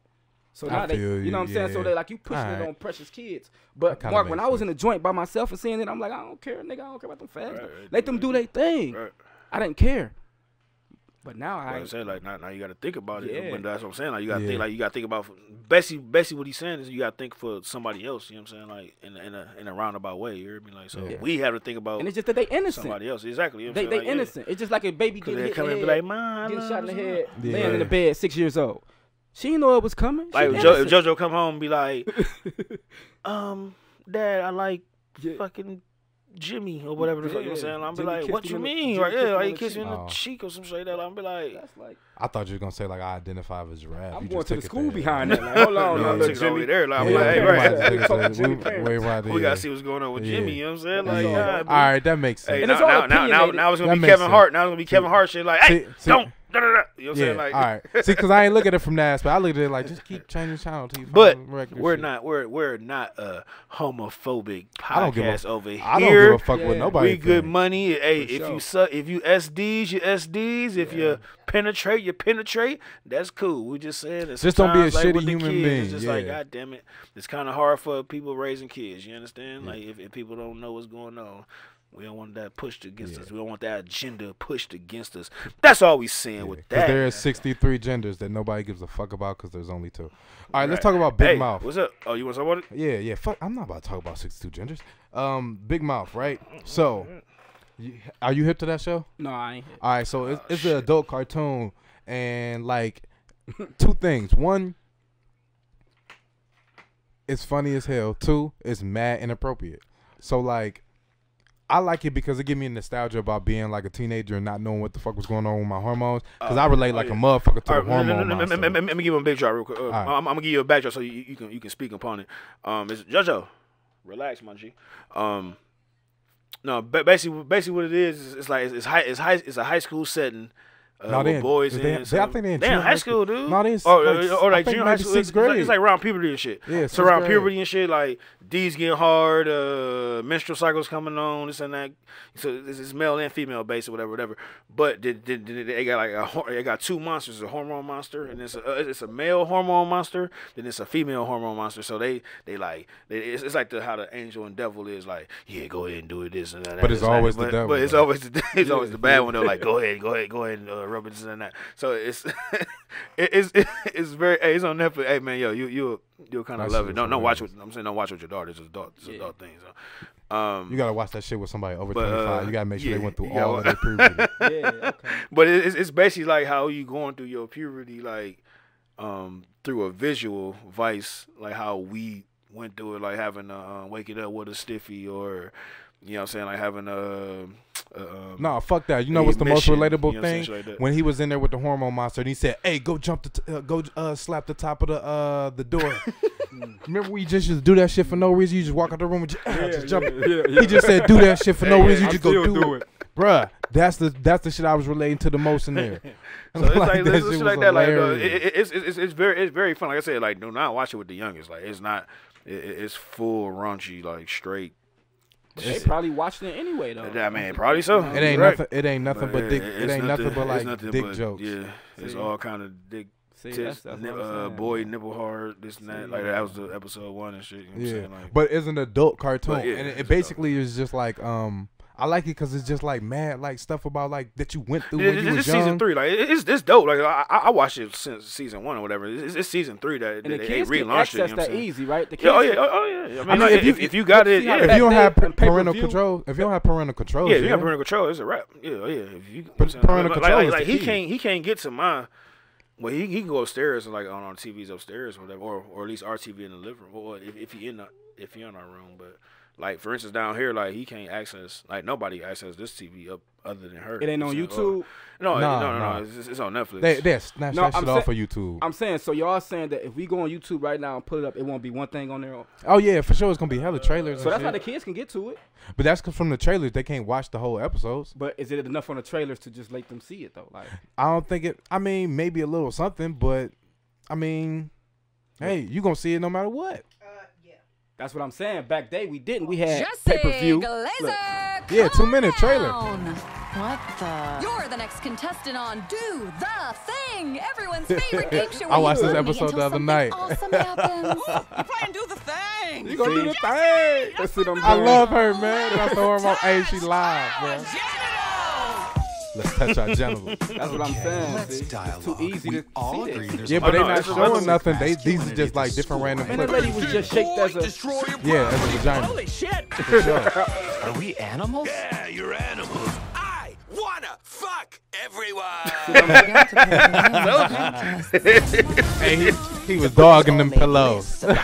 So I now they, you you, know what I'm saying? So yeah. they like you pushing it on precious kids. But Mark, when makes I was in the joint by myself and seeing it, I'm like, I don't care, nigga. I don't care about them fags. Right, Let them do their thing. Right. I didn't care. But now Like I I said, like now, now you got to think about it. Yeah. But that's what I'm saying. Like you got to Yeah. think, like you got to think about Bessie. Bessie, what he's saying is you got to think for somebody else. You know what I'm saying? Like in a, in a in a roundabout way. You hear me? Like so, Yeah. we have to think about and it's just that they innocent. somebody else. Exactly. You know They what they I'm saying? Like, yeah. innocent. It's just like a baby Cause getting hit come in and the be head, like, "Man, I getting shot in the head, laying in the bed, six years old. She didn't know it was coming. She Like was jo- innocent. JoJo come home and be like, um, Dad, I like Yeah. fucking Jimmy or whatever the fuck you know what I'm Yeah. saying. I'm be like, what you mean? Jimmy Right? Yeah, like on he the kissed you in the cheek. cheek or some shit like that. I'm be like, That's like I thought you were gonna say like I identify as giraffe. I'm You going just to the school there. behind that. Like, hold on, Yeah, now, yeah. little six Jimmy. there. Like, I'm Yeah, like, hey, right. might have to take it Talk to- to Jimmy we- parents. we right We there. gotta see what's going on with Jimmy. You know what I'm saying? Like, all. nah, All bro. right, that makes sense. And now, it's all now, now, now, now it's gonna be Kevin. Hart. Now it's gonna be Kevin Hart shit. Like, hey, See- see- don't. Da, da, da. You know what I'm yeah, saying? Like, all right. See, because I ain't look at it from that aspect. I look at it like just keep changing channel till you But we're shit. not we're we're not a homophobic I don't give a- podcast over here. I don't give a fuck what Yeah. nobody. we good think. money. Hey, For if sure. you suck, if you SDs, you SDs. If you penetrate, you penetrate. That's cool. We just saying that Just don't be a like, shitty human kids, being, It's just like, yeah. God damn it, it's kind of hard for people raising kids. You understand? Like if, if people don't know what's going on. We don't want that pushed against Yeah. us. We don't want that agenda pushed against us. That's all we saying with Because that. there are 63 genders that nobody gives a fuck about because there's only two. All right, let's talk about Big hey, Mouth. What's up? Oh, you want to talk about it? Yeah, yeah. Fuck, I'm not about to talk about 62 genders. Um, Big Mouth, right? So, you, are you hip to that show? No, I ain't. hit. All right, so it's, Oh, it's an adult cartoon, and like two things. One, it's funny as hell. Two, it's mad inappropriate. So like, I like it because it give me nostalgia about being like a teenager and not knowing what the fuck was going on with my hormones. Because I relate oh, like yeah. a motherfucker to All the right, hormone let, me- let, me- monster. let let me give him a big drop real quick. Uh, right. I'm, I'm gonna give you a backdrop so you, you can you can speak upon it. Um, it's JoJo, relax, my G. Um, no, ba- basically, basically what it is, is it's like it's, it's high, it's high, it's a high school setting. Uh, No, they in- boys they in. they- I think they in they junior high school, dude. No, they in- or, like, or, or like junior high school. sixth It's, like, grade. it's like around puberty and shit. Yeah, it's sixth around grade. puberty and shit. Like D's getting hard, uh, menstrual cycles coming on, this and that. So this is male and female based or whatever, whatever. But did, did, did they got like a they got two monsters, a hormone monster and it's a uh, it's a male hormone monster, then it's a female hormone monster. So they they like they, it's, it's like the how the angel and devil is like, yeah, go ahead and do it this and that. But it's this and that. always the but, devil, But it's always the it's always the bad one. They're like, go ahead, go ahead, go ahead and uh, rub it this and that. So it's it's it's very hey, it's on Netflix. Hey man, yo, you you you'll kind of love it. Don't don't watch with. I'm saying don't watch with your daughter. It's adult it's Yeah. adult things. So. Um, You gotta watch that shit with somebody over But, 25. uh, you gotta make sure yeah, they went through all wa- of their puberty. Yeah, okay. but it's, it's basically like how you going through your puberty, like um, through a visual vice, like how we went through it, like having to uh, waking up with a stiffy, or you know, what I'm saying like having a. a um, No, fuck that. You know what's the most emission, relatable you know what thing? like when he was in there with the hormone monster and he said, "Hey, go jump the t- uh, go uh, slap the top of the uh the door." Remember we just used to do that shit for no reason. You just walk out the room and just, uh, just jump. He just said, "Do that shit for no Yeah, reason." I You just go still do, do it. bruh. That's the that's the shit I was relating to the most in there. So it's like, that it's shit shit like that. Like uh, it, it, it's, it's it's very it's very fun. Like I said, like do not watch it with the youngest. Like it's not. It, it- it's full raunchy, like straight. They probably watching it anyway though. I mean, probably so. it ain't right. nothing. It ain't nothing but, it- dick. It ain't nothing, but like nothing dick but- jokes. Yeah, it's all kind of dick See, tits, that's, that's nip- uh, boy nipple hard, this and that. Like that was the episode one and shit. You know what I'm Yeah, saying? Like, but it's an adult cartoon, yeah, and it, it basically is just like um. I like it because it's just like mad, like stuff about like that you went through Yeah, when this you is was season young. three. Like it's it's dope. Like I I I watched it since season one or whatever. It's, it's season three that, that the they kids can relaunched it. access You know that easy, right? The oh, kids Yeah, oh yeah, oh, oh yeah. I mean, mean, like, if if, you- if you got it, yeah. If you don't have parental control, if you don't have parental control, Yeah, if you got parental control, it's a wrap. Yeah, oh, yeah. If you But parental like, control like, is like he can't he can't get to my. Well, he, he can go upstairs and like on our TVs upstairs or whatever, or or at least our TV in the living room. Or if, if he in the, if he in our room, but like for instance down here, like he can't access like nobody access this TV up other than her. It ain't on You know what I'm YouTube. saying? No, Nah, no, no, nah. no. It's, it's on Netflix. They they snatch No, that I'm shit off of YouTube. I'm saying so. Y'all saying that if we go on YouTube right now and put it up, it won't be one thing on there. oh yeah, for sure it's gonna be hella trailers. So and that's how the kids can get to it. But that's 'cause from the trailers. They can't watch the whole episodes. But is it enough on the trailers to just let them see it though? Like I don't think it. I mean, maybe a little something, but I mean, hey, you gonna see it no matter what. That's what I'm saying. Back day we didn't. We had Jesse pay per view. Yeah, two-minute trailer. What the? You're the next contestant on Do the Thing, everyone's favorite game show. I watched this episode the other something night. Awesome happens. You playing do the thing. You gonna do the thing? That's what I'm I love her, man. And I oh throw her on. Hey, she live, bro. Let's touch our genitals. That's what I'm saying. Let's see? dialogue. It's too easy we to all agree there's Yeah, a but they no, not showing nothing. They these are just like different random And the clips. lady was just shaped as a. Yeah, as a vagina. Holy shit! For sure. Are we animals? Yeah, you're animals. I wanna fuck everyone. Hey, he, he was dogging them pillows.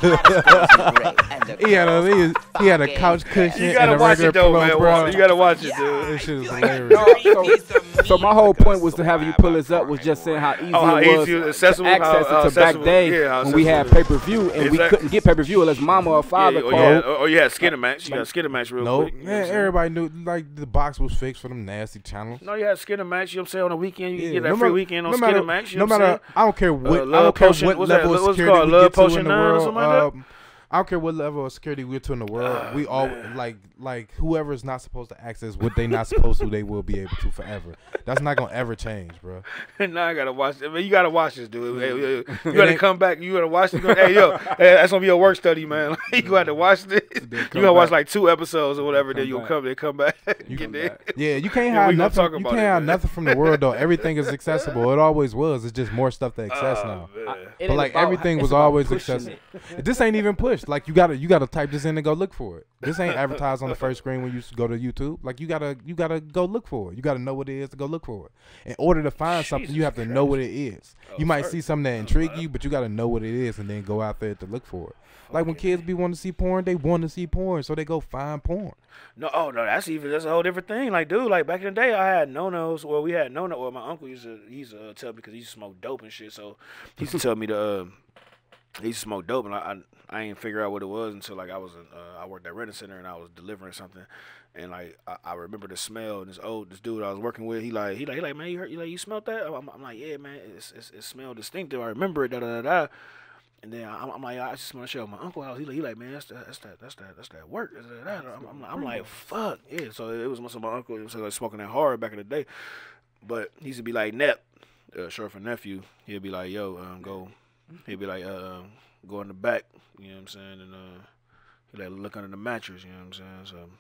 He had a he, he had a couch cushion You and gotta a watch regular it though, pillow, man. bro. You gotta watch it, dude. This shit is hilarious. So, so my whole point was to have you pull this up was just saying how easy Oh, how it was easy it was to access how- how it to back day yeah, when we had accessible pay per view and we couldn't get pay per view unless mama or father or, called. you had, or oh, oh, you had Skinemax. You got Skinemax real Nope. quick. you know what Man, I'm saying? everybody knew like the box was fixed for them nasty channels. No, you had Skinemax. You know what I'm saying? On the weekend, you Yeah, get that no free matter- weekend on no Skinner matter, match. You no know what matter, I'm saying? I don't care what, uh, I don't care what level of what's security called? we Love get to in Potion the 9 or world. something like that? um, I don't care what level of security we're to in the world. Ah, we all like like whoever is not supposed to access what they not supposed to, they will be able to forever. That's not gonna ever change, bro. now I gotta watch. I mean, you gotta watch this, dude. Hey, hey, You gotta come back. You gotta watch this. Hey, yo, hey, that's gonna be your work study, man. you gotta to watch this. You gotta watch like two episodes or whatever. Then you'll back. come. Then come back. You Get come there. back. Yeah, you can't Yeah, hide we gonna nothing. talk You can't it, hide man. nothing from the world though. Everything is accessible. It always was. It's just more stuff to access now. Oh, man. It But like about- everything was always accessible. it. This ain't even Like you gotta you gotta type this in and go look for it. This ain't advertised on the first screen when you go to YouTube. Like you gotta you gotta go look for it. You gotta know what it is to go look for it. In order to find something, you have to know what it is. You might sorry. see something that intrigue you, but you gotta know what it is and then go out there to look for it. Like when kids be wanting to see porn, they want to see porn, so they go find porn. No, oh no, that's even that's a whole different thing. Like, dude, like back in the day, I had no nos. Well, we had no no. Well, my uncle used to he used to uh, tell me because he used to smoke dope and shit. So he used to tell me to. Uh, he used to smoke dope, and I, I I ain't figure out what it was until like I was in, uh, I worked at Rent Center and I was delivering something, and like I, I remember the smell. And this old this dude I was working with, he like he like he like man, you heard you like you smelled that? I'm, I'm like yeah, man, it's, it's it smelled distinctive. I remember it. Da da da da. And then I'm, I'm like, I just want to show my uncle house. He like, he like, man, that's that, that's that, that's that, that's that work. da, da, da." I'm, I'm, like- I'm like, fuck, yeah. So it was my uncle. It was like smoking that hard back in the day. But he used to be like Nep, uh, short for nephew. He'd be like, yo, um, go. He'd be like, uh, go in the back. You know what I'm saying? And uh, he like look under the mattress. You know what I'm saying? So.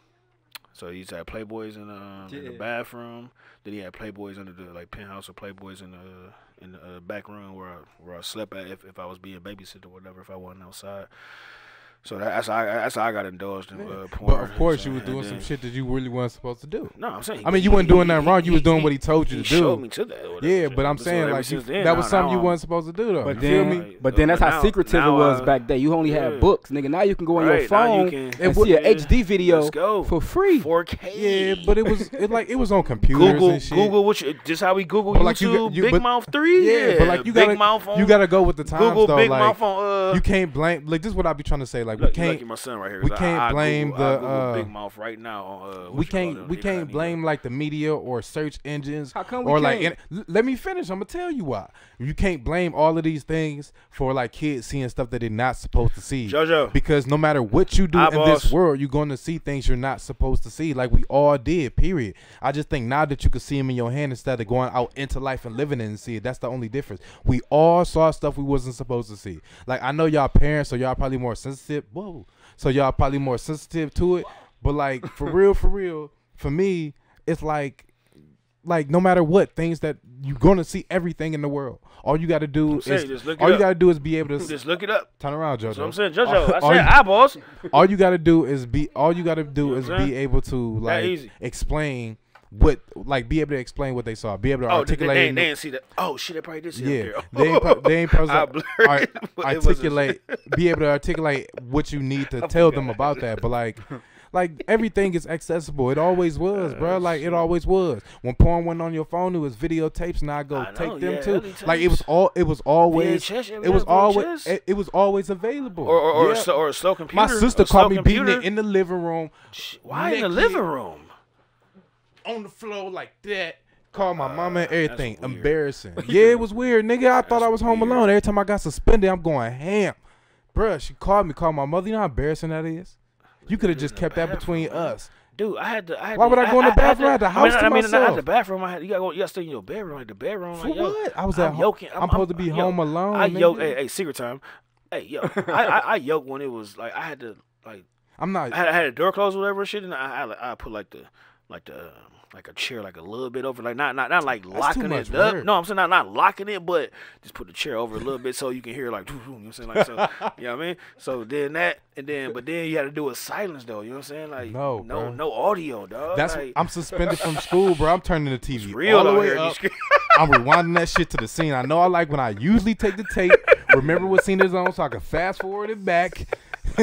So he used to have Playboys in, um, in the bathroom. Then he had Playboys under the like penthouse or Playboys in the in the uh, back room where I, where I slept at if, if I was being babysit or whatever if I wasn't outside. So that's how I, that's how I got indulged in uh, porn. But of course, you was and doing some shit that you really weren't supposed to do. No, I'm saying. I mean, you weren't doing nothing wrong. You was doing what he told you he to do. showed me to that. whatever. Yeah, but I'm So saying like you, then, that was something you I'm- wasn't supposed to do though. But you feel then, me? but then that's But how secretive now it was I- back then. You only yeah. had books, nigga. Now you can go on your Right, you phone can- and And see an yeah. HD video for free. 4K. Yeah, but it was it like it was on computers Google and shit. Google what you, just how we Google But YouTube like you got- you- Big Mouth Three. Yeah, but like you gotta you gotta go with the times Google though. Big Mouth on uh you can't blame like this is what I be trying to say. Like Look, we can't lucky my son right here. we 'cause I- can't I blame Google, the, Google uh, Big Mouth right now on uh we what you call can't we can't blame like the media or search engines How come we or like can't? and- let me finish. I'm gonna tell you why. You can't blame all of these things for like kids seeing stuff that they're not supposed to see. JoJo. Because no matter what you do in Eyeballs. this world, you're going to see things you're not supposed to see. Like we all did. Period. I just think now that you can see them in your hand instead of going out into life and living it and see it. That's the only difference. We all saw stuff we wasn't supposed to see. Like I know y'all parents, so y'all probably more sensitive. Whoa. So y'all probably more sensitive to it. But like for real, for real, for me, it's like like no matter what things that you're gonna see everything in the world. All you got to do I'm saying, is it all you up. got to do is be able to Just look it up. turn around, JoJo. I'm saying, JoJo. I All said you- eyeballs. all you got to do is be all you got to do know is be able to like explain what like be able to explain what they saw, be able to Oh, they, they, articulate. they, they didn't see that. Oh shit, they probably did see yeah, that. they ain't, they ain't supposed I to blurred ar- it, but it wasn't- articulate, be able to articulate what you need to tell them about that. But like, like everything is accessible. It always was, bro. Like it always was. When porn went on your phone, it was videotapes. Now I go I know, take them yeah, too. Like it was all. It was always. VHS, it was always. It, it was always available. Or or, or, Yeah. a, or a slow computer. My sister caught me beating it in the living room Why in the living room? On the floor like that. Called my mama and everything. Embarrassing. Yeah, it was weird, nigga. I thought I was home weird. alone. Every time I got suspended, I'm going ham. Bruh, she called me, called my mother. You know how embarrassing that is? You could have just kept that between us. Dude, I had to. I had Why to, would I go in the bathroom? I had the I mean, house to I mean, not myself. the bathroom. I had, you gotta go. You gotta stay in your bedroom, like the bedroom. For like, yo, what? I was I'm at home. yoking. I'm supposed to be yo, home alone, I nigga. yoke. Hey, hey, secret time. Hey, yo, I, I, I yoked when it was like I had to like I'm not. I had, I had a door closed or whatever shit, and I, I, I put like the like the um, like a chair like a little bit over, like not not not like locking it up. work. No, I'm saying not not locking it, but just put the chair over a little bit so you can hear like, you know what I'm saying, like so, you know what I mean. So then that, and then but then you had to do a silence though, you know what I'm saying, like No, no bruh. no audio, dog. That's like, I'm suspended from school, bro. I'm turning the TV real all the way up. I'm rewinding that shit to the scene. I know I like when I usually take the tape, remember what scene is on, so I can fast forward it back.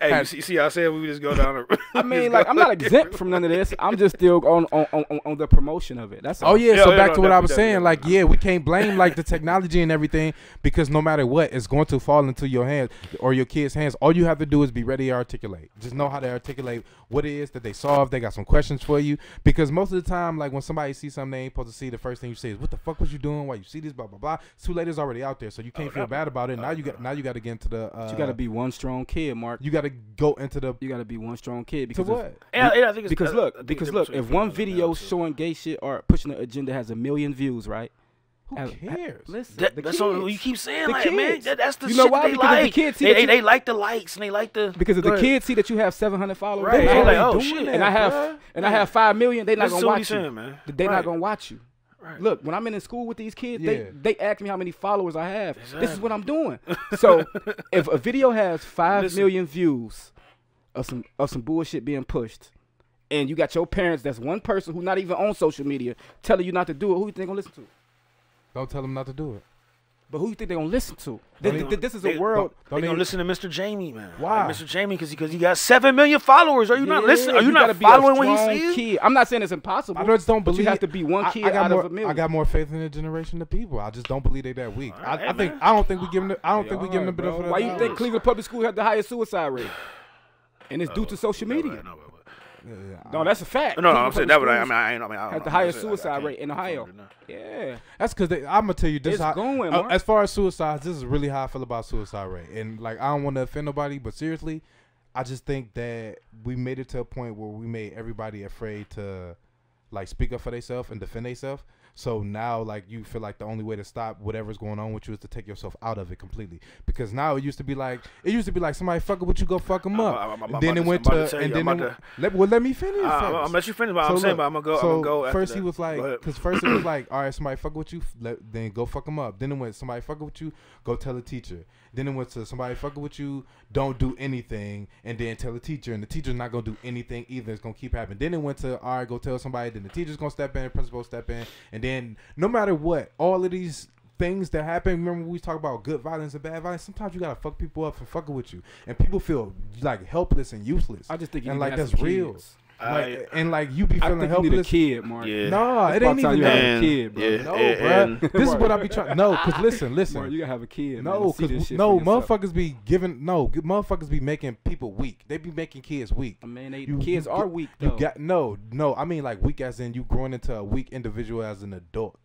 Hey, you see, see how I said we just go down. The, I mean, like I'm not exempt from none of this. I'm just still on on, on, on- on the promotion of it. That's all. Oh yeah, Yeah, so yeah, back no, to what I was saying. definitely. Like, yeah, we can't blame like the technology and everything because no matter what, it's going to fall into your hands or your kids' hands. All you have to do is be ready to articulate. Just know how to articulate what it is that they solve. They got some questions for you because most of the time, like when somebody sees something they ain't supposed to see, the first thing you say is, "What the fuck was you doing? Why you see this? Blah blah blah." It's too late. It's already out there, so you can't feel bad about it. Now you got now you got to get into the. Uh, you got to be one strong kid, Mark. You got to go into the. You got to be one strong kid To because if- what? yeah, yeah, I think it's, because I- I look, think because look, if one video showing gay shit or pushing the agenda has a million views, right? Who Have- ha- cares? Listen, That, the that's kids. all you keep saying, The like man. That, that's the You know shit why? they Because if the like. kids see they, they, you- they like the likes and they like the Because if the ahead. kids see that you have 700 followers, Right, they they like, oh, doing shit. that. and I have bruh. and I have five million, they not Listen gonna watch you. saying, man. They Right. not gonna watch you. Right. Look, when I'm in school with these kids, Yeah. they they ask me how many followers I have. This is what I'm doing. So if a video has five Listen. million views of some of some bullshit being pushed, and you got your parents, that's one person who not even on social media telling you not to do it, who you think gonna listen to? Don't tell them not to do it. But who you think they gonna listen to? This, Don't this- this is they- a world. They Don't gonna even- listen to Mr. Jamie, man. Why? Like, Mr. Jamie, because because he got seven million followers. Are you not listening? Are you, gotta not following what strong he's saying? Kid. I'm not saying it's impossible. I just don't but believe you have to be one I- kid I, got out more, of a million. I got more faith in the generation of people. I just don't believe they that weak. I, Alright, I think man. I don't think we give them. The, I don't They think we give them the are, benefit bro. of Why you think Cleveland Public School had the highest suicide rate? And it's due to oh, social media. No, no, no, No, that's a fact. no, no, I'm saying that. But I, I mean, I ain't. I mean, I, has the I'm highest saying, I- I suicide can't rate in Ohio. confirm it, no. Yeah. That's because I'm gonna tell you this. It's how, going, uh, Mark. as far as suicides, this is really how I feel about suicide rate. And like, I don't want to offend nobody, but seriously, I just think that we made it to a point where we made everybody afraid to like speak up for themselves and defend themselves. So now, like, you feel like the only way to stop whatever's going on with you is to take yourself out of it completely. Because now it used to be like it used to be like somebody fucking with you, go fuck them I'm- up. I'm- I'm and then it went to, to and you, then it went, let, well, let me finish. Uh, I'm. Gonna let you finish, So I'm saying, look, but I'm gonna go. So I'm gonna go. after first he was like, because first it was like, all right, somebody fuck with you, let, then go fuck them up. Then it went, somebody fucking with you, go tell the teacher. Then it went to somebody fucking with you, don't do anything, and then tell the teacher, and the teacher's not gonna do anything either. It's gonna keep happening. Then it went to, all right, go tell somebody. Then the teacher's gonna step in, the principal step in, and then no matter what, all of these things that happen. Remember we talk about good violence and bad violence. Sometimes you gotta fuck people up for fucking with you, and people feel like helpless and useless. I just think and like that's some real. Kids. Like, and like you be I feeling think you need a helpless. kid, Mark. Yeah. Nah, It's it ain't even you have that. a kid, bro. yeah, No, and- bruh. This is what I be trying. No, cause listen, listen. Mark, you gotta have a kid. no, to cause no, motherfuckers be giving. No, motherfuckers be making people weak. They be making kids weak. I mean, they, You- kids you are get- weak. You got no, no. I mean like weak as in you growing into a weak individual as an adult.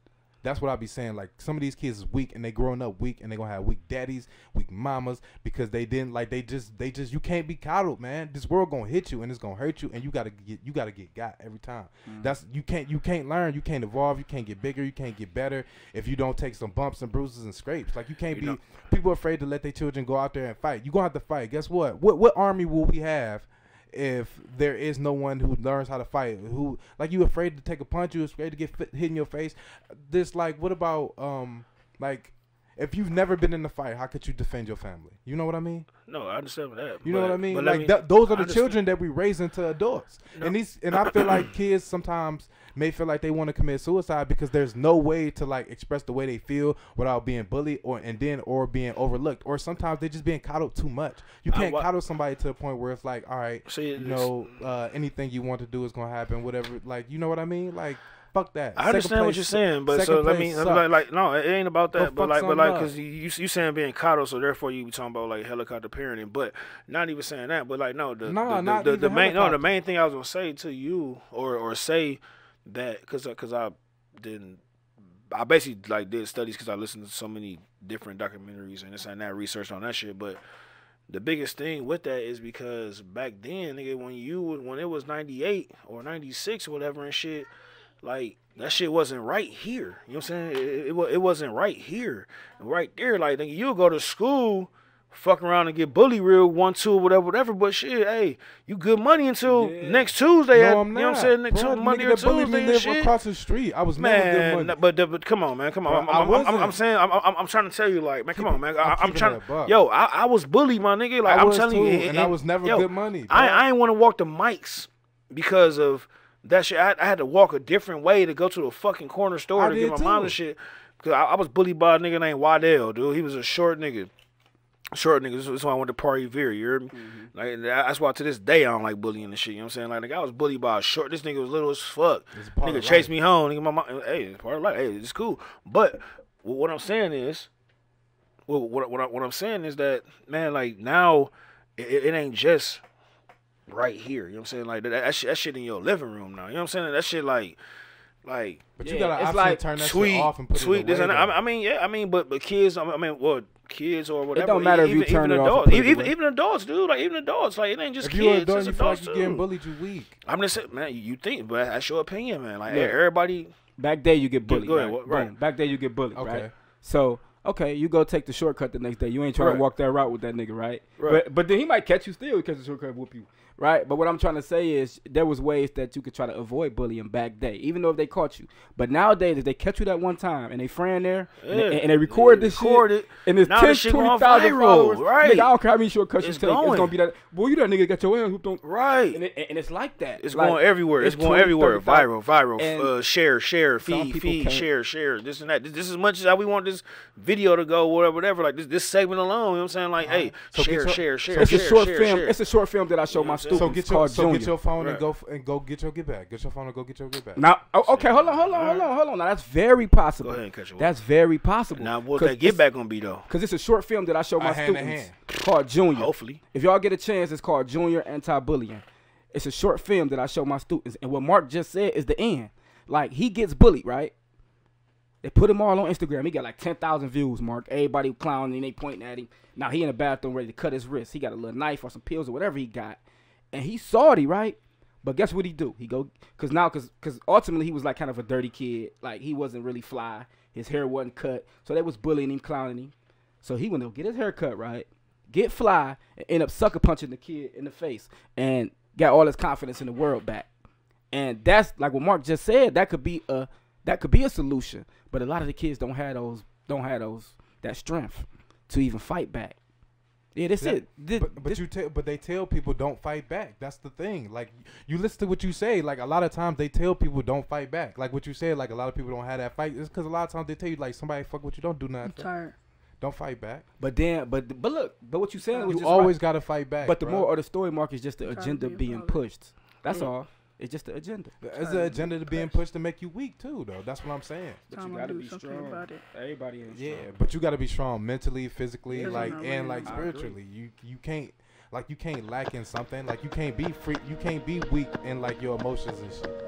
That's what I be saying. Like some of these kids is weak and they growing up weak and they gonna have weak daddies, weak mamas because they didn't like they just they just you can't be coddled, man. This world gonna hit you and it's gonna hurt you and you gotta get you gotta get got every time. Mm. That's you can't you can't learn, you can't evolve, you can't get bigger, you can't get better if you don't take some bumps and bruises and scrapes. Like you can't You be know- people afraid to let their children go out there and fight. You gonna have to fight. Guess what? What what army will we have? If there is no one who learns how to fight who like you afraid to take a punch you afraid to get fit, hit in your face. This like what about um like if you've never been in a fight how could you defend your family? You know what i mean? No, I understand that. you know what i mean? like me- that, those are the children that we raise into adults. And these and i feel like kids sometimes may feel like they want to commit suicide because there's no way to like express the way they feel without being bullied or and then or being overlooked or sometimes they're just being coddled too much you can't wa- coddle somebody to the point where it's like all right See, you know, uh, anything you want to do is gonna happen. Whatever, like you know what I mean? Like, fuck that. I understand what you're saying, but so let me like, like no, it ain't about Go that. But like, but like, because you you saying being coddled, so therefore you be talking about like helicopter parenting, but not even saying that. But like, no, the Nah, the, not the, the, main no, the main thing I was gonna say to you or or say that because because I didn't. I basically like did studies because I listened to so many different documentaries and this and that research on that shit. But the biggest thing with that is because back then, nigga, when you when it was ninety eight or ninety six or whatever and shit, like that shit wasn't right here. You know what I'm saying? It, it, it wasn't right here. Right there, like nigga, you go to school fuck around and get bully real one two whatever whatever. But shit, hey, you good money until Yeah. next Tuesday. at- No, I'm you know what I'm saying? Next Bro, Monday or Tuesday live shit. across the street. I was Man, no, but, but come on, man, come on. Bro, I'm, I I'm, I'm, I'm, saying, I'm, I'm, I'm trying to tell you, like, man, come on, man. I, I'm I'm trying to, yo, I, I was bullied, my nigga. Like, I am was telling too, you, and I was never yo, good money, I, bro. I ain't want to walk the mics because of that shit. I, I had to walk a different way to go to the fucking corner store I to get my mom and shit. Cause I, I was bullied by a nigga named Waddell, dude. He was a short nigga. Short niggas. That's why I went to Party Veer. You heard me? Mm-hmm. Like that's why to this day I don't like bullying and shit. You know what I'm saying? Like, nigga, I was bullied by a short. This nigga was little as fuck. Nigga chased me home. Nigga, my mom. Hey, it's part of life. Hey, it's cool. But wh- what I'm saying is, well, what what, I, what I'm saying is that man, like now, it, it ain't just right here. You know what I'm saying? Like that, that shit, that shit in your living room now. You know what I'm saying? That shit like, like but Yeah, you got an it's option like to turn that tweet, shit off and put tweet it this away. and that. though. I mean, yeah, I mean, but but kids, I mean, I mean, what kids or whatever. It don't matter if you turn even it off adults, and put it even, even adults, dude. Like even adults, like it ain't just if kids. you're an adult, it's you feel like you're getting bullied, you weak. I'm just saying, man. You think, but that's your opinion, man. Like Look. everybody. Back there you get bullied. go ahead, right? what- right. Back there you get bullied. Okay. Right. So okay, you go take the shortcut the next day. You ain't trying Right. to walk that route with that nigga, right? Right. But but then he might catch you still because the shortcut whoop you, right? But what I'm trying to say is there was ways that you could try to avoid bullying back day, even though if they caught you. But nowadays, if they catch you that one time and they friend there and, they, Yeah. and they record They this record shit it. and it's Now 10, this shit going 20,000 viral, followers, right. nigga, I don't care how many shortcuts It's you take, it's going. gonna be that. Boy, you that nigga got your ass hooped on. Right. And, it, and it's like that. It's Like, going everywhere. It's, going 20, everywhere. 30,000. Viral, viral. Uh, share, share, feed, feed, can't- share, share. This and that. This, this is much as how we want this video to go, whatever, whatever. Like this, this segment alone. You know what I'm saying? Like, hey, So share, share, share, It's share, a short share, film. share. It's a short film that I show You know my what So get your so Junior. get your phone Right. and go and go get your get back. Get your phone and go get your get back. Now, oh, okay, hold on, hold on, hold on, hold on. Now that's very possible. Go ahead and catch it. That's very possible. now, what's 'Cause that get back gonna be though? Cause it's a short film that I show my hand students hand. called Junior. Hopefully. If y'all get a chance, it's called Junior Anti-Bullying. It's a short film that I show my students, and what Mark just said is the end. Like he gets bullied, right? They put him all on Instagram. He got like ten thousand views. Mark, everybody clowning, they pointing at him. Now he in the bathroom ready to cut his wrist. He got a little knife or some pills or whatever he got, and he salty, right? But guess what he do? He go because now because because ultimately he was like kind of a dirty kid. Like he wasn't really fly. His hair wasn't cut, so they was bullying him, clowning him. So he went to get his hair cut right, get fly, and end up sucker punching the kid in the face, and got all his confidence in the world back. And that's like what Mark just said. That could be a that could be a solution. But a lot of the kids don't have those don't have those that strength to even fight back. Yeah, that's That- it. Thi- But, but this- you tell, but they tell people don't fight back. That's the thing. Like you listen to what you say. Like a lot of times they tell people don't fight back. Like what you said. Like a lot of people don't have that fight. It's because a lot of times they tell you like somebody fuck with you. Don't do nothing. I'm Tired. Don't fight back. but then but but look, but what you saying was You just always right. gotta fight back. But the bruh. moral of the story, Mark, is just the Trying to agenda be being pushed. That's all. It's just the agenda. There's an agenda to being pushed to make you weak too, though. That's what I'm saying. But Time you gotta do be strong. about it. Everybody ain't Yeah, strong. but you got to be strong mentally, physically, Yes, like and really- like spiritually. You you can't like you can't lack in something. Like you can't be free. You can't be weak in like your emotions and shit.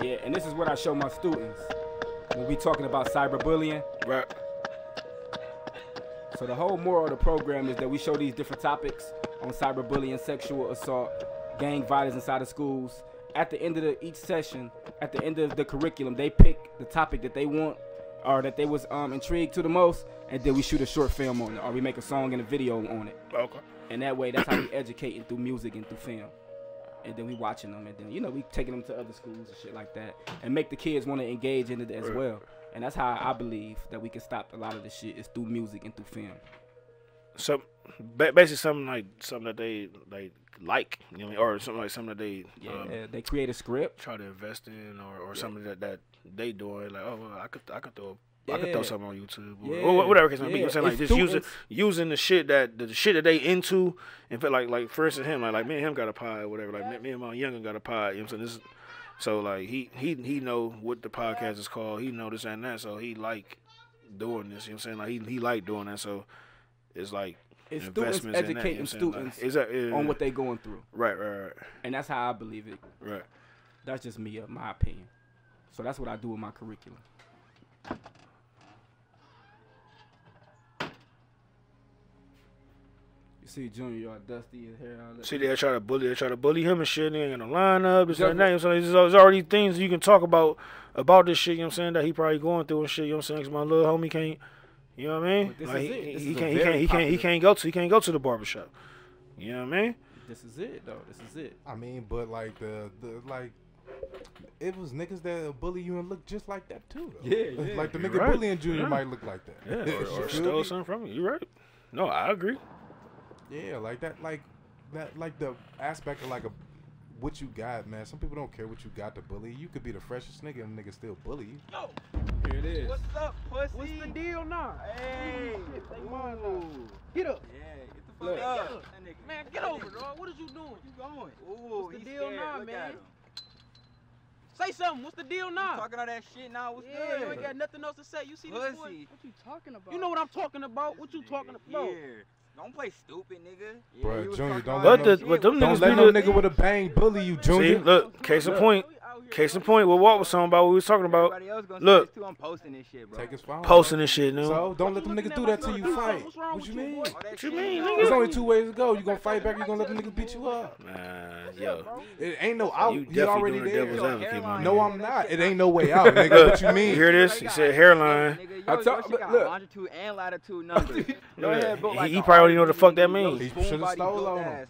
Yeah, and this is what I show my students when we talking about cyberbullying. Right. So the whole moral of the program is that we show these different topics on cyberbullying, sexual assault, gang violence inside of schools. At the end of the, each session, at the end of the curriculum, they pick the topic that they want or that they was um, intrigued to the most, and then we shoot a short film on it, or we make a song and a video on it. Okay. And that way, that's how we educating through music and through film. And then we watching them, and then you know we taking them to other schools and shit like that, and make the kids want to engage in it as well. And that's how I believe that we can stop a lot of this shit is through music and through film. So basically something like something that they like like, you know, what I mean? or something like something that they Yeah, um, they create a script. try to invest in, or, or something that, that they doing. Like, oh, well, I could I could throw I could throw something on YouTube, or, Yeah, or whatever case may be. You know what I'm yeah. saying like It's just using using the shit that the shit that they into, and feel like like for instance him like like me and him got a pod or whatever. Like me, me and my younger got a pod. You know what I'm saying this. Is, so like he he he know what the podcast is called. He know this and that. So he like doing this. You know what I'm saying like he he like doing that. So it's like It's students investments that, you know educating Like, students that, yeah, on what they're going through, right right right and that's how I believe it. right. That's just me, uh, my opinion. So that's what I do with my curriculum. You see Junior you all dusty, his hair all that. See, they try to bully, they try to bully him and shit. They ain't gonna line up, and Definitely. that. So there's, there's already things you can talk about about this shit. You know what I'm saying? That he probably going through and shit. You know what I'm saying? 'Cause my little homie can't. You know what I mean? But this Like, is he, it. This he is can't. He can't. He can't. He can't go to. He can't go to the barbershop. You know what I mean? This is it though. This is it. I mean, but like the the like. It was niggas that bully you and look just like that too. Though. Yeah, yeah. Like the You're nigga right. bullying Junior Yeah. might look like that. Yeah. Or, You or stole something from you. You right? No, I agree. Yeah, like that, like that, like the aspect of like a what you got, man. Some people don't care what you got to bully. You could be the freshest nigga and nigga still bully you. Here it is. What's up, pussy? What's the deal now? Hey, Take mine now. ooh. Get up. Yeah, get the Look, fuck get up. up. Nigga- Man, that get over, nigga- dog. What is you doing? You going? Ooh, What's the deal scared. now, Look man? Say something. What's the deal You now? talking all that shit now? What's yeah, good? you ain't got nothing else to say. You see this boy? What you talking about? You know what I'm talking about? What you talking about? Yeah. Don't play stupid, nigga. Yeah, Bruh, Junior, don't all let that the- shit. but them Don't niggas let no nigga with a bang bully you, See, Junior. look, case in point. Out here Case in point. What Walt was talking about. What we was talking about. Everybody else gonna Look. see this too. I'm posting this shit, bro. Take his phone. Posting this shit, no. So don't let them looking niggas do that till you fight. What you you, mean? boy? All that What you mean, nigga? There's only two ways to go. You gonna fight back? or You gonna let them niggas beat you up? Man, yo. It ain't no out. You He definitely already doing the there. devil's advocate. No, I'm not. It ain't no way out, nigga. What you You mean? hear this? He said hairline. I yo, talk- your but look. longitude and latitude numbers. Your Yeah, head built he- like he a probably know what the fuck that means. He shoulda body stole built on him.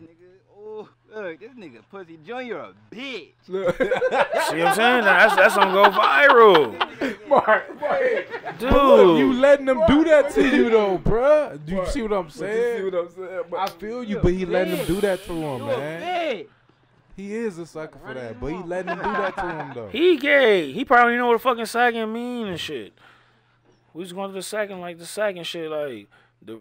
Ass, nigga. Ooh, look, this nigga Pussy Junior a bitch. See what I'm saying? That's that's gonna go viral, Mark, Mark. dude. Look, you letting them do that to you though, bruh. Do you see what I'm You see saying? what I'm saying? But I feel you, but he letting them do that to him, You a man. bitch. He is a sucker for that, but he letting them do that to him though. He gay. He probably know what the fucking sagging mean and shit. We just going to the sagging like the sagging shit like the.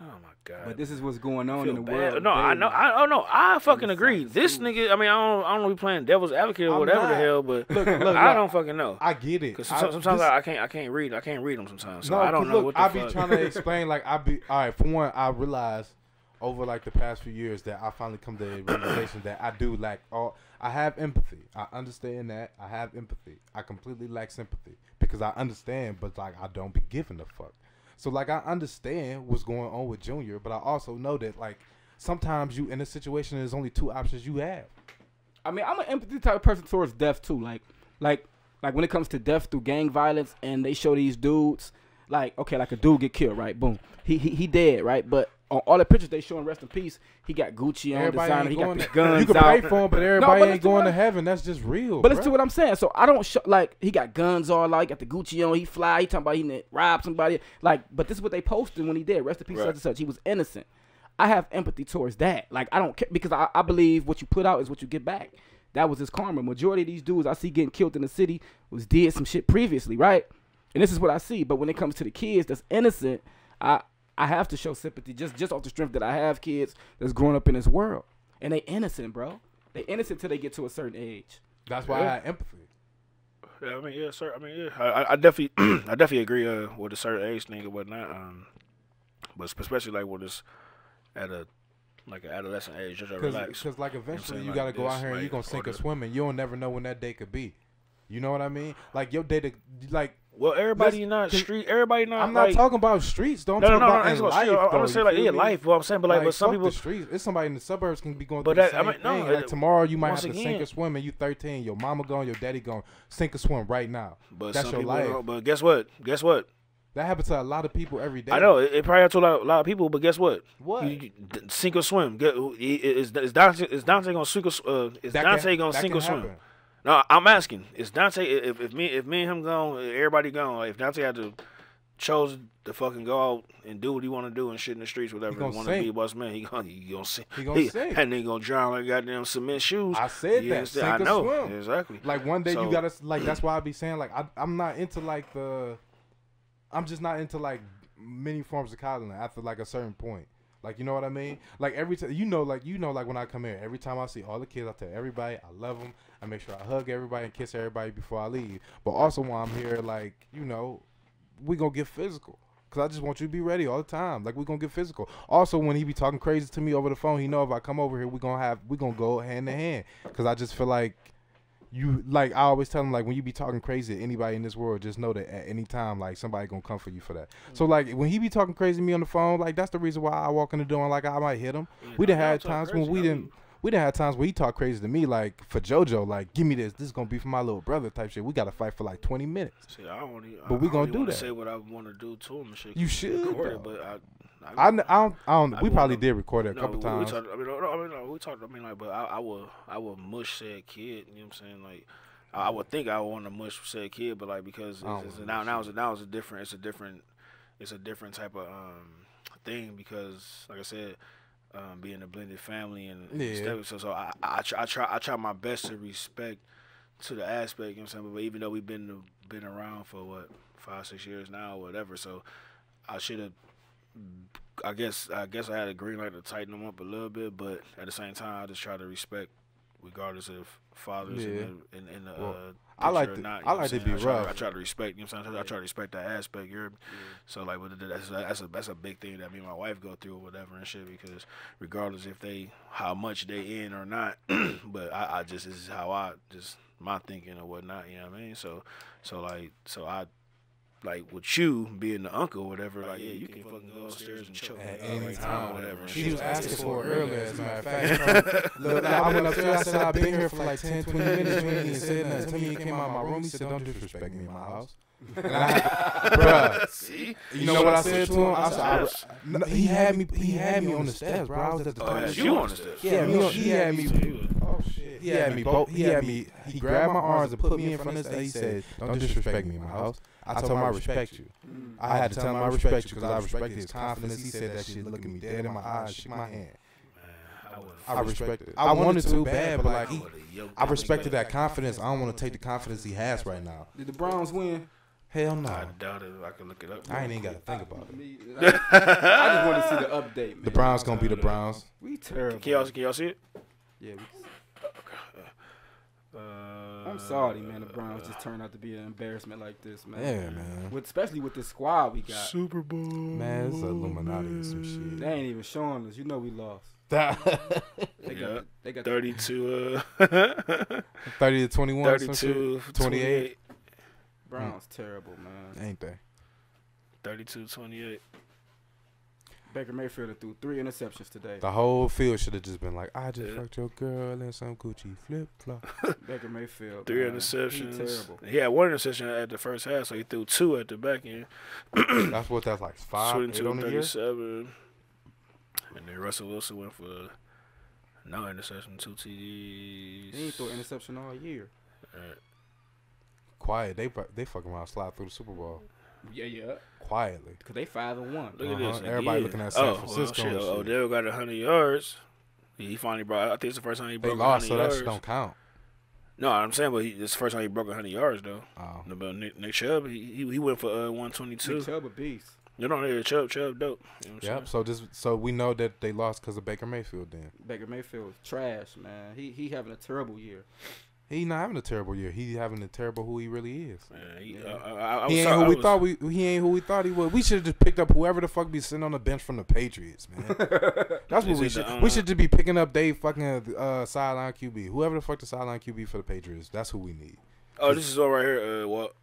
Oh my god. But this is what's going on in the bad. world. No, I know. I oh, don't know. I fucking agree. This nigga. I mean, I don't. I don't he playing devil's advocate or I'm whatever the hell, but Look, look, I don't fucking know. I get it. Cause I- sometimes, this- I, can't. I can't read. I can't read them sometimes. So no, I don't know look, what the I fuck. be trying to explain. Like I be all right. For one, I realize over like the past few years that I finally come to the realization that I do lack all. I have empathy. I understand that. I have empathy. I completely lack sympathy because I understand, but like I don't be giving a fuck. So like I understand what's going on with Junior, but I also know that like sometimes you in a situation there's only two options you have. I mean, I'm an empathy type of person towards death too. Like, like, like when it comes to death through gang violence, and they show these dudes, like, okay, like a dude get killed, right? Boom, he he, he dead, right? But on all the pictures they showing rest in peace, he got Gucci on, Everybody designer, ain't he got going. To, guns you can out. pray for him, but everybody but ain't going to heaven. That's just real. But listen bruh. to what I'm saying. So I don't show like he got guns all like got the Gucci on. He fly. He talking about he didn't rob somebody. Like, but this is what they posted when he did. Rest in peace, Right. such and such. He was innocent. I have empathy towards that. Like I don't care because I, I believe what you put out is what you get back. That was his karma. Majority of these dudes I see getting killed in the city was did some shit previously, right? And this is what I see. But when it comes to the kids that's innocent, I I have to show sympathy just just off the strength that I have kids that's growing up in this world and they innocent, bro. They innocent till they get to a certain age. That's why Yeah. I have empathy. Yeah, I mean, yeah, sir. I mean, yeah, I, I- I definitely, I definitely agree uh, with a certain age thing and whatnot. Um, but especially like when it's at a like an adolescent age, just relax. Because like eventually saying? you Like gotta go this, out here and like, you gonna sink or or the- swim and you'll never know when that day could be. You know what I mean? Like your day to like Well, everybody not street. Everybody not. I'm not like, talking about streets. I'm No, no, no, no. about I ain't life. I'm gonna say like yeah, life. But I'm saying, but like, but some people. the streets. It's somebody in the suburbs can be going But through that- the I same mean, no, thing. Like tomorrow, you might have to sink or swim, and you 13. Your mama gone, your daddy gone. Sink or swim right now. But That's your people. life. don't- But guess what? Guess what? That happens to a lot of people every day. I know it, it probably happened to a lot, a lot of people, but guess what? What? You, you, sink or swim. Get, is, is Dante? Is Dante gonna sink or uh, Is That Dante can- gonna sink or swim? No, I'm asking. Is Dante? If, if me, if me and him gone, everybody gone. If Dante had to chose to fucking go out and do what he want to do and shit in the streets, whatever he, gonna want to be a boss man, he gonna he gonna sink. He gonna sink. and then gonna drown like goddamn cement shoes. I said You that. Sink I know swim. exactly. Like one day So- you gotta like. That's why I be saying like I, I'm not into like the. I'm just not into like many forms of coddling after like a certain point. Like you know what I mean? Like every time you know, like you know, like when I come here, every time I see all the kids, I tell everybody I love them. I make sure I hug everybody and kiss everybody before I leave. But also while I'm here, like you know, we gonna get physical. Cause I just want you to be ready all the time. Like we gonna get physical. Also, when he be talking crazy to me over the phone, he know if I come over here, we gonna have we gonna go hand in hand. Cause I just feel like, you like I always tell them like when you be talking crazy to anybody in this world, just know that at any time like somebody gonna come for you for that. Mm. So like when he be talking crazy to me on the phone, like that's the reason why I walk in the door and like I might hit him. Yeah, we done had times crazy. when we didn't. mean- We done had times where he talk crazy to me, like for JoJo, like give me this. This is gonna be for my little brother type shit. We gotta fight for like twenty minutes. See, I don't even, But we I gonna do that. Say what I want to do to him and shit. You should, but I. I, I don't. I don't. I we be probably did record it a No, couple we, times. We talked, I mean, no, I mean, no, we talked. I mean, like, but I, I would, I would mush said kid. You know what I'm saying? Like, I, I would think I would want to mush said kid, but like because it's, it's, now, now it's a, now it's a different, it's a different, it's a different type of um thing because, like I said, um, being a blended family and Yeah. stuff, so so I, I try, I try, I try my best to respect to the aspect. You know what I'm saying? But even though we've been been around for what five, six years now, or whatever, so I should have. I guess I guess I had a green light to tighten them up a little bit, but at the same time, I just try to respect, regardless of fathers Yeah. in the, in, the Well, uh, I like to- not, I like to be I try, rough. I try to respect. You know what I'm saying? I try to respect that aspect. You're so like, that's that's a that's a big thing that me and my wife go through or whatever and shit. Because regardless if they how much they in or not, but I, I just this is how I just my thinking or whatnot. You know what I mean? So so like so I like with you being the uncle or whatever, like yeah, you can fucking go upstairs and choke At any right time. or whatever. and She shit. was asking for it earlier, as a matter of fact. Look, I went upstairs, I said, I've been here for like 10, 20 minutes. You ain't even said nothing to me. He came out of my room, he said, don't disrespect me in my house. And I, bruh, See, you know what I said to him? I said, I, no, he had me, he had me on the steps, bro. I was at the oh, top. you on the steps. Yeah, oh, he had me. He had me. Both, he had me. He grabbed my arms and put me in front of the stage. He said, "Don't disrespect me in my house." I told him I respect you. I had to tell him I respect you because I respected his confidence. He said that shit, looking me dead in my eyes, shook my hand. I would've- I respected it. I wanted to bad, but like I he, I respected that confidence. I don't want to take the confidence he has right now. Did the Browns win? Hell no. I doubt it. I can look it up. I ain't even got to think about it. I, I just want to see the update, man. The Browns gonna be the Browns. We terrible. Can y'all, can y'all see it? Yeah, we, Uh, I'm sorry, man. The Browns just turned out to be an embarrassment like this, man. Yeah, man. With, especially with the squad we got. Super Bowl. Man, it's Illuminati or some shit. They ain't even showing us. You know we lost. That- They Yeah. got. They got. 32, uh, 30 to 21, some 32, 28. 28. Browns terrible, man. Ain't they? 32, 28. Baker Mayfield threw three interceptions today. The whole field should have just been like, I just Yeah. fucked your girl in some Gucci flip flop. Baker Mayfield. Three man. He interceptions. terrible. He had one interception at the first half, so he threw two at the back end. That's what that's like five, eight on the year. And then Russell Wilson went for no interception, two TDs. He ain't throw interception all year. Alright. Quiet, they fu- they fucking around slide through the Super Bowl Yeah, yeah. quietly. Cause they five and one. Look at Uh-huh. this. Everybody again. looking at San oh, Francisco Well, shit. shit. Odell got 100 yards. He finally brought. I think it's the first time he They broke lost, 100 so that yards. shit don't count. No, I'm saying, but he, it's the first time he broke 100 yards though. Oh. No, But Nick, Nick Chubb, he, he he went for uh, Nick 122. Chubb a beast. You know, yeah, Chubb, Chubb, dope. You know what Yep. So this, so we know that they lost because of Baker Mayfield. Then Baker Mayfield was trash, man. He he having a terrible year. He not having a terrible year. He having a terrible who he really is. Man, he, Yeah. I, I, I He ain't sorry- who we was- thought we. He ain't who we thought he was. We should have just picked up whoever the fuck be sitting on the bench from the Patriots, man. That's what we should. the, we should just be picking up Dave fucking uh, sideline QB. Whoever the fuck the sideline QB for the Patriots. That's who we need. Oh, this is all right here. Uh, what?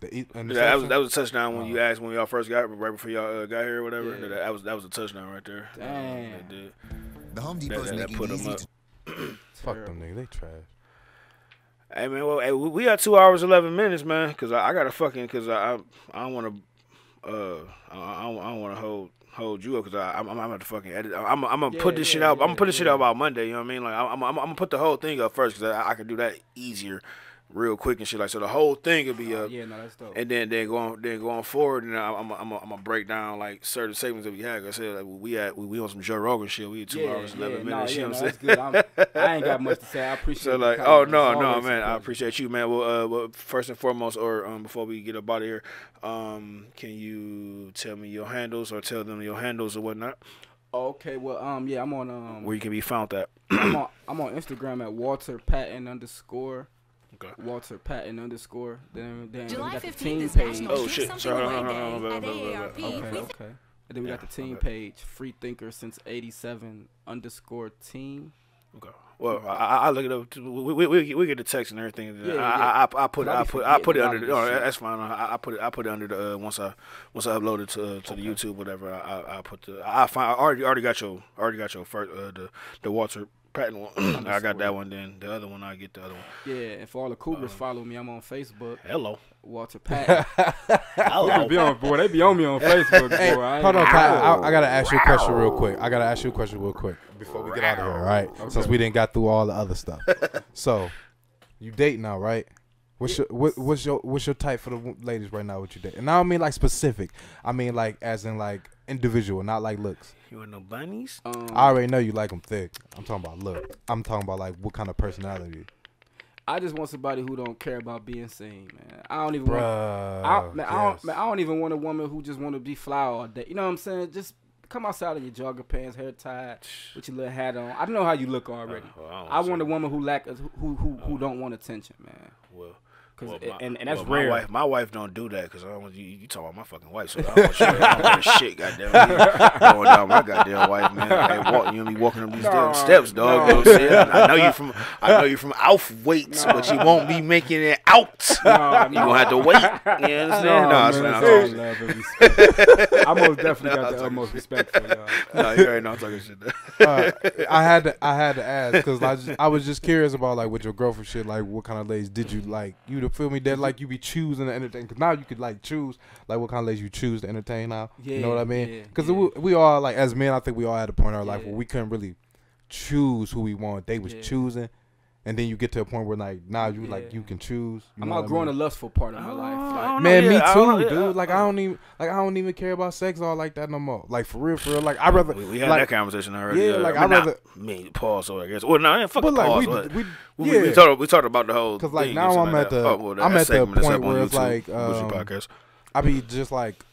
The, e- That was that was a touchdown when you Oh. asked when y'all first got right before y'all uh, got here or whatever. Yeah. That, that was that was a touchdown right there. Damn. That did. The Home That, Depot's that, that making put it him easy up. To Fuck them niggas. They trash. Hey man, well, hey, we we got two hours eleven minutes, man. Cause I, I gotta fucking, cause I I, I don't want to, uh, I, I don't, I don't want to hold hold you up, cause I I'm, I'm gonna fucking edit. I'm I'm gonna Yeah, put this shit yeah, out. I'm gonna put yeah, this shit out about Monday. You know what I mean? Like I'm I'm, I'm gonna put the whole thing up first, cause I, I can do that easier, real quick and shit. Like so, the whole thing will be up. yeah, no, that's dope. And then, then going, then going forward, and I'm, I'm, I'm, I'm gonna break down like certain segments that we had. I said, like, we had, we, we on some Joe Rogan shit. We had two yeah, hours, eleven yeah, minutes. No, you yeah, know no, what I'm saying? good. I'm, I ain't got much to say. I appreciate. So like, oh no, no, a man, I appreciate you, man. Well, uh, well, first and foremost, or um, before we get up out of here, um, can you tell me your handles or tell them your handles or whatnot, Okay, well, um, yeah, I'm on um, where you can be found at? I'm on I'm on Instagram at Walter Patton underscore. Okay. Walter Patton underscore. Then then we got the 15th team is page. Oh, shit. Sorry. Okay, okay. And then we got the team my bad. page, Free Thinker since '87 underscore team. Okay. Well, I, I I look it up. Too. We, we, we, we get the text and everything. Yeah, I, yeah. I, I, I put But I I put I put it under. The, of oh, that's fine. I, I put it I put it under the uh, once I once I upload it to uh, to the YouTube whatever. I, I, I put the I find I already already got your already got your first uh, the the Walter Patton one. I got that one. Then the other one I get the other one. Yeah, and for all the Cougars, um, follow me. I'm on Facebook, Hello. Walter Patton. Hello. be on, boy, they be on me on Facebook, boy. Hey, I hold on, even- Ty. I, I gotta ask you a question real quick. I gotta ask you a question real quick before we get out of here, all right? Since we didn't got through all the other stuff. so, you date now, right? What's your what, what's your what's your type for the ladies right now? What you date? And I don't mean like specific. I mean like as in like individual, not like looks. You want no bunnies? Um, I already know you like them thick. I'm talking about look. I'm talking about like what kind of personality, I just want somebody who don't care about being seen, man. I don't even want. I, man, I, don't, man, I don't even want a woman who just want to be fly all day. You know what I'm saying? Just come outside in your jogger pants, hair tied, with your little hat on. I don't know how you look already. well, I I want a woman who lack who who who don't want attention, man. Well. 'Cause well, it- and- and that's well, rare. My wife, my wife don't do that because I don't you. You talking about my fucking wife, so I don't want you. I don't want shit, goddamn. You Going down my goddamn wife, man. Hey, walk, you gonna be walking up these damn steps, dog. You know what I'm saying? I know you from, I know you from Alf weights, but you won't be making it out. No, You gonna have to wait. You understand? No, No, man, it's not. it's all love. I most definitely got the utmost respect for y'all. No, you already know I'm talking shit. There. uh, I had to I had to ask because I, I was just curious about like with your girlfriend shit like what kind of ladies did you like you to feel me? That mm-hmm. like you be choosing to entertain. Because now you could like choose like what kind of ladies you choose to entertain now. Yeah, you know what I mean? because yeah. we, we all like as men I think we all had a point in our life where we couldn't really choose who we want. They was Yeah. choosing and then you get to a point where like now you like you can choose you I'm know what I outgrowing mean? the lustful part of my Oh, life. Like, Man, yeah, me too, don't know, yeah, dude. Like I don't even like I don't even care about sex all like that no more. Like for real, for real. Like I rather We, we had like, that conversation already. Yeah, like, I mean, I'd not rather- me pause. So I guess. Well, no, nah, fuck but the like pause. we, but we, we, yeah. we, we talked. We talked about the whole. Cause like now I'm like at the Oh, well, I'm at the point where it's YouTube, like Bougie um, podcast. I be just like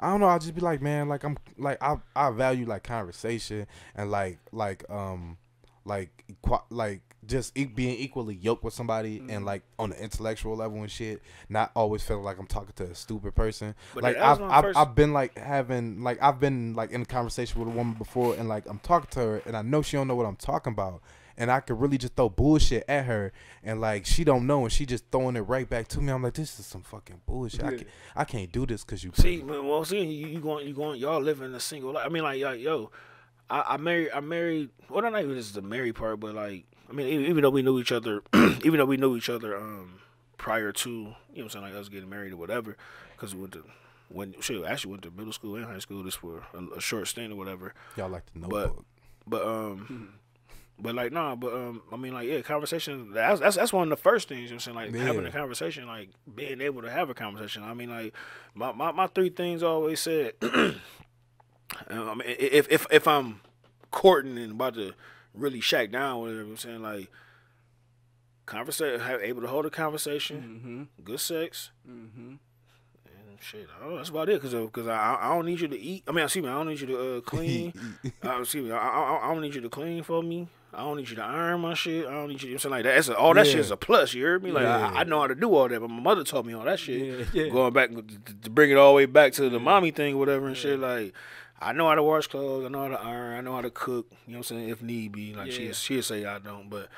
I don't know. I just be like, man, like I'm like I I value like conversation and like like um like equa- like just e- being equally yoked with somebody Mm-hmm. and like on the intellectual level and shit. Not always feeling like I'm talking to a stupid person. But like I've I've, first- I've been like having like I've been like in a conversation with a woman before and like I'm talking to her and I know she don't know what I'm talking about. And I could really just throw bullshit at her, and like she don't know, and she just throwing it right back to me. I'm like, this is some fucking bullshit. I can't, I can't do this because you. See, man, well, see, you, you going, you going, y'all living a single life. I mean, like, like yo, I, I married, I married. Well, not even this is the married part, but like, I mean, even, even though we knew each other, even though we knew each other, um, prior to, you know, what I'm saying, like us getting married or whatever, because we went to, when shit, actually went to middle school and high school, just for a, a short stint or whatever. Y'all like the But- notebook. But um, but like nah, but um, I mean like yeah, conversation. That's that's, that's one of the first things. You know what I'm saying like having a conversation, like being able to have a conversation. I mean like my my, my three things I always said. um, I mean, if if if I'm courting and about to really shack down, whatever I'm saying like. Conversation, able to hold a conversation, mm-hmm, good sex, mm-hmm. and shit. Oh, that's about it. Cause, uh, cause I, I don't need you to eat. I mean, excuse me, I don't need you to uh, clean. uh, excuse me, I, I, I don't need you to clean for me. I don't need you to iron my shit. I don't need you. You know what I'm saying like that. That's a, all that shit Yeah. is a plus. You heard me? Like Yeah. I, I know how to do all that, but my mother taught me all that shit. Yeah. Going back to, to bring it all the way back to the mommy thing, whatever and shit. Like I know how to wash clothes. I know how to iron. I know how to cook. You know what I'm saying? If need be, like she Yeah. she'll say I don't, but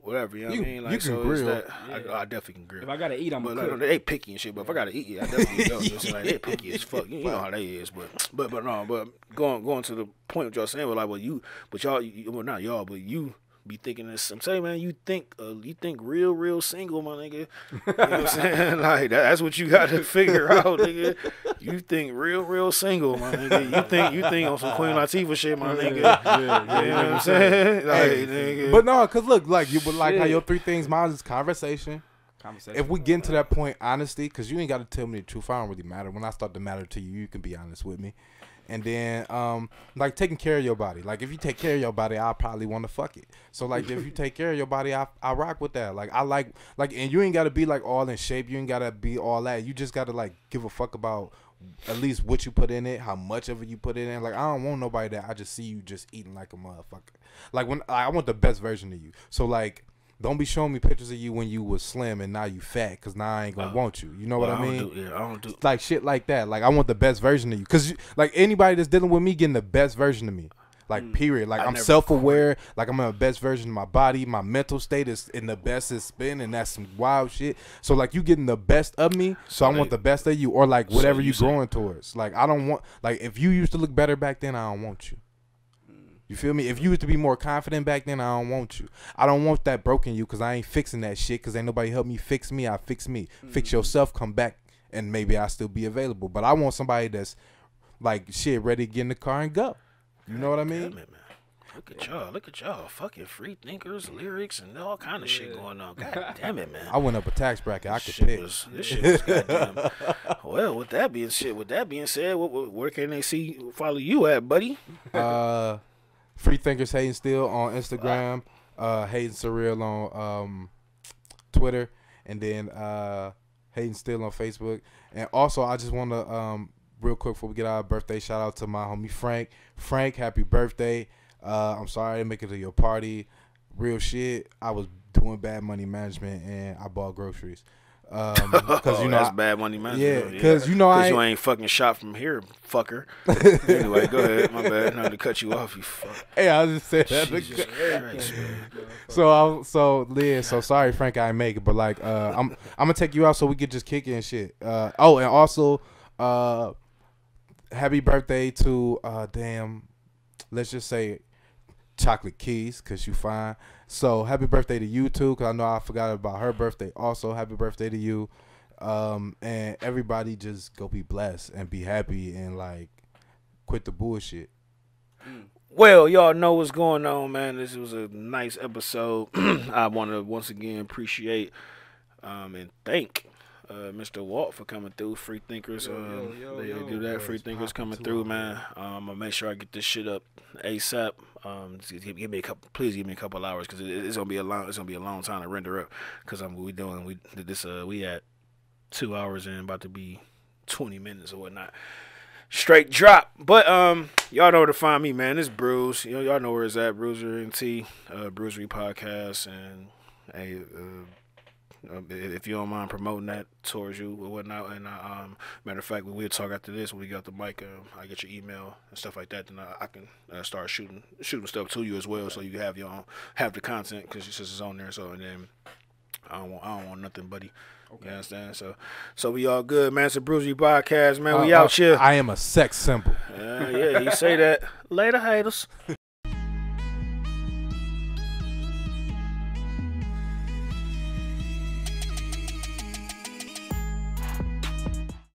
whatever. You know You- what I mean? you Like can so grill. that. Yeah. I, I definitely can grill. If I gotta eat, I'm But gonna like, cook. they picky and shit. But if I gotta eat it, I definitely go. You know what I'm? Like, they picky as fuck. You, you know how they is. But but but no. But going going to the point what y'all saying, but like, well, you, but y'all, you, well, not y'all, but you be thinking this. I'm saying, man, you think uh, you think real, real single, my nigga. You know what I'm saying? Like that, that's what you got to figure out, nigga. You think real, real single, my nigga. You think you think on some Queen Latifah shit, my nigga. You know what I'm saying? Like, Hey, nigga. But no, cause look, like you, but like how your three things, mine is conversation. Conversation. If we get into that point, honesty, cause you ain't got to tell me the truth. I don't really matter. When I start to matter to you, you can be honest with me. And then, um, like taking care of your body. Like if you take care of your body, I probably want to fuck it. So like if you take care of your body, I I rock with that. Like I like like, and you ain't got to be like all in shape. You ain't got to be all that. You just got to like give a fuck about at least what you put in it, how much of it you put in it. Like I don't want nobody that I just see you just eating like a motherfucker. Like when I want the best version of you. So like. Don't be showing me pictures of you when you was slim and now you fat, cause now I ain't gonna oh. want you. You know what Well, I mean? Don't do, yeah, I don't do. like shit like that. Like I want the best version of you, cause you, like anybody that's dealing with me getting the best version of me. Like hmm. period. Like. I I'm self aware. Like I'm in the best version of my body. My mental state is in the best it's been, and that's some wild shit. So like you getting the best of me, so, So I want the best of you, or like whatever you you say- growing towards. Like I don't want like if you used to look better back then, I don't want you. You feel me? If you was to be more confident back then, I don't want you. I don't want that broken you because I ain't fixing that shit because ain't nobody help me fix me. I fix me. Fix yourself, come back, and maybe I still be available. But I want somebody that's like shit, ready to get in the car and go. You know what I Damn mean? it, man. Look at y'all. Look at y'all. Fucking free thinkers, lyrics, and all kind of shit going on. God damn it, man. I went up a tax bracket. I could shit pick. was, this shit was goddamn. well, with that being shit, with that being said, what, what, where can they see follow you at, buddy? uh, Free Thinkers Hayden Still on Instagram, uh, Hayden Surreal on um, Twitter, and then uh, Hayden Still on Facebook. And also, I just want to um, real quick before we get our birthday, shout out to my homie Frank. Frank, happy birthday! Uh, I'm sorry I didn't make it to your party. Real shit. I was doing bad money management and I bought groceries. Um, because you know, Oh, that's I- bad money, man. yeah, 'cause you know I you ain't- fucking shot from here, fucker. anyway, go ahead. My bad. Not to cut you off, you fuck. Hey, I was just said that. Jesus Christ. So I so Liz, so sorry Frank I didn't make it, but like uh I'm I'm gonna take you out so we could just kick it and shit. Uh oh and also uh happy birthday to uh damn let's just say chocolate keys cause you fine. So happy birthday to you too, cause I know I forgot about her birthday. Also happy birthday to you. Um and everybody just go be blessed and be happy and like quit the bullshit. Well, y'all know what's going on, man. This was a nice episode. I want to once again appreciate um, and thank uh, Mr. Walt for coming through. Free Thinkers, um, yo, they yo. do that. Free Thinkers coming through, man. Um, I'm gonna make sure I get this shit up ASAP. Um, give, give me a couple, please give me a couple hours because it, it's gonna be a long, it's gonna be a long time to render up because I'm we doing we this uh we at two hours and about to be 20 minutes or whatnot straight drop. But um, y'all know where to find me, man. It's Bruz. You know, y'all know where it's at. Bruiser and T, uh, Bruzery podcast, and hey, uh, if you don't mind promoting that towards you or whatnot. And uh, um, matter of fact, when we will talk after this when we got the mic. Um, I get your email and stuff like that. Then I, I can uh, start shooting shooting stuff to you as well, so you have your own have the content because it's just on there. So and then. I don't want, I don't want nothing, buddy. Okay. You understand? So, so we all good, man. It's a Bruzery podcast, man. We Uh, out uh, here. I am a sex symbol. Uh, yeah, you say that. Later, haters.